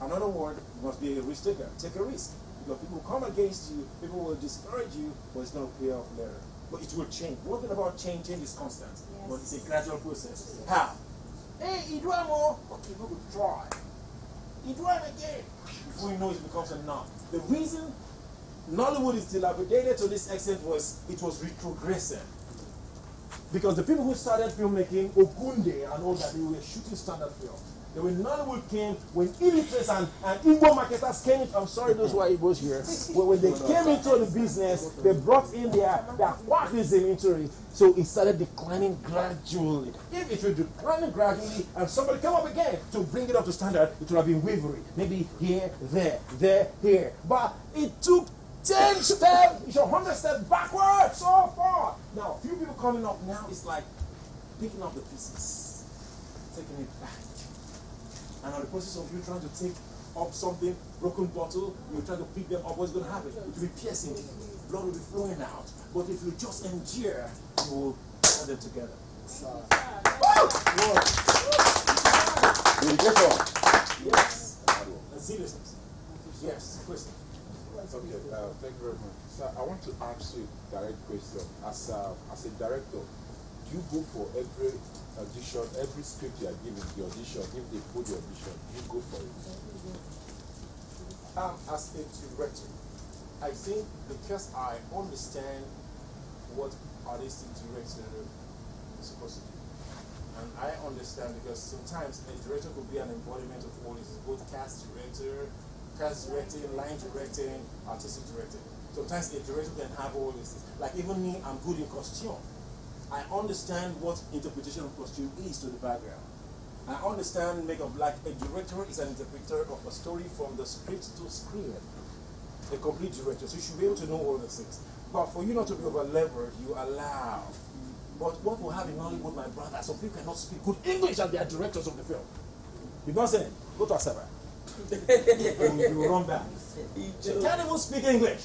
S1: another word must be a risk taker. Take a risk. Because people come against you, people will discourage you, but it's going to pay off later. But it will change. One thing about change, change is constant. But it's a gradual process. How? Hey, you do more. Okay, we will try. You do it again. Before you know it becomes a norm. The reason Nollywood is dilapidated to this extent was it was retrogressing. Because the people who started filmmaking, Ogunde and all that, they were shooting standard Then when Nollywood came, when illiterates and, and Igbo marketers came in, I'm sorry those who are Igbos here, when, when they came into the business, they brought in their, their quackism into it. So it started declining gradually. If it were declining gradually and somebody came up again to bring it up to standard, it would have been wavering. Maybe here, there, there, here. But it took 10 steps, it's 100 steps backwards so far. Now, a few people coming up now, it's like picking up the pieces, taking it. And on the process of you trying to take up something, broken bottle, you try to pick them up, what's going to happen? It will be piercing, blood will be flowing out. But if you just endure, you will hold them together. Yes. And seriousness. Yes, question.
S18: Okay, uh, thank you very much. Sir, I want to ask you a direct question. As a, as a director, do you go for every audition, every script you are given, the audition, if they put the audition, you go for it?
S1: Um, as a director, I think because I understand what artistic director is supposed to do. And I understand because sometimes a director could be an embodiment of all this, both cast director, cast directing, line directing, artistic directing. Sometimes a director can have all things. Like even me, I'm good in costume. I understand what interpretation of costume is to the background. I understand makeup Black, a director is an interpreter of a story from the script to screen. A complete director. So you should be able to know all those things. But for you not to be over levered, you allow. But what will happen in Nollywood, my brother, some people cannot speak good English and they are directors of the film. You know what I'm saying? Go to Asaba. you, *laughs* you will run back. They can't even speak English.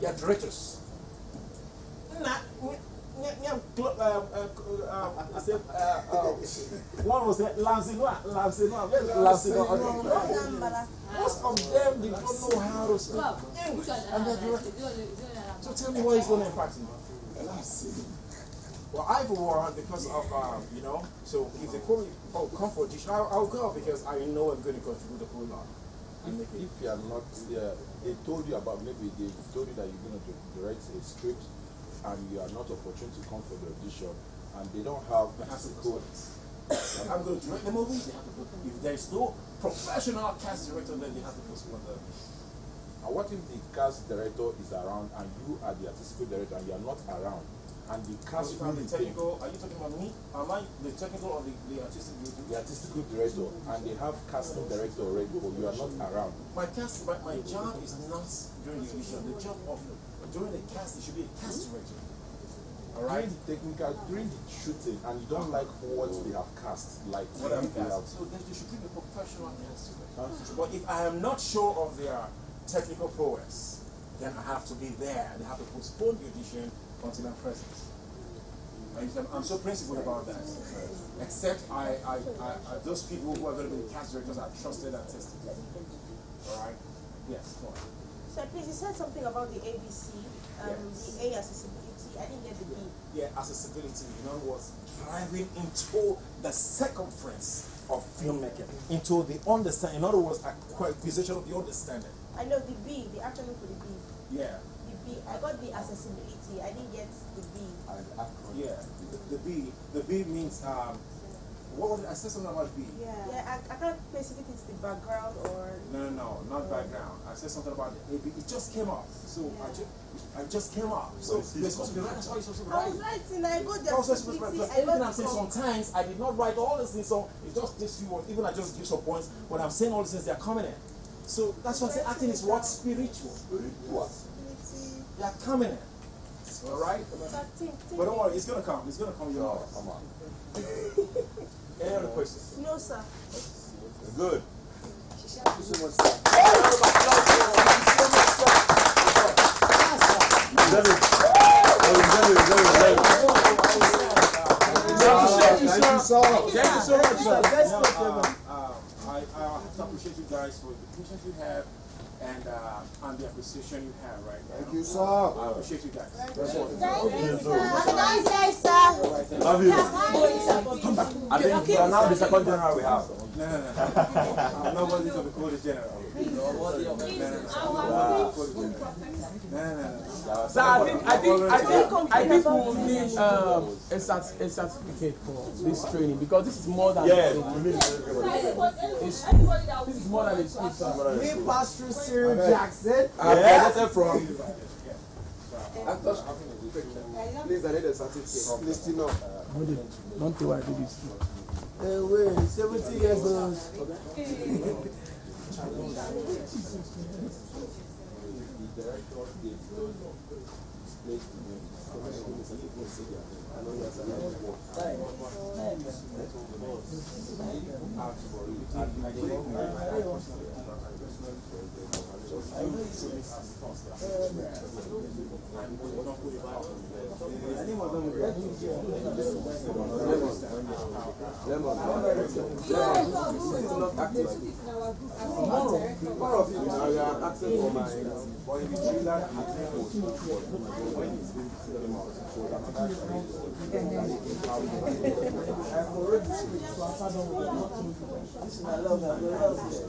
S1: They are directors. Nah, uh, uh, uh, said, uh, uh, one was Lancinois, Lancinois, where's Lancinois? Okay. Most of them, they don't know how to speak English. And they're. So tell me what is going to impact me. Well, I for one because of um, you know. So if they call me, oh, come for audition, I'll, I'll go because I know I'm going to contribute a whole lot.
S18: If, if you are not, uh, they told you about maybe they told you that you're going to direct a script and you are not opportune to come for the audition and they don't have code.
S1: I'm going to direct the movie. They have to put, if there is no professional cast director, then they have to postpone the.
S18: And what if the cast director is around and you are the artistic director and you are not around and the cast
S1: So the technical, are you talking about me? Am I the technical or the, the artistic director?
S18: the artistic director and they have casting director already but you are not around.
S1: My cast, my, my job is not during the audition. The job of during the cast, it should be a cast hmm? director. All right.
S18: During the technical, during the shooting, and you don't like what they have cast, like
S1: What
S18: what
S1: have
S18: they have.
S1: So then they should bring a professional cast director. But if I am not sure of their technical prowess, then I have to be there. They have to postpone the audition until I'm present. I'm- I'm so principled about that. Except I, I, I, I, those people who are going to be the cast directors are trusted and tested. All right. Yes.
S5: So please, you said something about the ABC, um,
S1: Yes.
S5: the A accessibility. I didn't get the B.
S1: yeah, accessibility, you know, was driving into the circumference of filmmaking, into the understanding. In other words, acquisition of the understanding.
S5: I know the B, the acronym for the B.
S1: Yeah,
S5: The B. I got the accessibility. I didn't get the B.
S1: yeah. The, the B, the B means um, what was it? I said something about B.
S5: Yeah. Yeah. I, I can't place if it's the background or.
S1: No, no, no, not oh. background. I said something about the AB. It just came up, so I just, I just came up. So you're supposed to be right. That's why you're supposed to be
S5: I
S1: right.
S5: was writing. I got the
S1: I was supposed to be right.
S5: accessibility.
S1: Because
S5: I
S1: everything
S5: got
S1: I'm saying
S5: the com-
S1: sometimes I did not write all these things, so it's just these few words. Even I just give some points. When I'm saying all these things, they're coming in. So that's why I say acting is what spiritual. Spiritual. They're coming in. All right. But don't worry, it's gonna come. It's gonna come. Your oh, come on. *laughs* Any other questions?
S5: No, sir.
S1: Good.
S12: Thank you so much, sir.
S1: Thank you,
S12: Thank you, sir.
S1: Thank you so much, sir.
S12: Best of
S1: uh, uh, I, I have to appreciate you guys for the patience you have and uh, and the appreciation you have right now.
S12: Thank you, sir.
S1: I appreciate you guys. That's sir.
S6: Love you. Come back. I think you are now the second general we have.
S1: No, no, no. I'm not worthy to be called a general.
S8: So I think I think I think I think we will need um, a, cert- a certificate for this training because this is more than
S6: Yes,
S8: a,
S6: we need
S8: it's, this is more than a script.
S12: We passed through Cyril Jackson.
S25: I graduated from
S12: Please, I need a certificate. Listen up.
S8: Don't do I do this.
S12: Hey, wait, 70 years old.
S25: More of it, I am asking for my.
S1: But if you treat that, I think it was when it's been so that
S13: I've already switched to Afadon with nothing. This is my love, I will love it.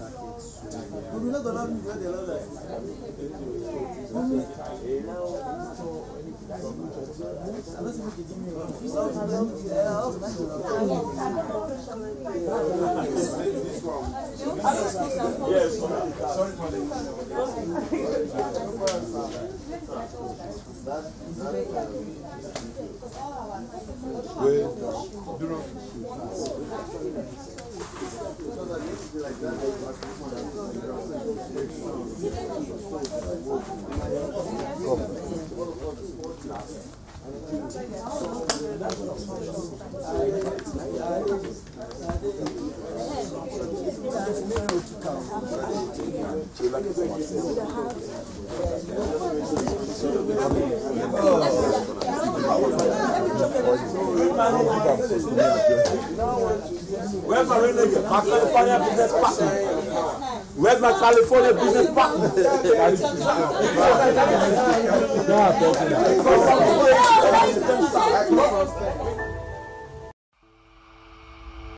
S13: We will not allow me to wear the love I
S6: Yes.
S1: Sorry the.
S6: Thank you. Where's my California business partner. Where's my California business partner? *laughs* *laughs*